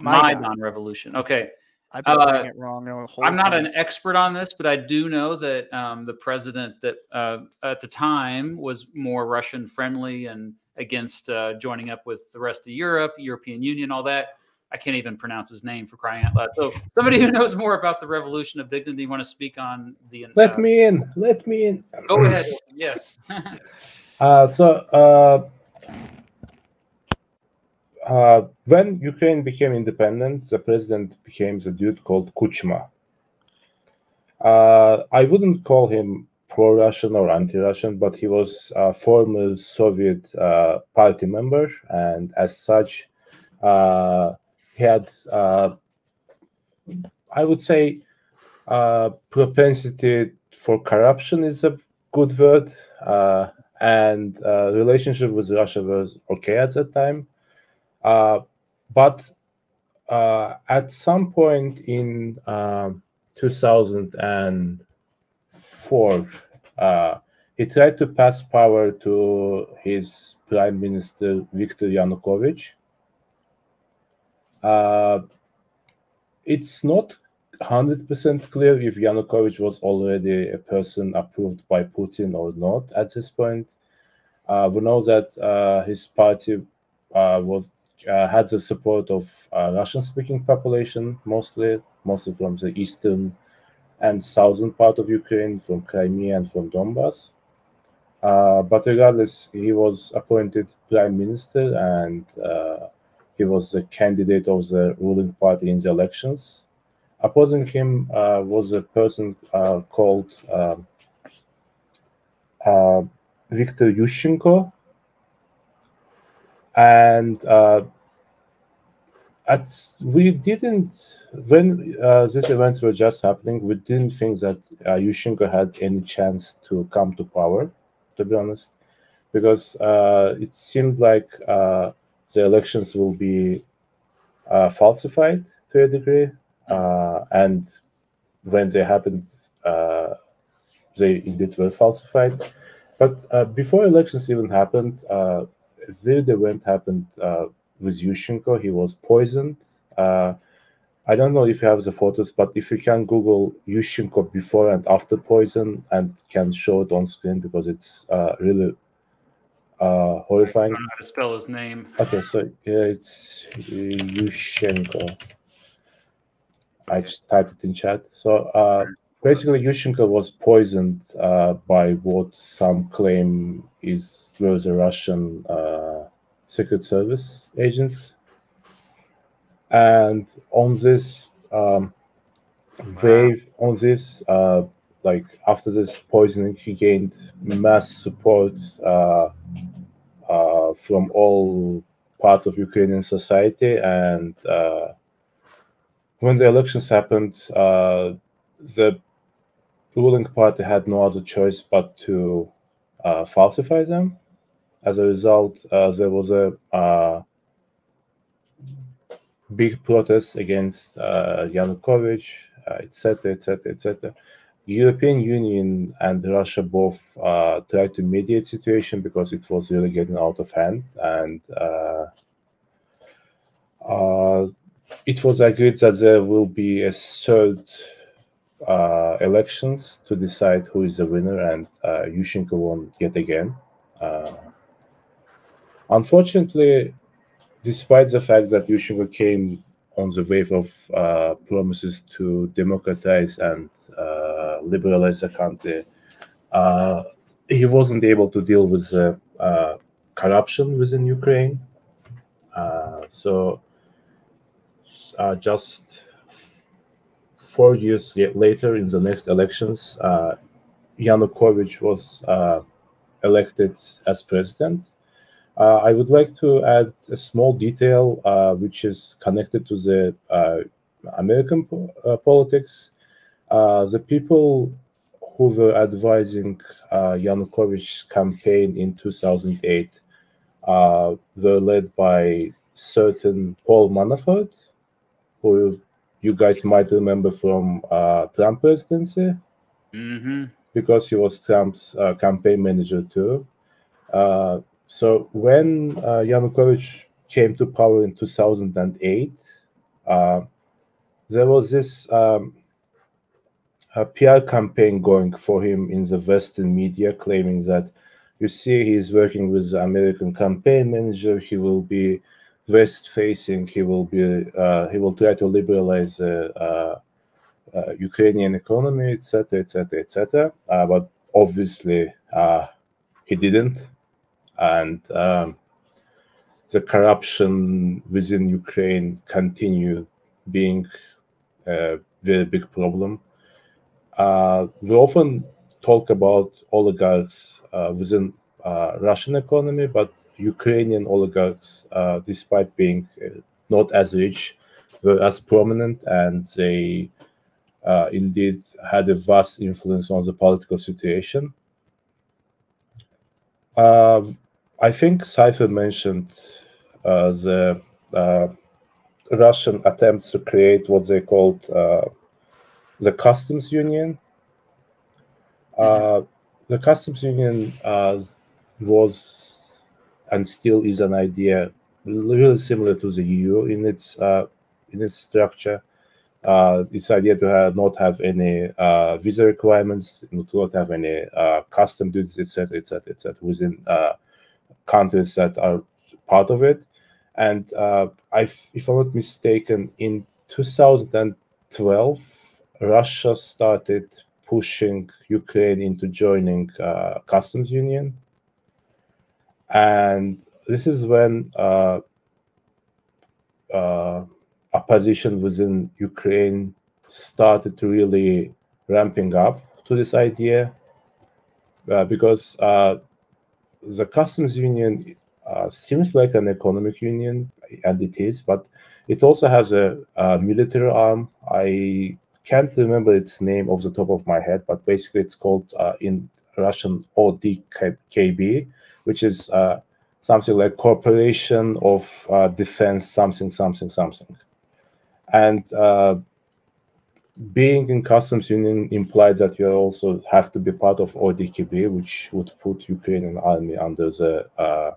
Maidan. Maidan Revolution. Okay. I've been Uh, saying it wrong. the whole I'm not time. an expert on this, but I do know that um, the president that uh, at the time was more Russian friendly and against uh, joining up with the rest of Europe, European Union, all that. I can't even pronounce his name for crying out loud. So, somebody who knows more about the revolution of dignity want to speak on the? Let uh, me in. Let me in. go ahead. Yes. <laughs> Uh, so, uh, when Ukraine became independent, the president became the dude called Kuchma. Uh, I wouldn't call him pro-Russian or anti-Russian, but he was a former Soviet uh, party member, and as such, uh, he had, uh, I would say, uh, propensity for corruption is a good word. And relationship with Russia was okay at that time. Uh, but uh, at some point in um 2004, uh, he tried to pass power to his prime minister Viktor Yanukovych. Uh, it's not 100% clear if Yanukovych was already a person approved by Putin or not at this point. Uh, we know that uh, his party was had the support of uh, Russian-speaking population, mostly, mostly from the eastern and southern part of Ukraine, from Crimea and from Donbass. Uh, but regardless, he was appointed prime minister, and uh, he was the candidate of the ruling party in the elections. Opposing him uh, was a person uh, called uh, uh, Viktor Yushchenko, and uh, at we didn't when uh, these events were just happening. We didn't think that uh, Yushchenko had any chance to come to power, to be honest, because uh, it seemed like uh, the elections will be uh, falsified to a degree, uh, and when they happened, they indeed were falsified. But before elections even happened, weird event happened uh, with Yushchenko. He was poisoned. Uh, I don't know if you have the photos, but if you can Google Yushchenko before and after poison and can show it on screen because it's uh, really uh, horrifying. I don't know how to spell his name. Okay, so yeah, it's Yushchenko. I just typed it in chat. So uh, basically, Yushchenko was poisoned uh, by what some claim is was a Russian uh, Secret Service agents, and on this um, wave, on this uh, like after this poisoning, he gained mass support uh, uh, from all parts of Ukrainian society. And uh, when the elections happened, the ruling party had no other choice but to uh, falsify them. As a result, uh, there was a uh, big protest against uh, Yanukovych, etc., etc., etc. European Union and Russia both uh, tried to mediate situation because it was really getting out of hand, and uh, it was agreed that there will be a third uh, elections to decide who is the winner, and uh, Yushchenko won yet again. Uh, unfortunately, despite the fact that Yushchenko came on the wave of uh, promises to democratize and uh, liberalize the country, uh, he wasn't able to deal with the uh, corruption within Ukraine. Uh, so uh, just four years later, in the next elections, uh, Yanukovych was uh, elected as president. Uh, I would like to add a small detail uh, which is connected to the uh, American po politics. the people who were advising Yanukovych's campaign in 2008 were led by certain Paul Manafort, who you guys might remember from uh, Trump presidency, Mm-hmm. because he was Trump's uh, campaign manager too. Uh, so when uh, Yanukovych came to power in 2008, uh, there was this um, a PR campaign going for him in the Western media, claiming that you see he's working with the American campaign manager. He will be west facing. He will be uh, he will try to liberalize the uh, uh, Ukrainian economy, etc., etc., etc. But obviously, uh, he didn't, and um, the corruption within Ukraine continued being a very big problem. Uh, we often talk about oligarchs uh, within Russian economy, but Ukrainian oligarchs, uh, despite being uh, not as rich, were as prominent, and they uh, indeed had a vast influence on the political situation. Uh, I think Cypher mentioned uh, the uh, Russian attempts to create what they called the customs union. the customs union was and still is an idea really similar to the EU in its uh, in its structure. Uh, this idea to have, not have any uh, visa requirements, not have any uh, custom duties, etc., etc., etc., within uh, countries that are part of it. And uh, if I'm not mistaken, in 2012, Russia started pushing Ukraine into joining customs union and this is when uh, uh, opposition within Ukraine started to really ramping up to this idea uh, because uh, the customs union uh, seems like an economic union, and it is, but it also has a, a military arm. I can't remember its name off the top of my head, but basically it's called uh, in Russian ODKB, which is uh, something like Corporation of uh, Defense, something, something, something. And uh, being in customs union implies that you also have to be part of ODKB, which would put Ukrainian army under the uh,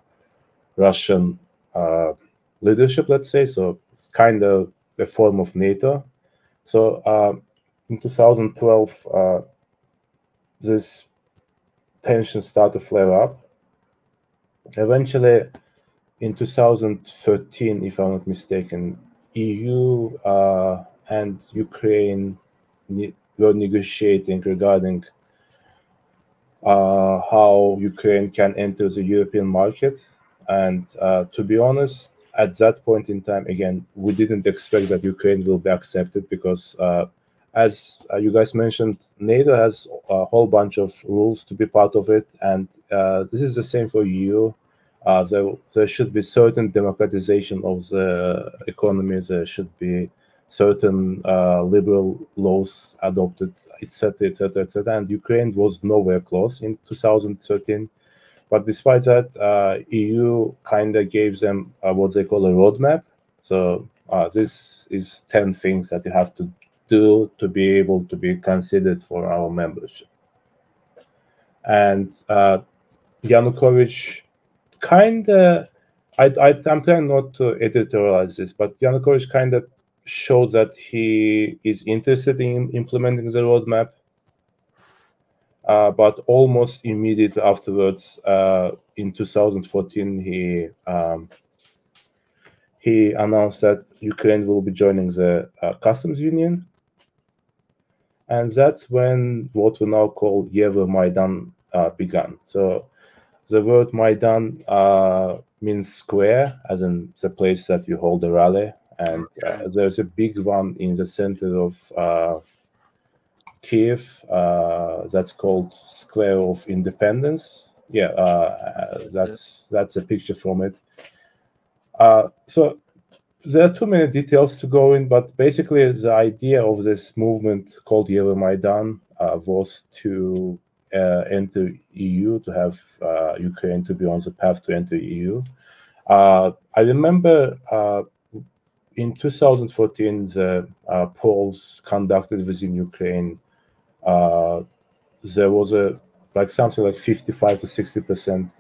Russian uh, leadership, let's say. So it's kind of a form of NATO. So uh, in 2012, uh, this tension started to flare up. Eventually, in 2013, if I'm not mistaken, EU uh, and Ukraine ne- were negotiating regarding uh, how Ukraine can enter the European market. And uh, to be honest, at that point in time, again, we didn't expect that Ukraine will be accepted because, uh, as uh, you guys mentioned, NATO has a whole bunch of rules to be part of it, and uh, this is the same for EU. Uh, there, there should be certain democratization of the economy. There should be certain uh, liberal laws adopted, etc., etc., etc. And Ukraine was nowhere close in 2013. But despite that, uh, EU kind of gave them uh, what they call a roadmap. So uh, this is 10 things that you have to do to be able to be considered for our membership. And uh, Yanukovych kind of, I, I'm trying not to editorialize this, but Yanukovych kind of showed that he is interested in implementing the roadmap. Uh, but almost immediately afterwards, uh, in 2014, he um, he announced that Ukraine will be joining the uh, customs union, and that's when what we now call Euromaidan uh, began. So the word Maidan uh, means square, as in the place that you hold a rally. And uh, there's a big one in the center of uh, Kiev uh, that's called Square of Independence. Yeah, uh, that's that's a picture from it. Uh, so there are too many details to go in, but basically the idea of this movement called Euromaidan uh, was to uh, enter EU, to have uh, Ukraine to be on the path to enter EU. Uh, I remember uh, in 2014, the uh, polls conducted within Ukraine, uh, there was a like something like 55 to 60 percent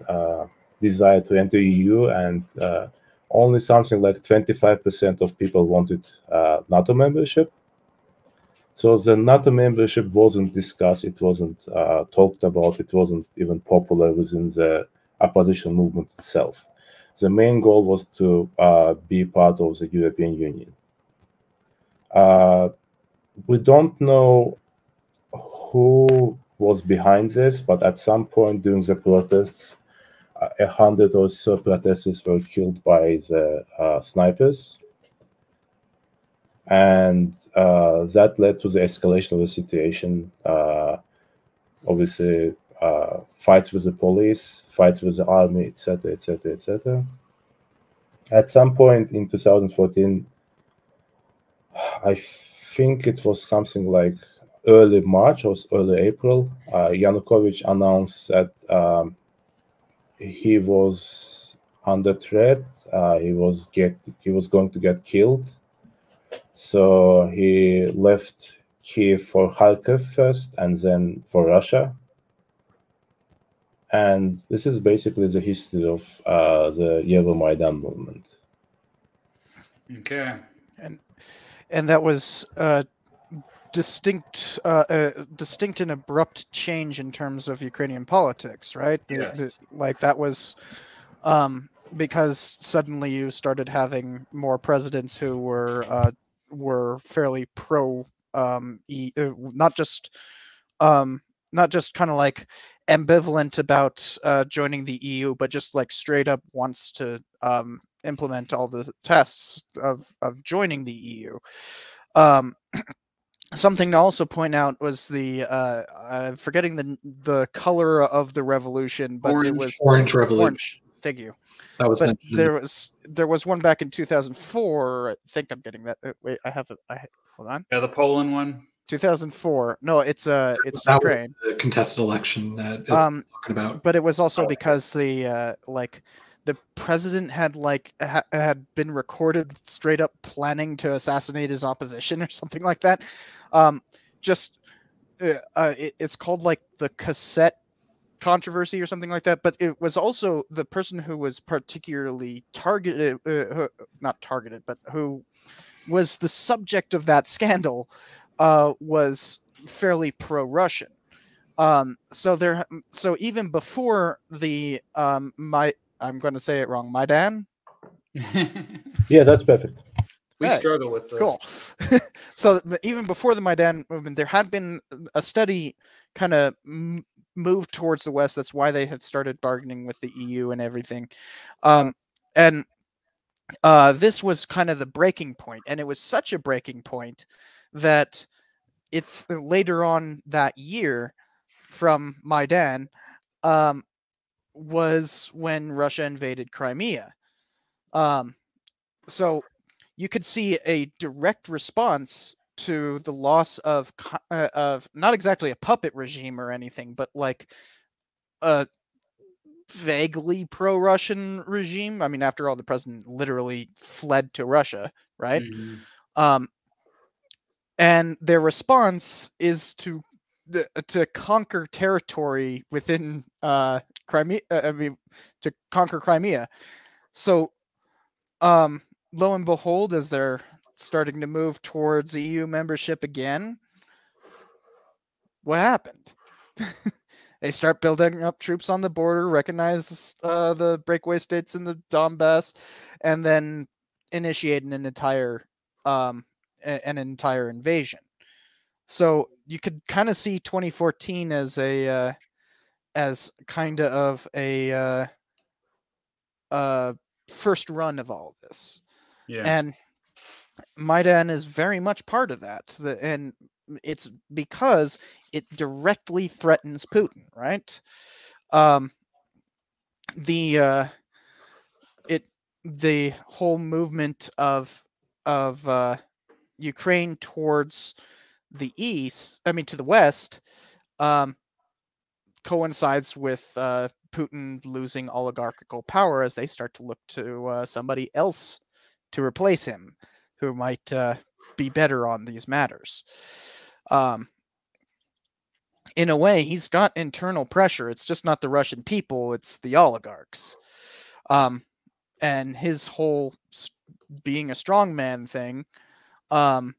desire to enter EU, and only something like 25 percent of people wanted NATO membership. So the NATO membership wasn't discussed, it wasn't uh, talked about, it wasn't even popular within the opposition movement itself. The main goal was to uh, be part of the European Union. Uh, we don't know who was behind this, but at some point during the protests, a hundred or so protesters were killed by the uh, snipers and uh, that led to the escalation of the situation. Uh, obviously, uh, fights with the police, fights with the army, etc., etc., etc. At some point in 2014, I think it was something like early March or early April, uh, Yanukovych announced that um, he was under threat. Uh, he was get he was going to get killed so he left Kiev for Kharkiv first and then for Russia. And this is basically the history of uh, the Euromaidan movement. Okay. And and that was uh, distinct, uh, uh, distinct and abrupt change in terms of Ukrainian politics, right? The, Yes. the, like that was um, because suddenly you started having more presidents who were uh, were fairly pro um, e- uh, not just um, not just kind of like ambivalent about uh, joining the EU, but just like straight up wants to um, implement all the tests of of joining the EU. Um, <clears throat> something to also point out was the uh, I'm forgetting the the color of the revolution, but it was Orange Revolution. orange. Thank you That was but there was there was one back in 2004 i think i'm getting that uh, wait i have it i hold on Yeah, the Poland one. 2004 no it's uh it's that was ukraine the contested election that um, talking about. but it was also Oh. because the uh like the president had like ha- had been recorded straight up planning to assassinate his opposition or something like that Um, just uh, uh, it, it's called like the cassette controversy or something like that. But it was also the person who was particularly targeted, uh, not targeted, but who was the subject of that scandal, uh, was fairly pro-Russian. Um, so there, so even before the um, my, I'm going to say it wrong, Maidan. <laughs> Yeah, that's perfect. we Right. struggle with the Cool. <laughs> so even before the Maidan movement, there had been a study kind of m- moved towards the west. That's why they had started bargaining with the EU and everything. Um, and uh, this was kind of the breaking point, and it was such a breaking point that it's later on that year from Maidan um, was when Russia invaded Crimea. Um, so you could see a direct response to the loss of uh, of not exactly a puppet regime or anything, but like a vaguely pro-Russian regime. I mean, after all, the president literally fled to Russia, right? Mhm. Um, and their response is to to conquer territory within uh, Crimea. Uh, I mean, to conquer Crimea. So, um, lo and behold, as they're starting to move towards EU membership again, what happened? <laughs> they start building up troops on the border, recognize uh, the breakaway states in the Donbass, and then initiate an entire um, an entire invasion. So you could kind of see 2014 as a uh, as kind of a uh, uh, first run of all this, yeah and Maidan is very much part of that. And it's because it directly threatens Putin, right? Um, the uh, it the whole movement of of uh, Ukraine towards the east, I mean to the west, um, coincides with uh, Putin losing oligarchical power as they start to look to uh, somebody else to replace him, who might uh, be better on these matters. Um, in a way, he's got internal pressure. It's just not the Russian people; it's the oligarchs. Um, and his whole being a strongman thing um,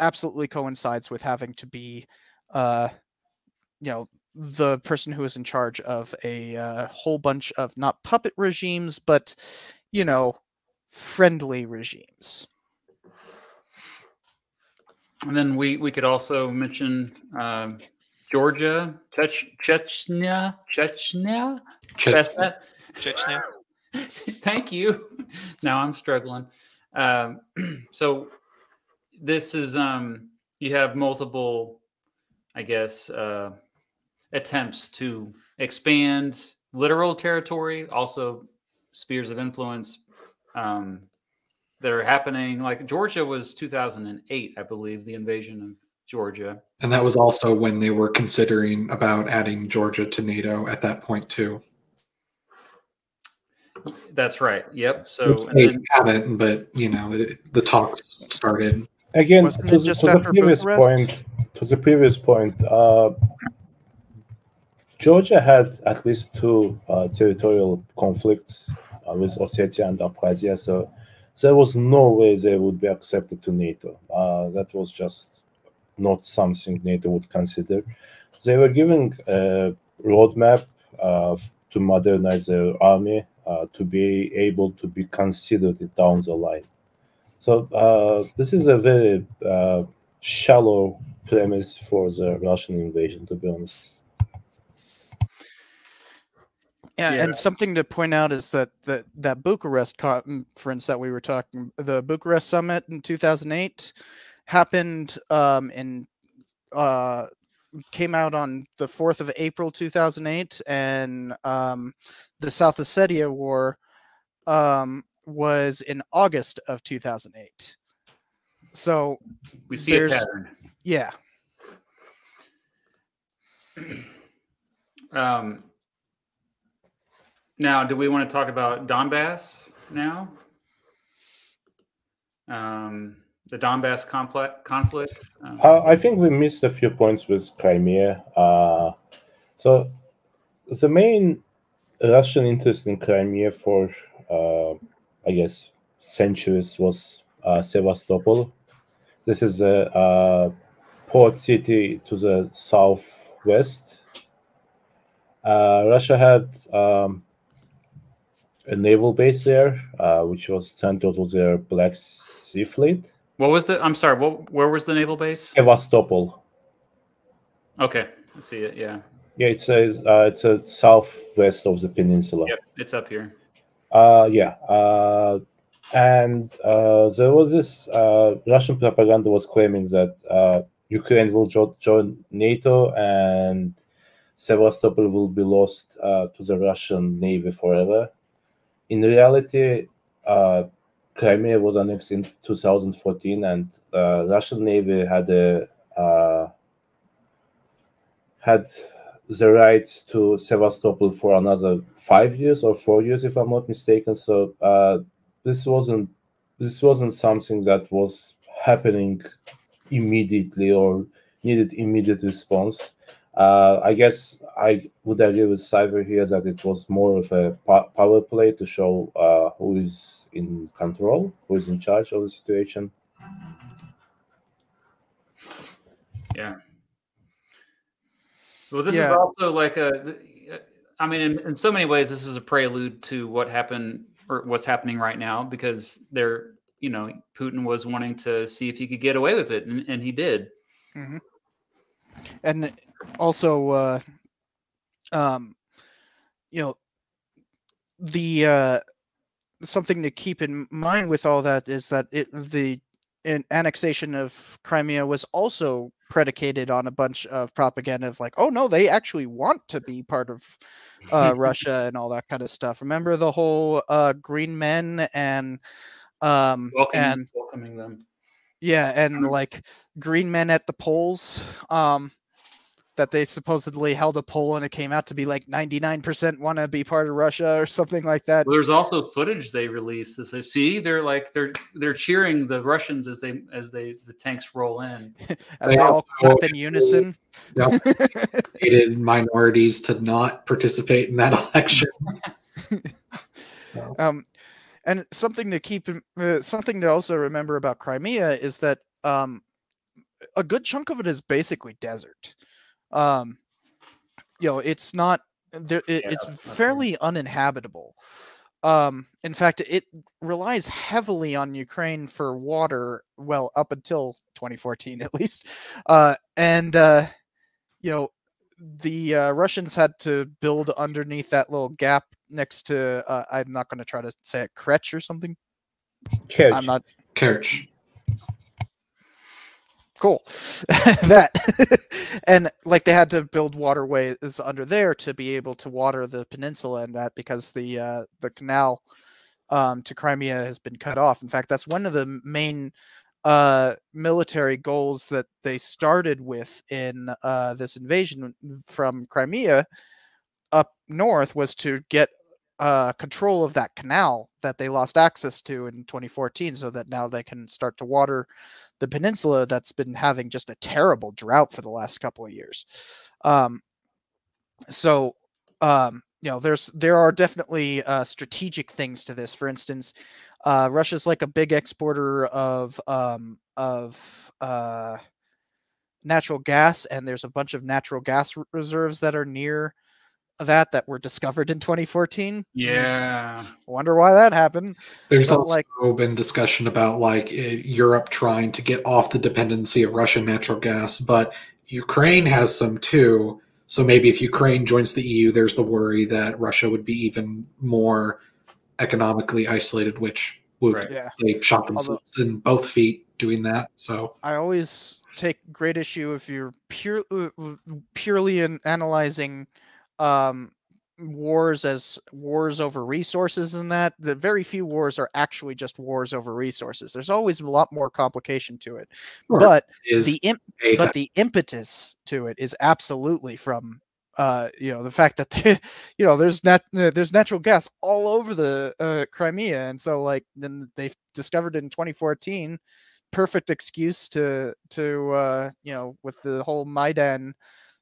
absolutely coincides with having to be, uh, you know, the person who is in charge of a uh, whole bunch of not puppet regimes, but you know, friendly regimes. And then we we could also mention um, Georgia Chech- Chechnya Chechnya Check- That's that Chechnya. <laughs> Thank you. <laughs> Now I'm struggling. Um, <clears throat> so this is um, you have multiple, I guess, uh, attempts to expand literal territory, also spheres of influence um, that are happening. Like Georgia was 2008, I believe, the invasion of Georgia. And that was also when they were considering about adding Georgia to NATO at that point too. That's right. Yep. So Which and they then, haven't, but you know, the, the talks started. Again, to, the- just to the previous Bucharest? point, to the previous point, uh, Georgia had at least two uh, territorial conflicts uh, with Ossetia and Abkhazia, so there was no way they would be accepted to NATO. Uh, that was just not something NATO would consider. They were given a roadmap uh, to modernize their army uh, to be able to be considered down the line. So uh, this is a very uh, shallow premise for the Russian invasion, to be honest. Yeah, Yeah. and something to point out is that that that Bucharest conference that we were talking, the Bucharest summit in 2008, happened um, in uh, came out on the 4th of April 2008, and um, the South Ossetia War um, was in August of 2008. So we see a pattern. yeah, Um, now, do we want to talk about Donbass now? Um, the Donbass conflict. Um, Uh, I think we missed a few points with Crimea. Uh, so the main Russian interest in Crimea for, uh, I guess, centuries was uh, Sevastopol. This is a, uh port city to the southwest. Uh, Russia had um, a naval base there, uh, which was central to their Black Sea Fleet. what was the? I'm sorry. What? Where was the naval base? Sevastopol. Okay, I see it. Yeah. Yeah, it says uh, it's a southwest of the peninsula. Yep. It's up here. Uh, yeah, uh, and uh, there was this uh, Russian propaganda was claiming that uh, Ukraine will jo- join NATO and Sevastopol will be lost uh, to the Russian navy forever. In reality, uh, Crimea was annexed in 2014, and uh, Russian navy had a uh, had the rights to Sevastopol for another five years or four years, if I'm not mistaken. So uh, this wasn't this wasn't something that was happening immediately or needed immediate response. Uh, I guess I would agree with Cyber here that it was more of a power play to show uh, who is in control, who is in charge of the situation. Yeah. Well, this is also like a. I mean, in, in so many ways, this is a prelude to what happened or what's happening right now because they're, you know, Putin was wanting to see if he could get away with it, and, and he did. and also uh um you know the uh something to keep in mind with all that is that it the an annexation of Crimea was also predicated on a bunch of propaganda of like oh no they actually want to be part of uh Russia and all that kind of stuff remember the whole uh green men and um Welcoming, and welcoming them. yeah, and like green men at the polls, um, that they supposedly held a poll and it came out to be like 99% want to be part of Russia or something like that. Well, there's also footage they released that says, "See, they're like they're they're cheering the Russians as they as they the tanks roll in." <laughs> As They they all also- clap in unison. Hated <laughs> minorities to not participate in that election. <laughs> um, and something to keep uh, something to also remember about Crimea is that um, a good chunk of it is basically desert. Um, you know, it's not there. It, Yeah, it's that's not fairly uninhabitable. Um, in fact, it relies heavily on Ukraine for water. Well, up until 2014, at least, uh, and uh, you know, the uh, Russians had to build underneath that little gap next to. Uh, I'm not going to try to say it, Kretch or something. Kerch. I'm not Kerch. Cool. <laughs> That <laughs> and like they had to build waterways under there to be able to water the peninsula and that because the uh the canal um to crimea has been cut off. In fact that's one of the main uh military goals that they started with in uh this invasion from crimea up north was to get uh control of that canal that they lost access to in 2014 so that now they can start to water the peninsula that's been having just a terrible drought for the last couple of years. Um, so, um, you know, there's there are definitely uh, strategic things to this. For instance, uh, Russia's like a big exporter of um, of uh, natural gas, and there's a bunch of natural gas reserves that are near that that were discovered in 2014. Yeah. Wonder why that happened. There's But, also like- been discussion about like eh, Europe trying to get off the dependency of Russian natural gas, but Ukraine has some too. So maybe if Ukraine joins the EU, there's the worry that Russia would be even more economically isolated, which would Right. Yeah. they shot themselves in both feet doing that. So I always take great issue if you're pure, uh, uh, purely in analyzing um, wars as wars over resources and that. The very few wars are actually just wars over resources. There's always a lot more complication to it. Sure. But is the imp- but the impetus to it is absolutely from uh, you know the fact that <laughs> you know there's nat- uh, there's natural gas all over the uh, Crimea, and so like then they discovered it in 2014 perfect excuse to to uh, you know with the whole Maidan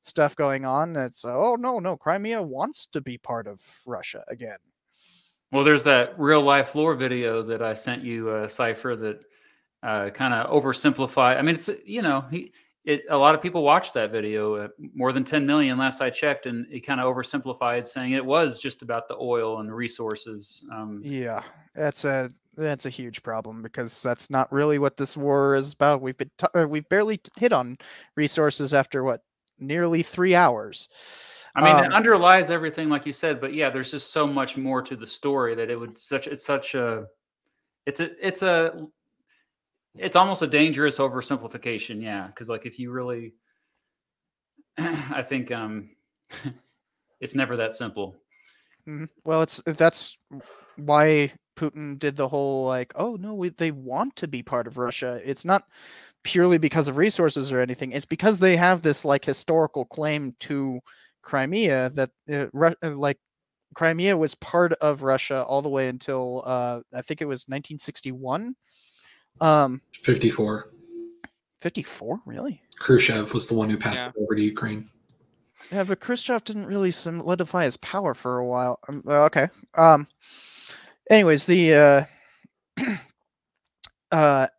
stuff going on. It's oh no no Crimea wants to be part of Russia again. Well, there's that real life lore video that I sent you, uh, Cipher, that uh, kind of oversimplify. I mean, it's you know he. It, a lot of people watched that video, uh, more than 10 million last I checked, and it kind of oversimplified, saying it was just about the oil and resources. Um, Yeah, that's a that's a huge problem because that's not really what this war is about. We've been t- uh, we've barely hit on resources after what nearly three hours. I mean, it Um, underlies everything, like you said, but yeah, there's just so much more to the story that it would such it's such a it's a it's a it's almost a dangerous oversimplification, yeah. Because like if you really, <clears throat> I think um, <laughs> it's never that simple. Mhm. Well, it's that's why Putin did the whole like, oh no, we, they want to be part of Russia. It's not purely because of resources or anything. It's because they have this like historical claim to Crimea that uh, uh, like Crimea was part of Russia all the way until uh, I think it was 1961. Um, 54. 54, really? Khrushchev was the one who passed Yeah. it over to Ukraine. Yeah, but Khrushchev didn't really solidify his power for a while. Um, okay. Um. Anyways, the uh, <clears throat> uh, th-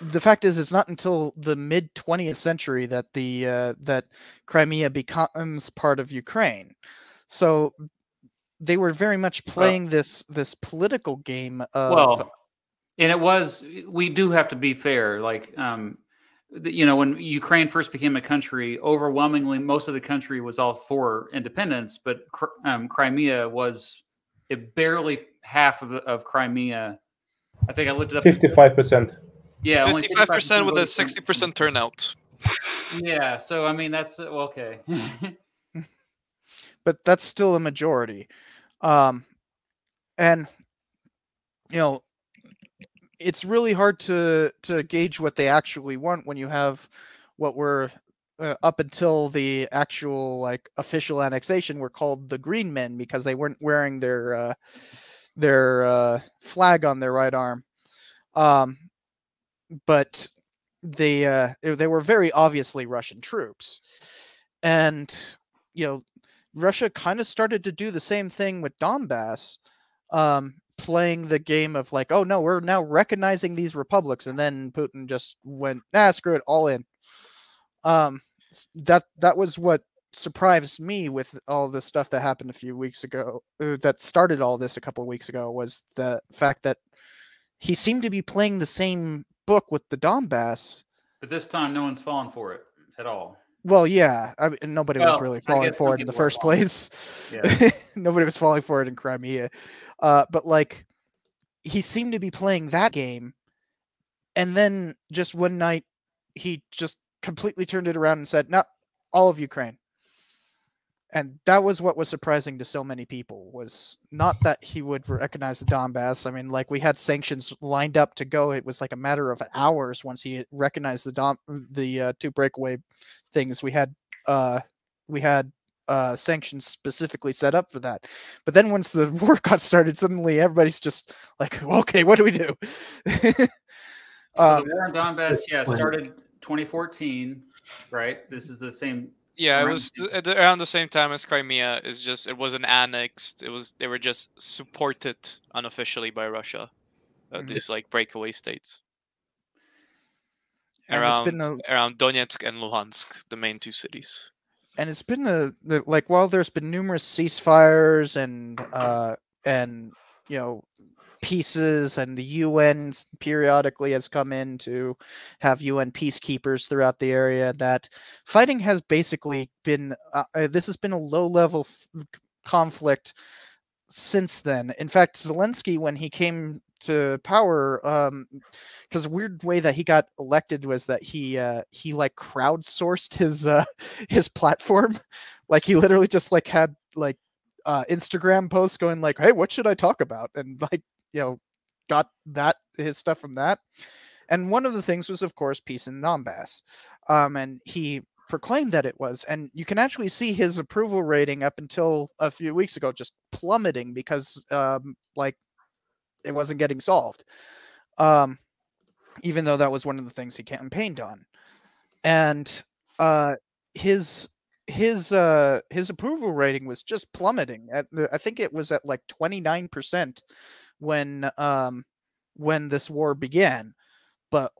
the fact is, it's not until the mid twentieth century that the uh, that Crimea becomes part of Ukraine. So they were very much playing this this political game of well, and it was we do have to be fair. Like um, you know, when Ukraine first became a country, overwhelmingly most of the country was all for independence, but um, Crimea was it barely half of of Crimea. I think I looked it up. Fifty-five percent. Yeah, only Fifty-five percent with a sixty percent turnout. <laughs> Yeah, so I mean that's uh, okay. but that's still a majority. Um, and you know, it's really hard to to gauge what they actually want when you have what were uh, up until the actual like official annexation were called the Green Men because they weren't wearing their uh, their uh, flag on their right arm. Um, but they uh, they were very obviously Russian troops, and you know Russia kind of started to do the same thing with Donbass, um, playing the game of like, oh no, we're now recognizing these republics, and then Putin just went, ah, screw it, all in. Um, that that was what surprised me with all the stuff that happened a few weeks ago. That started all this a couple of weeks ago was the fact that he seemed to be playing the same book with the Donbass. but this time, no one's falling for it at all. Well, yeah, I mean, nobody Well, was really falling for it in the first place. Yeah. <laughs> nobody was falling for it in Crimea. Uh, but like, he seemed to be playing that game, and then just one night, he just completely turned it around and said, "No, all of Ukraine." And that was what was surprising to so many people was not that he would recognize the Donbass. I mean, like we had sanctions lined up to go. It was like a matter of hours once he recognized the Don, the uh, two breakaway things. We had uh, we had uh, sanctions specifically set up for that. But then once the <laughs> war got started, suddenly everybody's just like, okay, what do we do? <laughs> So um, the war in Donbass, yeah, started 2014, right? This is the same. Yeah, it was th- around the same time as Crimea. Is just it wasn't annexed. It was they were just supported unofficially by Russia. Uh, Mhm. these like breakaway states and around been a, around Donetsk and Luhansk, the main two cities. and it's been a like while there's been numerous ceasefires and uh and you know pieces and the UN periodically has come in to have UN peacekeepers throughout the area that fighting has basically been uh, uh, this has been a low level c- conflict since then. In fact Zelensky when he came to power um because a weird way that he got elected was that he uh he like crowdsourced his uh <laughs> his platform. Like he literally just like had like uh instagram posts going like hey what should i talk about? And like you know got that his stuff from that and one of the things was of course peace in donbass um and he proclaimed that it was and you can actually see his approval rating up until a few weeks ago just plummeting because um like it wasn't getting solved um even though that was one of the things he campaigned on. And uh, his his uh his approval rating was just plummeting at the, i think it was at like 29% when um when this war began but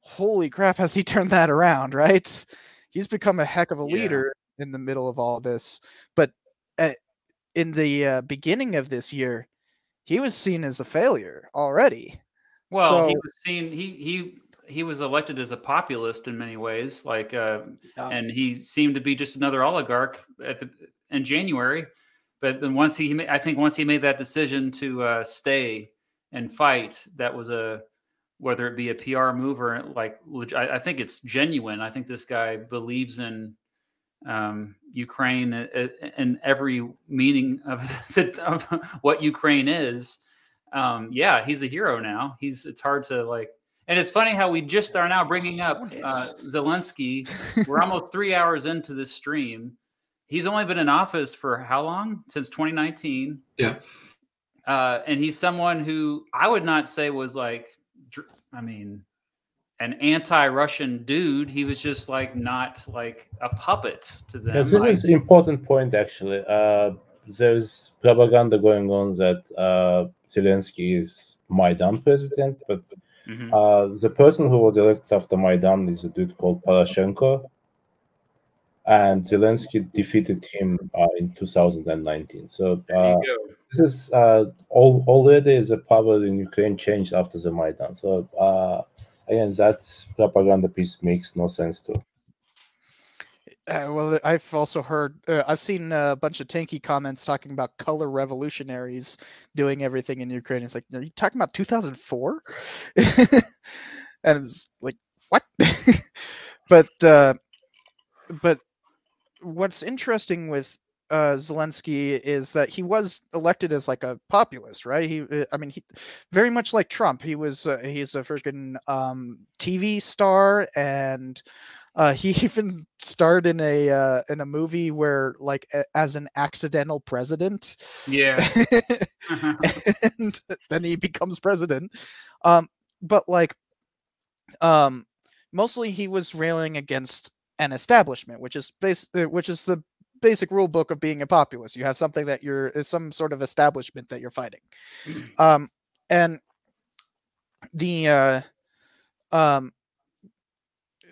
holy crap has he <laughs> turned that around right he's become a heck of a Yeah. leader in the middle of all this but uh, in the uh, beginning of this year he was seen as a failure already Well, he was seen. He he he was elected as a populist in many ways, like, uh, Um, and he seemed to be just another oligarch at the in January. But then once he, I think once he made that decision to uh, stay and fight, that was a whether it be a PR move or like I, I think it's genuine. I think this guy believes in um, Ukraine a- a- in every meaning of, <laughs> the, of what Ukraine is. Um, yeah, he's a hero now. He's it's hard to like, and it's funny how we just are now bringing up uh, Zelensky. We're almost three hours into this stream. He's only been in office for how long? Since 2019. Yeah. Uh, and he's someone who I would not say was like, I mean, an anti-Russian dude. He was just like not like a puppet to them. Yes, this like- is important point actually. Uh, there's propaganda going on that uh, Zelensky is Maidan president, but Mhm. uh, the person who was elected after Maidan is a dude called Poroshenko, and Zelensky defeated him uh, in 2019. So uh, this is uh, all, already the power in Ukraine changed after the Maidan. So uh, again, that propaganda piece makes no sense to. Uh, well, I've also heard, uh, I've seen a bunch of tanky comments talking about color revolutionaries doing everything in Ukraine. It's like, are you talking about 2004? <laughs> and it's like, what? <laughs> but, uh, but what's interesting with uh, Zelensky is that he was elected as like a populist, right? He, uh, I mean, he very much like Trump. He was, uh, he's a freaking um, TV star and uh, he <laughs> even starred in a uh, in a movie where like a, as an accidental president, Yeah. <laughs> and then he becomes president. Um, but like, um, mostly he was railing against an establishment, which is base, uh, which is the basic rule book of being a populist. You have something that you're is some sort of establishment that you're fighting. <clears throat> Um, and the uh, um,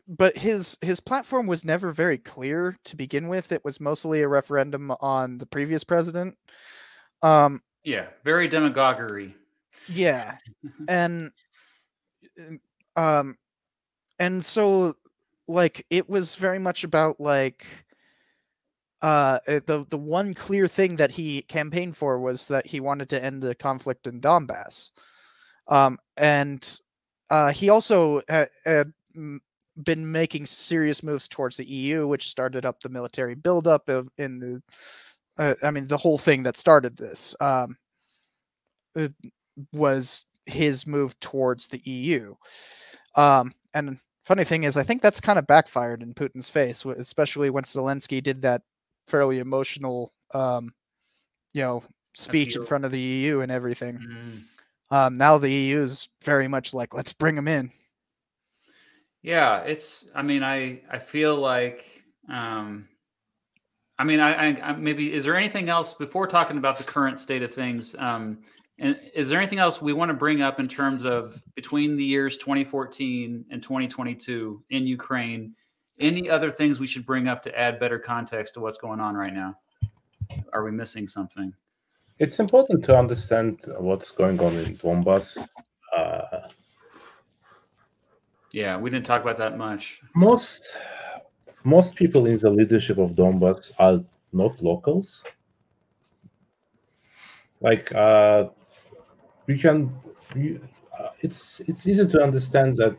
but his his platform was never very clear to begin with. It was mostly a referendum on the previous president. Um, yeah. Very demagoguery. yeah, <laughs> and um, and so like it was very much about like uh uh, the the one clear thing that he campaigned for was that he wanted to end the conflict in Donbass. Um, and uh, he also had, had been making serious moves towards the EU, which started up the military buildup of in the. Uh, I mean, the whole thing that started this um, was his move towards the EU. Um, and funny thing is, I think that's kind of backfired in Putin's face, especially when Zelensky did that fairly emotional, um, you know, speech in front of the EU and everything. Mhm. Um, now the EU is very much like, let's bring him in. Yeah, it's. I mean, I I feel like. um I mean, I, I, I maybe is there anything else before talking about the current state of things? Um, and is there anything else we want to bring up in terms of between the years 2014 and 2022 in Ukraine? Any other things we should bring up to add better context to what's going on right now? Are we missing something? It's important to understand what's going on in Donbass. Uh, Yeah, we didn't talk about that much. most most people in the leadership of Donbass are not locals. Like uh, we can, you, uh, it's it's easy to understand that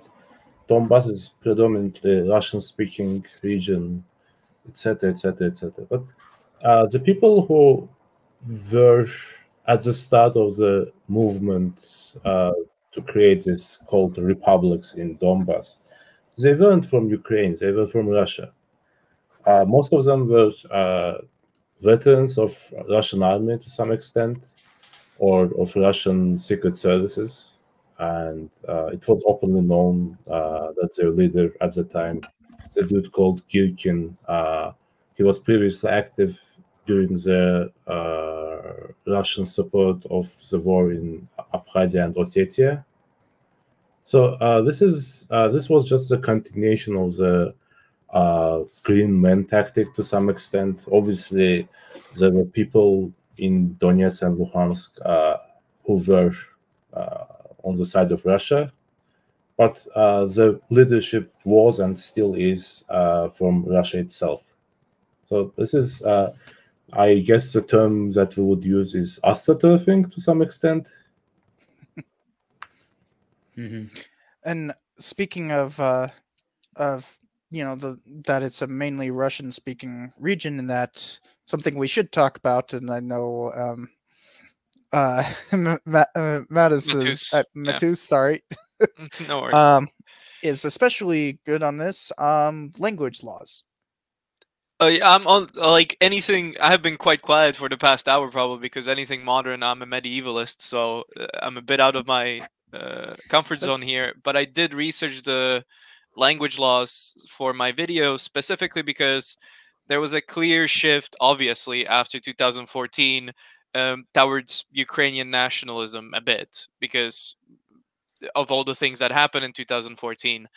Donbass is predominantly Russian-speaking region, etc., etc., etc. But uh, the people who were at the start of the movement uh, to create this called republics in Donbass, they weren't from Ukraine, they were from Russia. Uh, most of them were uh, veterans of Russian army to some extent, or of Russian secret services. and uh, it was openly known uh, that their leader at the time, the dude called Girkin, uh, he was previously active during the uh, Russian support of the war in Abkhazia and Ossetia. So uh, this is uh, this was just a continuation of the green men tactic to some extent. Obviously, there were people in Donetsk and Luhansk who were on the side of Russia, but uh, the leadership was and still is uh, from Russia itself. So this is, uh, I guess, the term that we would use is astroturfing to some extent. <laughs> mm-hmm. And speaking of uh, of you know the that it's a mainly Russian speaking region, and that something we should talk about, and I know um, uh, <laughs> Ma- uh Mattis is uh, Matus, yeah. sorry. <laughs> no <laughs> worries. Um, is especially good on this. Um, language laws. Uh, I'm on like anything. I have been quite quiet for the past hour, probably because anything modern, I'm a medievalist, so uh, I'm a bit out of my uh, comfort zone here. But I did research the language laws for my video specifically because there was a clear shift, obviously, after 2014 um, towards Ukrainian nationalism a bit because of all the things that happened in 2014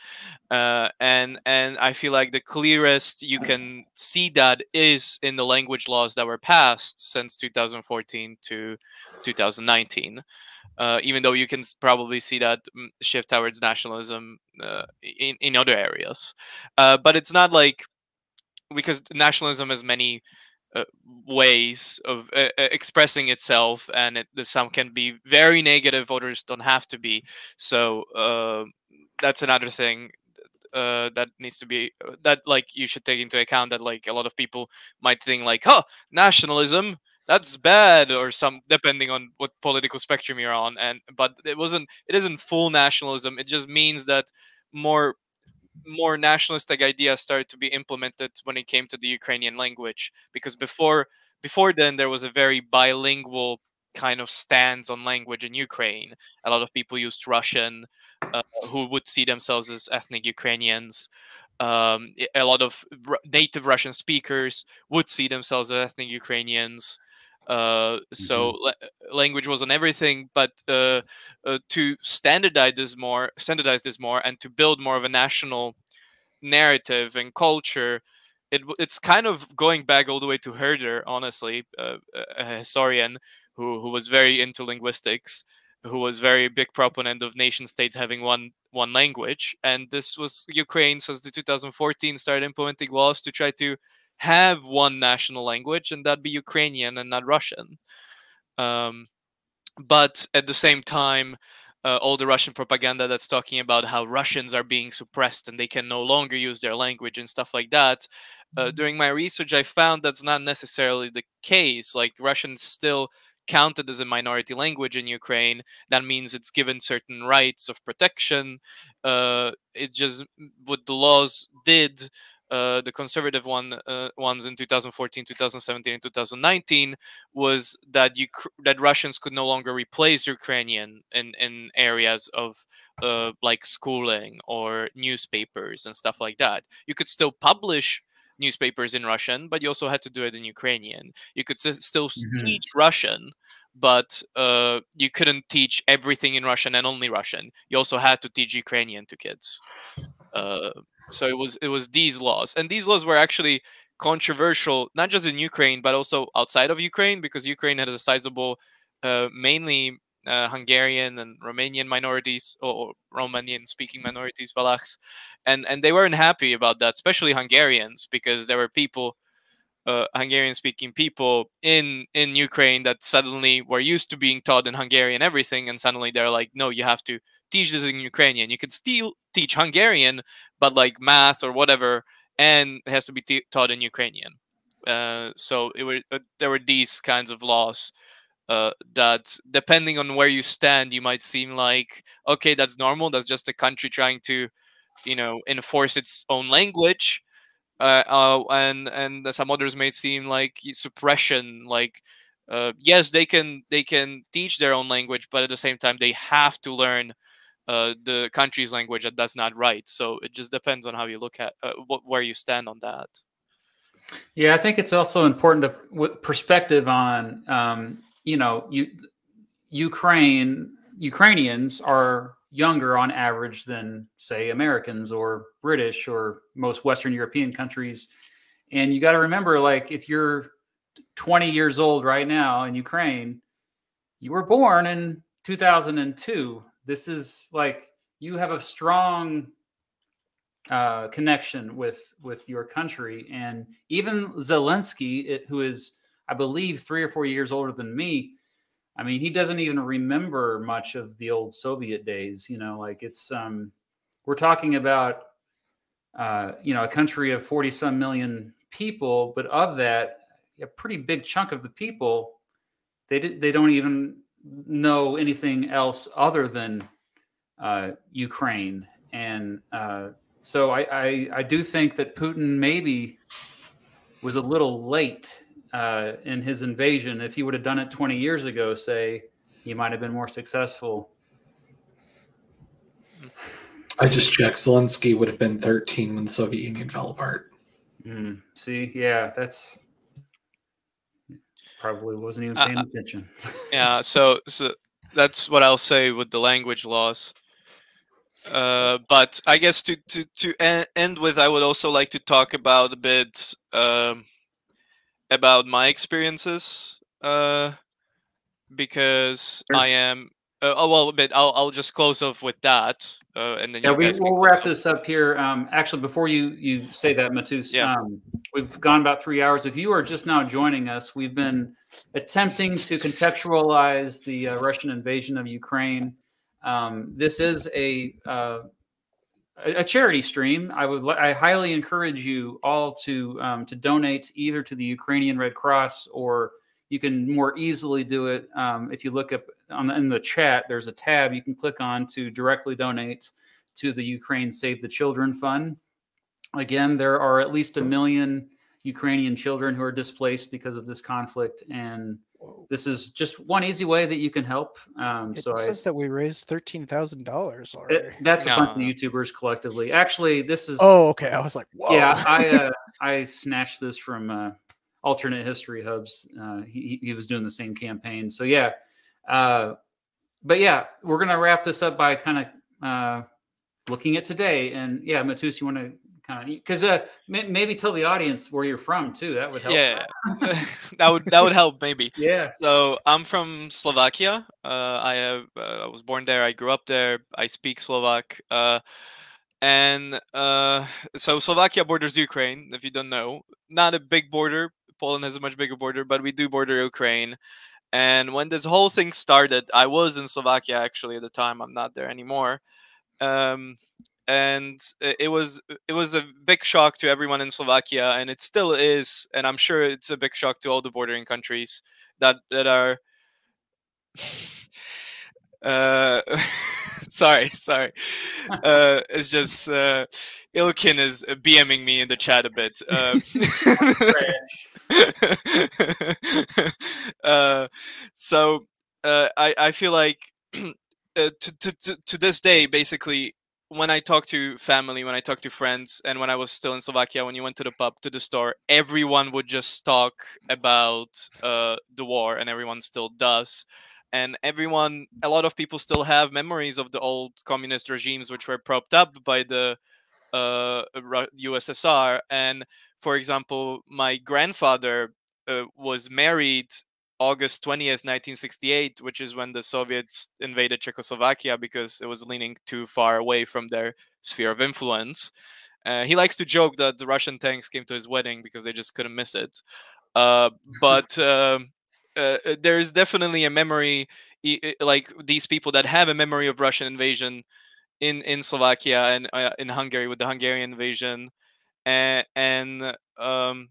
uh, and and i feel like the clearest you can see that is in the language laws that were passed since 2014 to 2019 uh, even though you can probably see that mm, shift towards nationalism uh, in, in other areas uh, but it's not like because nationalism has many uh, ways of uh, uh, expressing itself, and it, some can be very negative, others don't have to be. So uh, that's another thing uh, that needs to be uh, that like you should take into account that like a lot of people might think like, "Huh, nationalism." That's bad, or some depending on what political spectrum you're on, and but it wasn't. It isn't full nationalism. It just means that more more nationalistic ideas started to be implemented when it came to the Ukrainian language. Because before before then, there was a very bilingual kind of stance on language in Ukraine. A lot of people used Russian, uh, who would see themselves as ethnic Ukrainians. Um, a lot of native Russian speakers would see themselves as ethnic Ukrainians. Uh, so mm-hmm. la- language was on everything, but uh, uh, to standardize this more, standardize this more, and to build more of a national narrative and culture, it, it's kind of going back all the way to Herder, honestly, uh, a historian who who was very into linguistics, who was very big proponent of nation states having one one language, and this was Ukraine since the 2014 started implementing laws to try to have one national language, and that'd be Ukrainian and not Russian. Um, but at the same time, uh, all the Russian propaganda that's talking about how Russians are being suppressed and they can no longer use their language and stuff like that. Uh, mm-hmm. during my research, I found that's not necessarily the case. Like Russian still counted as a minority language in Ukraine. That means it's given certain rights of protection. Uh, it just what the laws did uh, the conservative one uh, ones in 2014, 2017, and 2019 was that you that Russians could no longer replace Ukrainian in in areas of uh, like schooling or newspapers and stuff like that. You could still publish newspapers in Russian, but you also had to do it in Ukrainian. You could still mm-hmm. teach Russian, but uh, you couldn't teach everything in Russian and only Russian. You also had to teach Ukrainian to kids. Uh, so it was it was these laws, and these laws were actually controversial, not just in Ukraine but also outside of Ukraine, because Ukraine had a sizable, uh, mainly uh, Hungarian and Romanian minorities or, or Romanian-speaking minorities, Valachs, and and they weren't happy about that, especially Hungarians, because there were people. Uh, Hungarian-speaking people in in Ukraine that suddenly were used to being taught in Hungarian everything, and suddenly they're like, no, you have to teach this in Ukrainian. You could still teach Hungarian, but like math or whatever, and it has to be taught in Ukrainian. Uh, so it were uh, there were these kinds of laws uh, that, depending on where you stand, you might seem like okay, that's normal. That's just a country trying to, you know, enforce its own language. Uh, uh, and and some others may seem like suppression, like uh, yes, they can they can teach their own language, but at the same time they have to learn uh, the country's language that does not write. So it just depends on how you look at uh, where you stand on that. Yeah, I think it's also important to with perspective on um, you know you Ukraine Ukrainians are younger on average than say Americans or British or most Western European countries, and you got to remember like if you're 20 years old right now in Ukraine, you were born in 2002. This is like you have a strong uh, connection with with your country. And even Zelensky, it, who is, I believe, three or four years older than me, I mean, he doesn't even remember much of the old Soviet days. You know, like it's um, we're talking about uh, you know a country of forty some million people, but of that, a pretty big chunk of the people they did, they don't even know anything else other than uh, Ukraine and uh, so I, I, I do think that Putin maybe was a little late uh, in his invasion. If he would have done it 20 years ago, say, he might have been more successful. I just checked. Zelensky would have been 13 when the Soviet Union fell apart. Mm, see, yeah, that's probably wasn't even Uh, paying uh, attention. Yeah, <laughs> so so that's what I'll say with the language laws. Uh, but I guess to to to end with, I would also like to talk about a bit um, about my experiences, uh, because Sure. I am. Uh, oh well, a bit. I'll I'll just close off with that, uh, and then Yeah, we, we'll wrap this up here. Um, actually, before you you say that, Matus, Yeah. um, we've gone about three hours. If you are just now joining us, we've been attempting to contextualize the uh, Russian invasion of Ukraine. Um, this is a uh, a charity stream. I would I highly encourage you all to um, to donate either to the Ukrainian Red Cross or you can more easily do it um, if you look up on the, in the chat. There's a tab you can click on to directly donate to the Ukraine Save the Children Fund. Again, there are at least a million Ukrainian children who are displaced because of this conflict, and this is just one easy way that you can help. Um, It so I, says that we raised thirteen thousand dollars it- already. that's a bunch of YouTubers collectively. Actually, this is oh, okay. I was like, whoa. yeah. I uh, <laughs> I snatched this from uh, Alternate History Hub's. Uh, he he was doing the same campaign. So yeah, uh, but yeah, we're gonna wrap this up by kind of uh, looking at today. And yeah, Matus, you want to kind of because uh, may, maybe tell the audience where you're from too. That would help. Yeah, <laughs> that would that would help maybe. <laughs> Yeah. So I'm from Slovakia. Uh, I have uh, I was born there. I grew up there. I speak Slovak. Uh, and uh, so Slovakia borders Ukraine. If you don't know, not a big border. Poland has a much bigger border, but we do border Ukraine. And when this whole thing started, I was in Slovakia actually at the time. I'm not there anymore. Um, and it was it was a big shock to everyone in Slovakia, and it still is. And I'm sure it's a big shock to all the bordering countries that that are. <laughs> uh, <laughs> sorry, sorry. <laughs> Uh, it's just uh, Ilkin is BMing me in the chat a bit. Um, <laughs> uh, so uh, I I feel like <clears throat> uh, to, to to to this day, basically, when I talk to family, when I talk to friends, and when I was still in Slovakia, when you went to the pub, to the store, everyone would just talk about uh, the war, and everyone still does. And everyone, a lot of people still have memories of the old communist regimes, which were propped up by the uh, USSR. And for example, my grandfather uh, was married August 20th, 1968, which is when the Soviets invaded Czechoslovakia because it was leaning too far away from their sphere of influence. Uh, he likes to joke that the Russian tanks came to his wedding because they just couldn't miss it. Uh, <laughs> but um, uh, uh, there is definitely a memory, like these people that have a memory of Russian invasion in in Slovakia and uh, in Hungary with the Hungarian invasion, and um,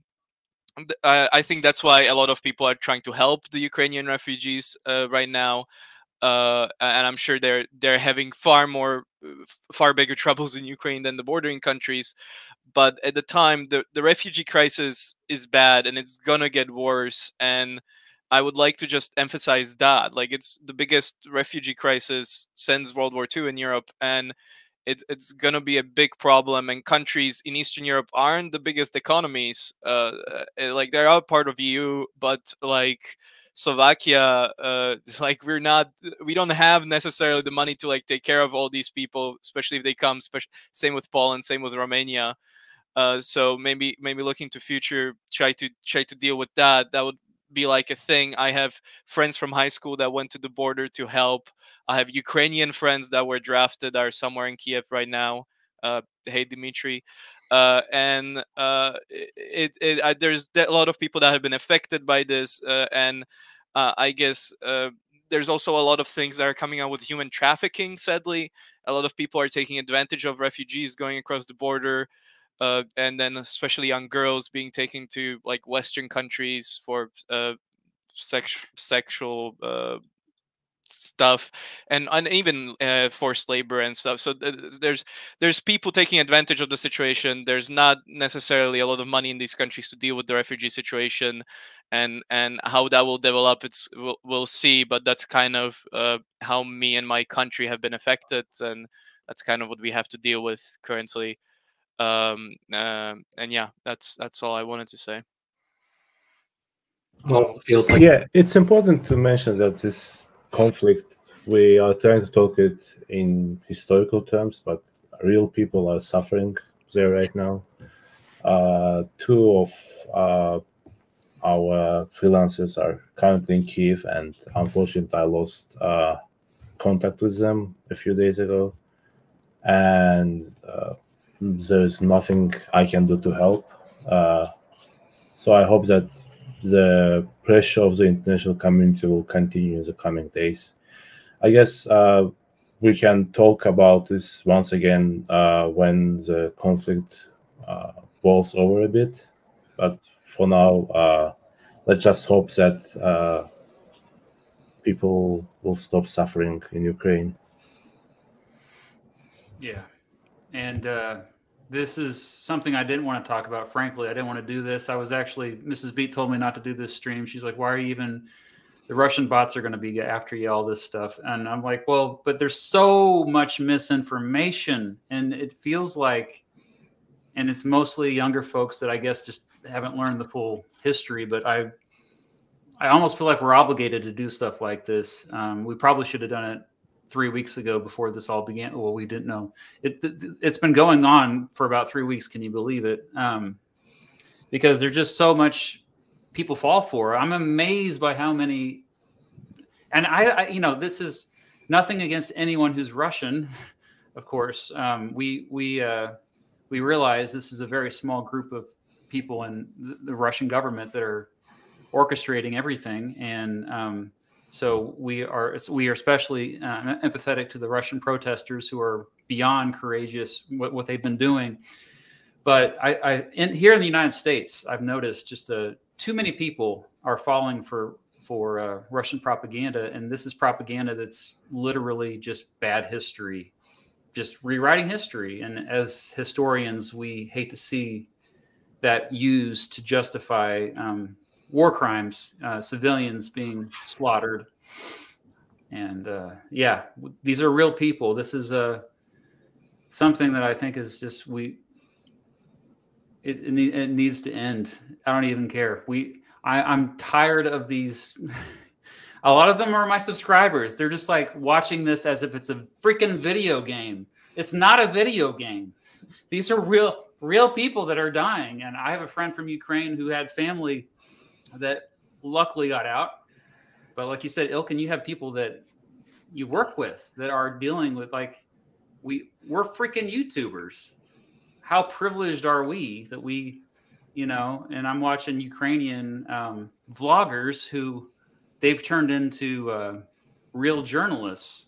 I think that's why a lot of people are trying to help the Ukrainian refugees uh, right now, uh, and I'm sure they're they're having far more, uh, far bigger <laughs> troubles in Ukraine than the bordering countries. But at the time, the the refugee crisis is bad, and it's gonna get worse. And I would like to just emphasize that. Like, it's the biggest refugee crisis since World War II in Europe, and it, it's going to be a big problem. And countries in Eastern Europe aren't the biggest economies. Uh, uh like, they are part of EU, but like Slovakia, uh, <laughs> like we're not, we don't have necessarily the money to like take care of all these people, especially if they come. Especially same with Poland, same with Romania. Uh, so maybe maybe looking to future, try to try to deal with that. That would be like a thing. I have friends from high school that went to the border to help. I have Ukrainian friends that were drafted are somewhere in Kiev right now. Uh, hey Dimitri, uh, and uh, it, it uh, there's a lot of people that have been affected by this, uh, and uh, I guess there's also a lot of things that are coming out with human trafficking. Sadly, a lot of people are taking advantage of refugees going across the border uh, and then especially young girls being taken to like Western countries for uh, sex sexual uh, stuff and, and even uh, forced labor and stuff so th- there's there's people taking advantage of the situation there's not necessarily a lot of money in these countries to deal with the refugee situation and and how that will develop it's we'll, we'll see but that's kind of uh, how me and my country have been affected and that's kind of what we have to deal with currently um, uh, and yeah, that's that's all I wanted to say. Well, feels like yeah, it's important to mention that this conflict we are trying to talk it in historical terms, but real people are suffering there right now. Uh, two of uh, our freelancers are currently in Kiev, and unfortunately, I lost uh, contact with them a few days ago. And uh, there's nothing I can do to help. Uh, so I hope that the pressure of the international community will continue in the coming days. I guess uh, we can talk about this once again uh, when the conflict uh, boils over a bit. But for now, uh, let's just hope that uh, people will stop suffering in Ukraine. Yeah, and uh, this is something I didn't want to talk about. Frankly, I didn't want to do this. I was actually Mrs. Beat told me not to do this stream. She's like, "Why are you even?" The Russian bots are going to be after you all this stuff, and I'm like, "Well, but there's so much misinformation, and it feels like, and it's mostly younger folks that I guess just haven't learned the full history. But I, I almost feel like we're obligated to do stuff like this. Um, we probably should have done it three weeks ago before this all began. Well, we didn't know it. It's been going on for about three weeks. Can you believe it? Um, because there's just so much people fall for. I'm amazed by how many, and I, I you know, this is nothing against anyone who's Russian. Of course, um, we we uh, we realize this is a very small group of people in the Russian government that are orchestrating everything, and um, so we are we are especially uh, empathetic to the Russian protesters who are beyond courageous what, what they've been doing. But I, I in, here in the United States, I've noticed just uh, too many people are falling for for uh, Russian propaganda, and this is propaganda that's literally just bad history, just rewriting history. And as historians, we hate to see that used to justify um, war crimes, uh, civilians being slaughtered. And uh, yeah, these are real people. This is a uh, something that I think is just we. It, it, it needs to end. I don't even care. We I, I'm tired of these. <laughs> a lot of them are my subscribers. They're just like watching this as if it's a freaking video game. It's not a video game. <laughs> These are real real people that are dying. And I have a friend from Ukraine who had family that luckily got out. But like you said, Ilkin, you have people that you work with that are dealing with like we we're freaking YouTubers. How privileged are we that we, you know? And I'm watching Ukrainian um, vloggers who they've turned into uh, real journalists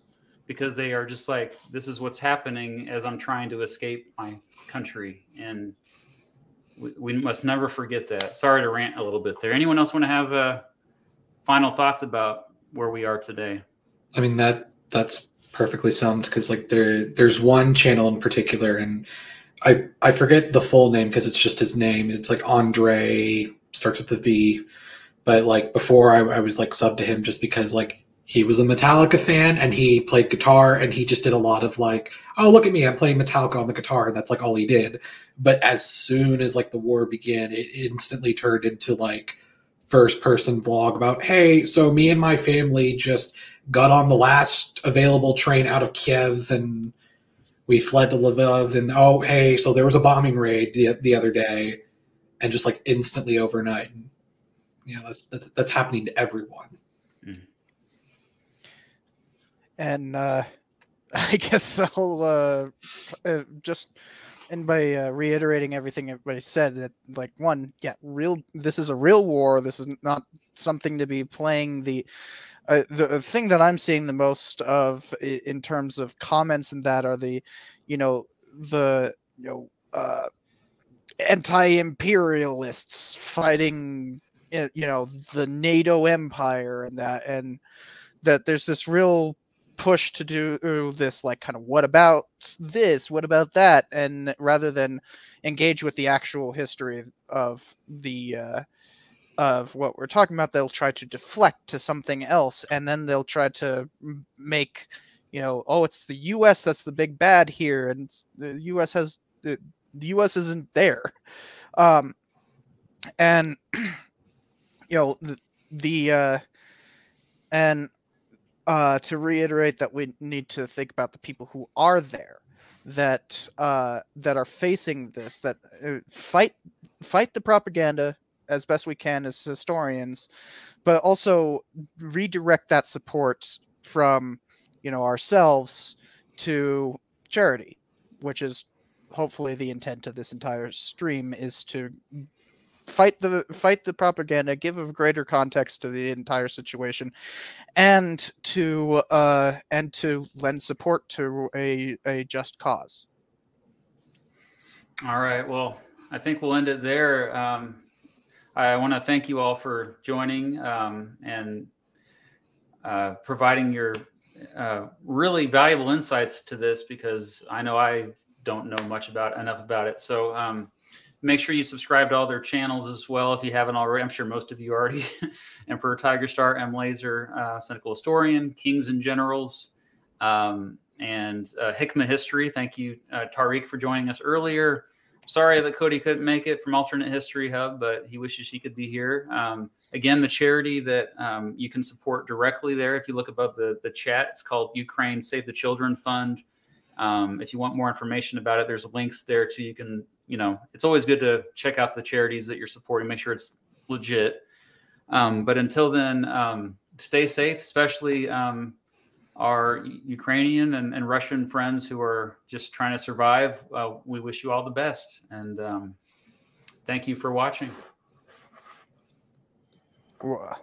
because they are just like this is what's happening as I'm trying to escape my country and we, must never forget that. Sorry to rant a little bit there. Anyone else want to have uh, final thoughts about where we are today? I mean that that's perfectly summed because like there there's one channel in particular and I I forget the full name because it's just his name. It's like Andre starts with the V, but like before I, I was like sub to him just because like he was a Metallica fan and he played guitar and he just did a lot of like, oh look at me, I'm playing Metallica on the guitar and that's like all he did. But as soon as like the war began, it instantly turned into like first person vlog about, hey, so me and my family just got on the last available train out of Kiev and we fled to Lviv and oh hey, so there was a bombing raid the, the other day and just like instantly overnight. You know, that's, that's happening to everyone. And uh, <laughs> I guess I'll uh, uh, just and by uh, reiterating everything everybody said that like one yeah real this is a real war. This is not something to be playing the uh, the thing that i'm seeing the most of in terms of comments and that are the you know the you know uh anti-imperialists fighting uh, you know the nato empire and that and that there's this real push to do this like kind of what about this? What about that? and rather than engage with the actual history of the uh, of what we're talking about they'll try to deflect to something else and then they'll try to make you know oh it's the us that's the big bad here and the us has the, the us isn't there. Um and <clears throat> you know the, the uh and uh, to reiterate that we need to think about the people who are there, that uh, that are facing this, that uh, fight fight the propaganda as best we can as historians, but also redirect that support from you know ourselves to charity, which is hopefully the intent of this entire stream is to fight the fight the propaganda give a greater context to the entire situation and to uh and to lend support to a a just cause All right. Well, I think we'll end it there. Um, I want to thank you all for joining um, and uh, providing your uh, really valuable insights to this because I know I don't know much about enough about it. So um, make sure you subscribe to all their channels as well if you haven't already. I'm sure most of you already. <laughs> Emperor Tigerstar, M Laser, uh, Cynical Historian, Kings and Generals, um, and uh, Hikma History. Thank you, uh, Tariq, for joining us earlier sorry that Cody couldn't make it from Alternate History Hub, but he wishes he could be here. Um, again, the charity that um, you can support directly there, if you look above the, the chat, it's called Ukraine Save the Children Fund. Um, if you want more information about it, there's links there too. You can, you know, it's always good to check out the charities that you're supporting, make sure it's legit. Um, but until then, um, stay safe, especially um, our Ukrainian and, and Russian friends who are just trying to survive. Uh, we wish you all the best. And um, thank you for watching. Wha-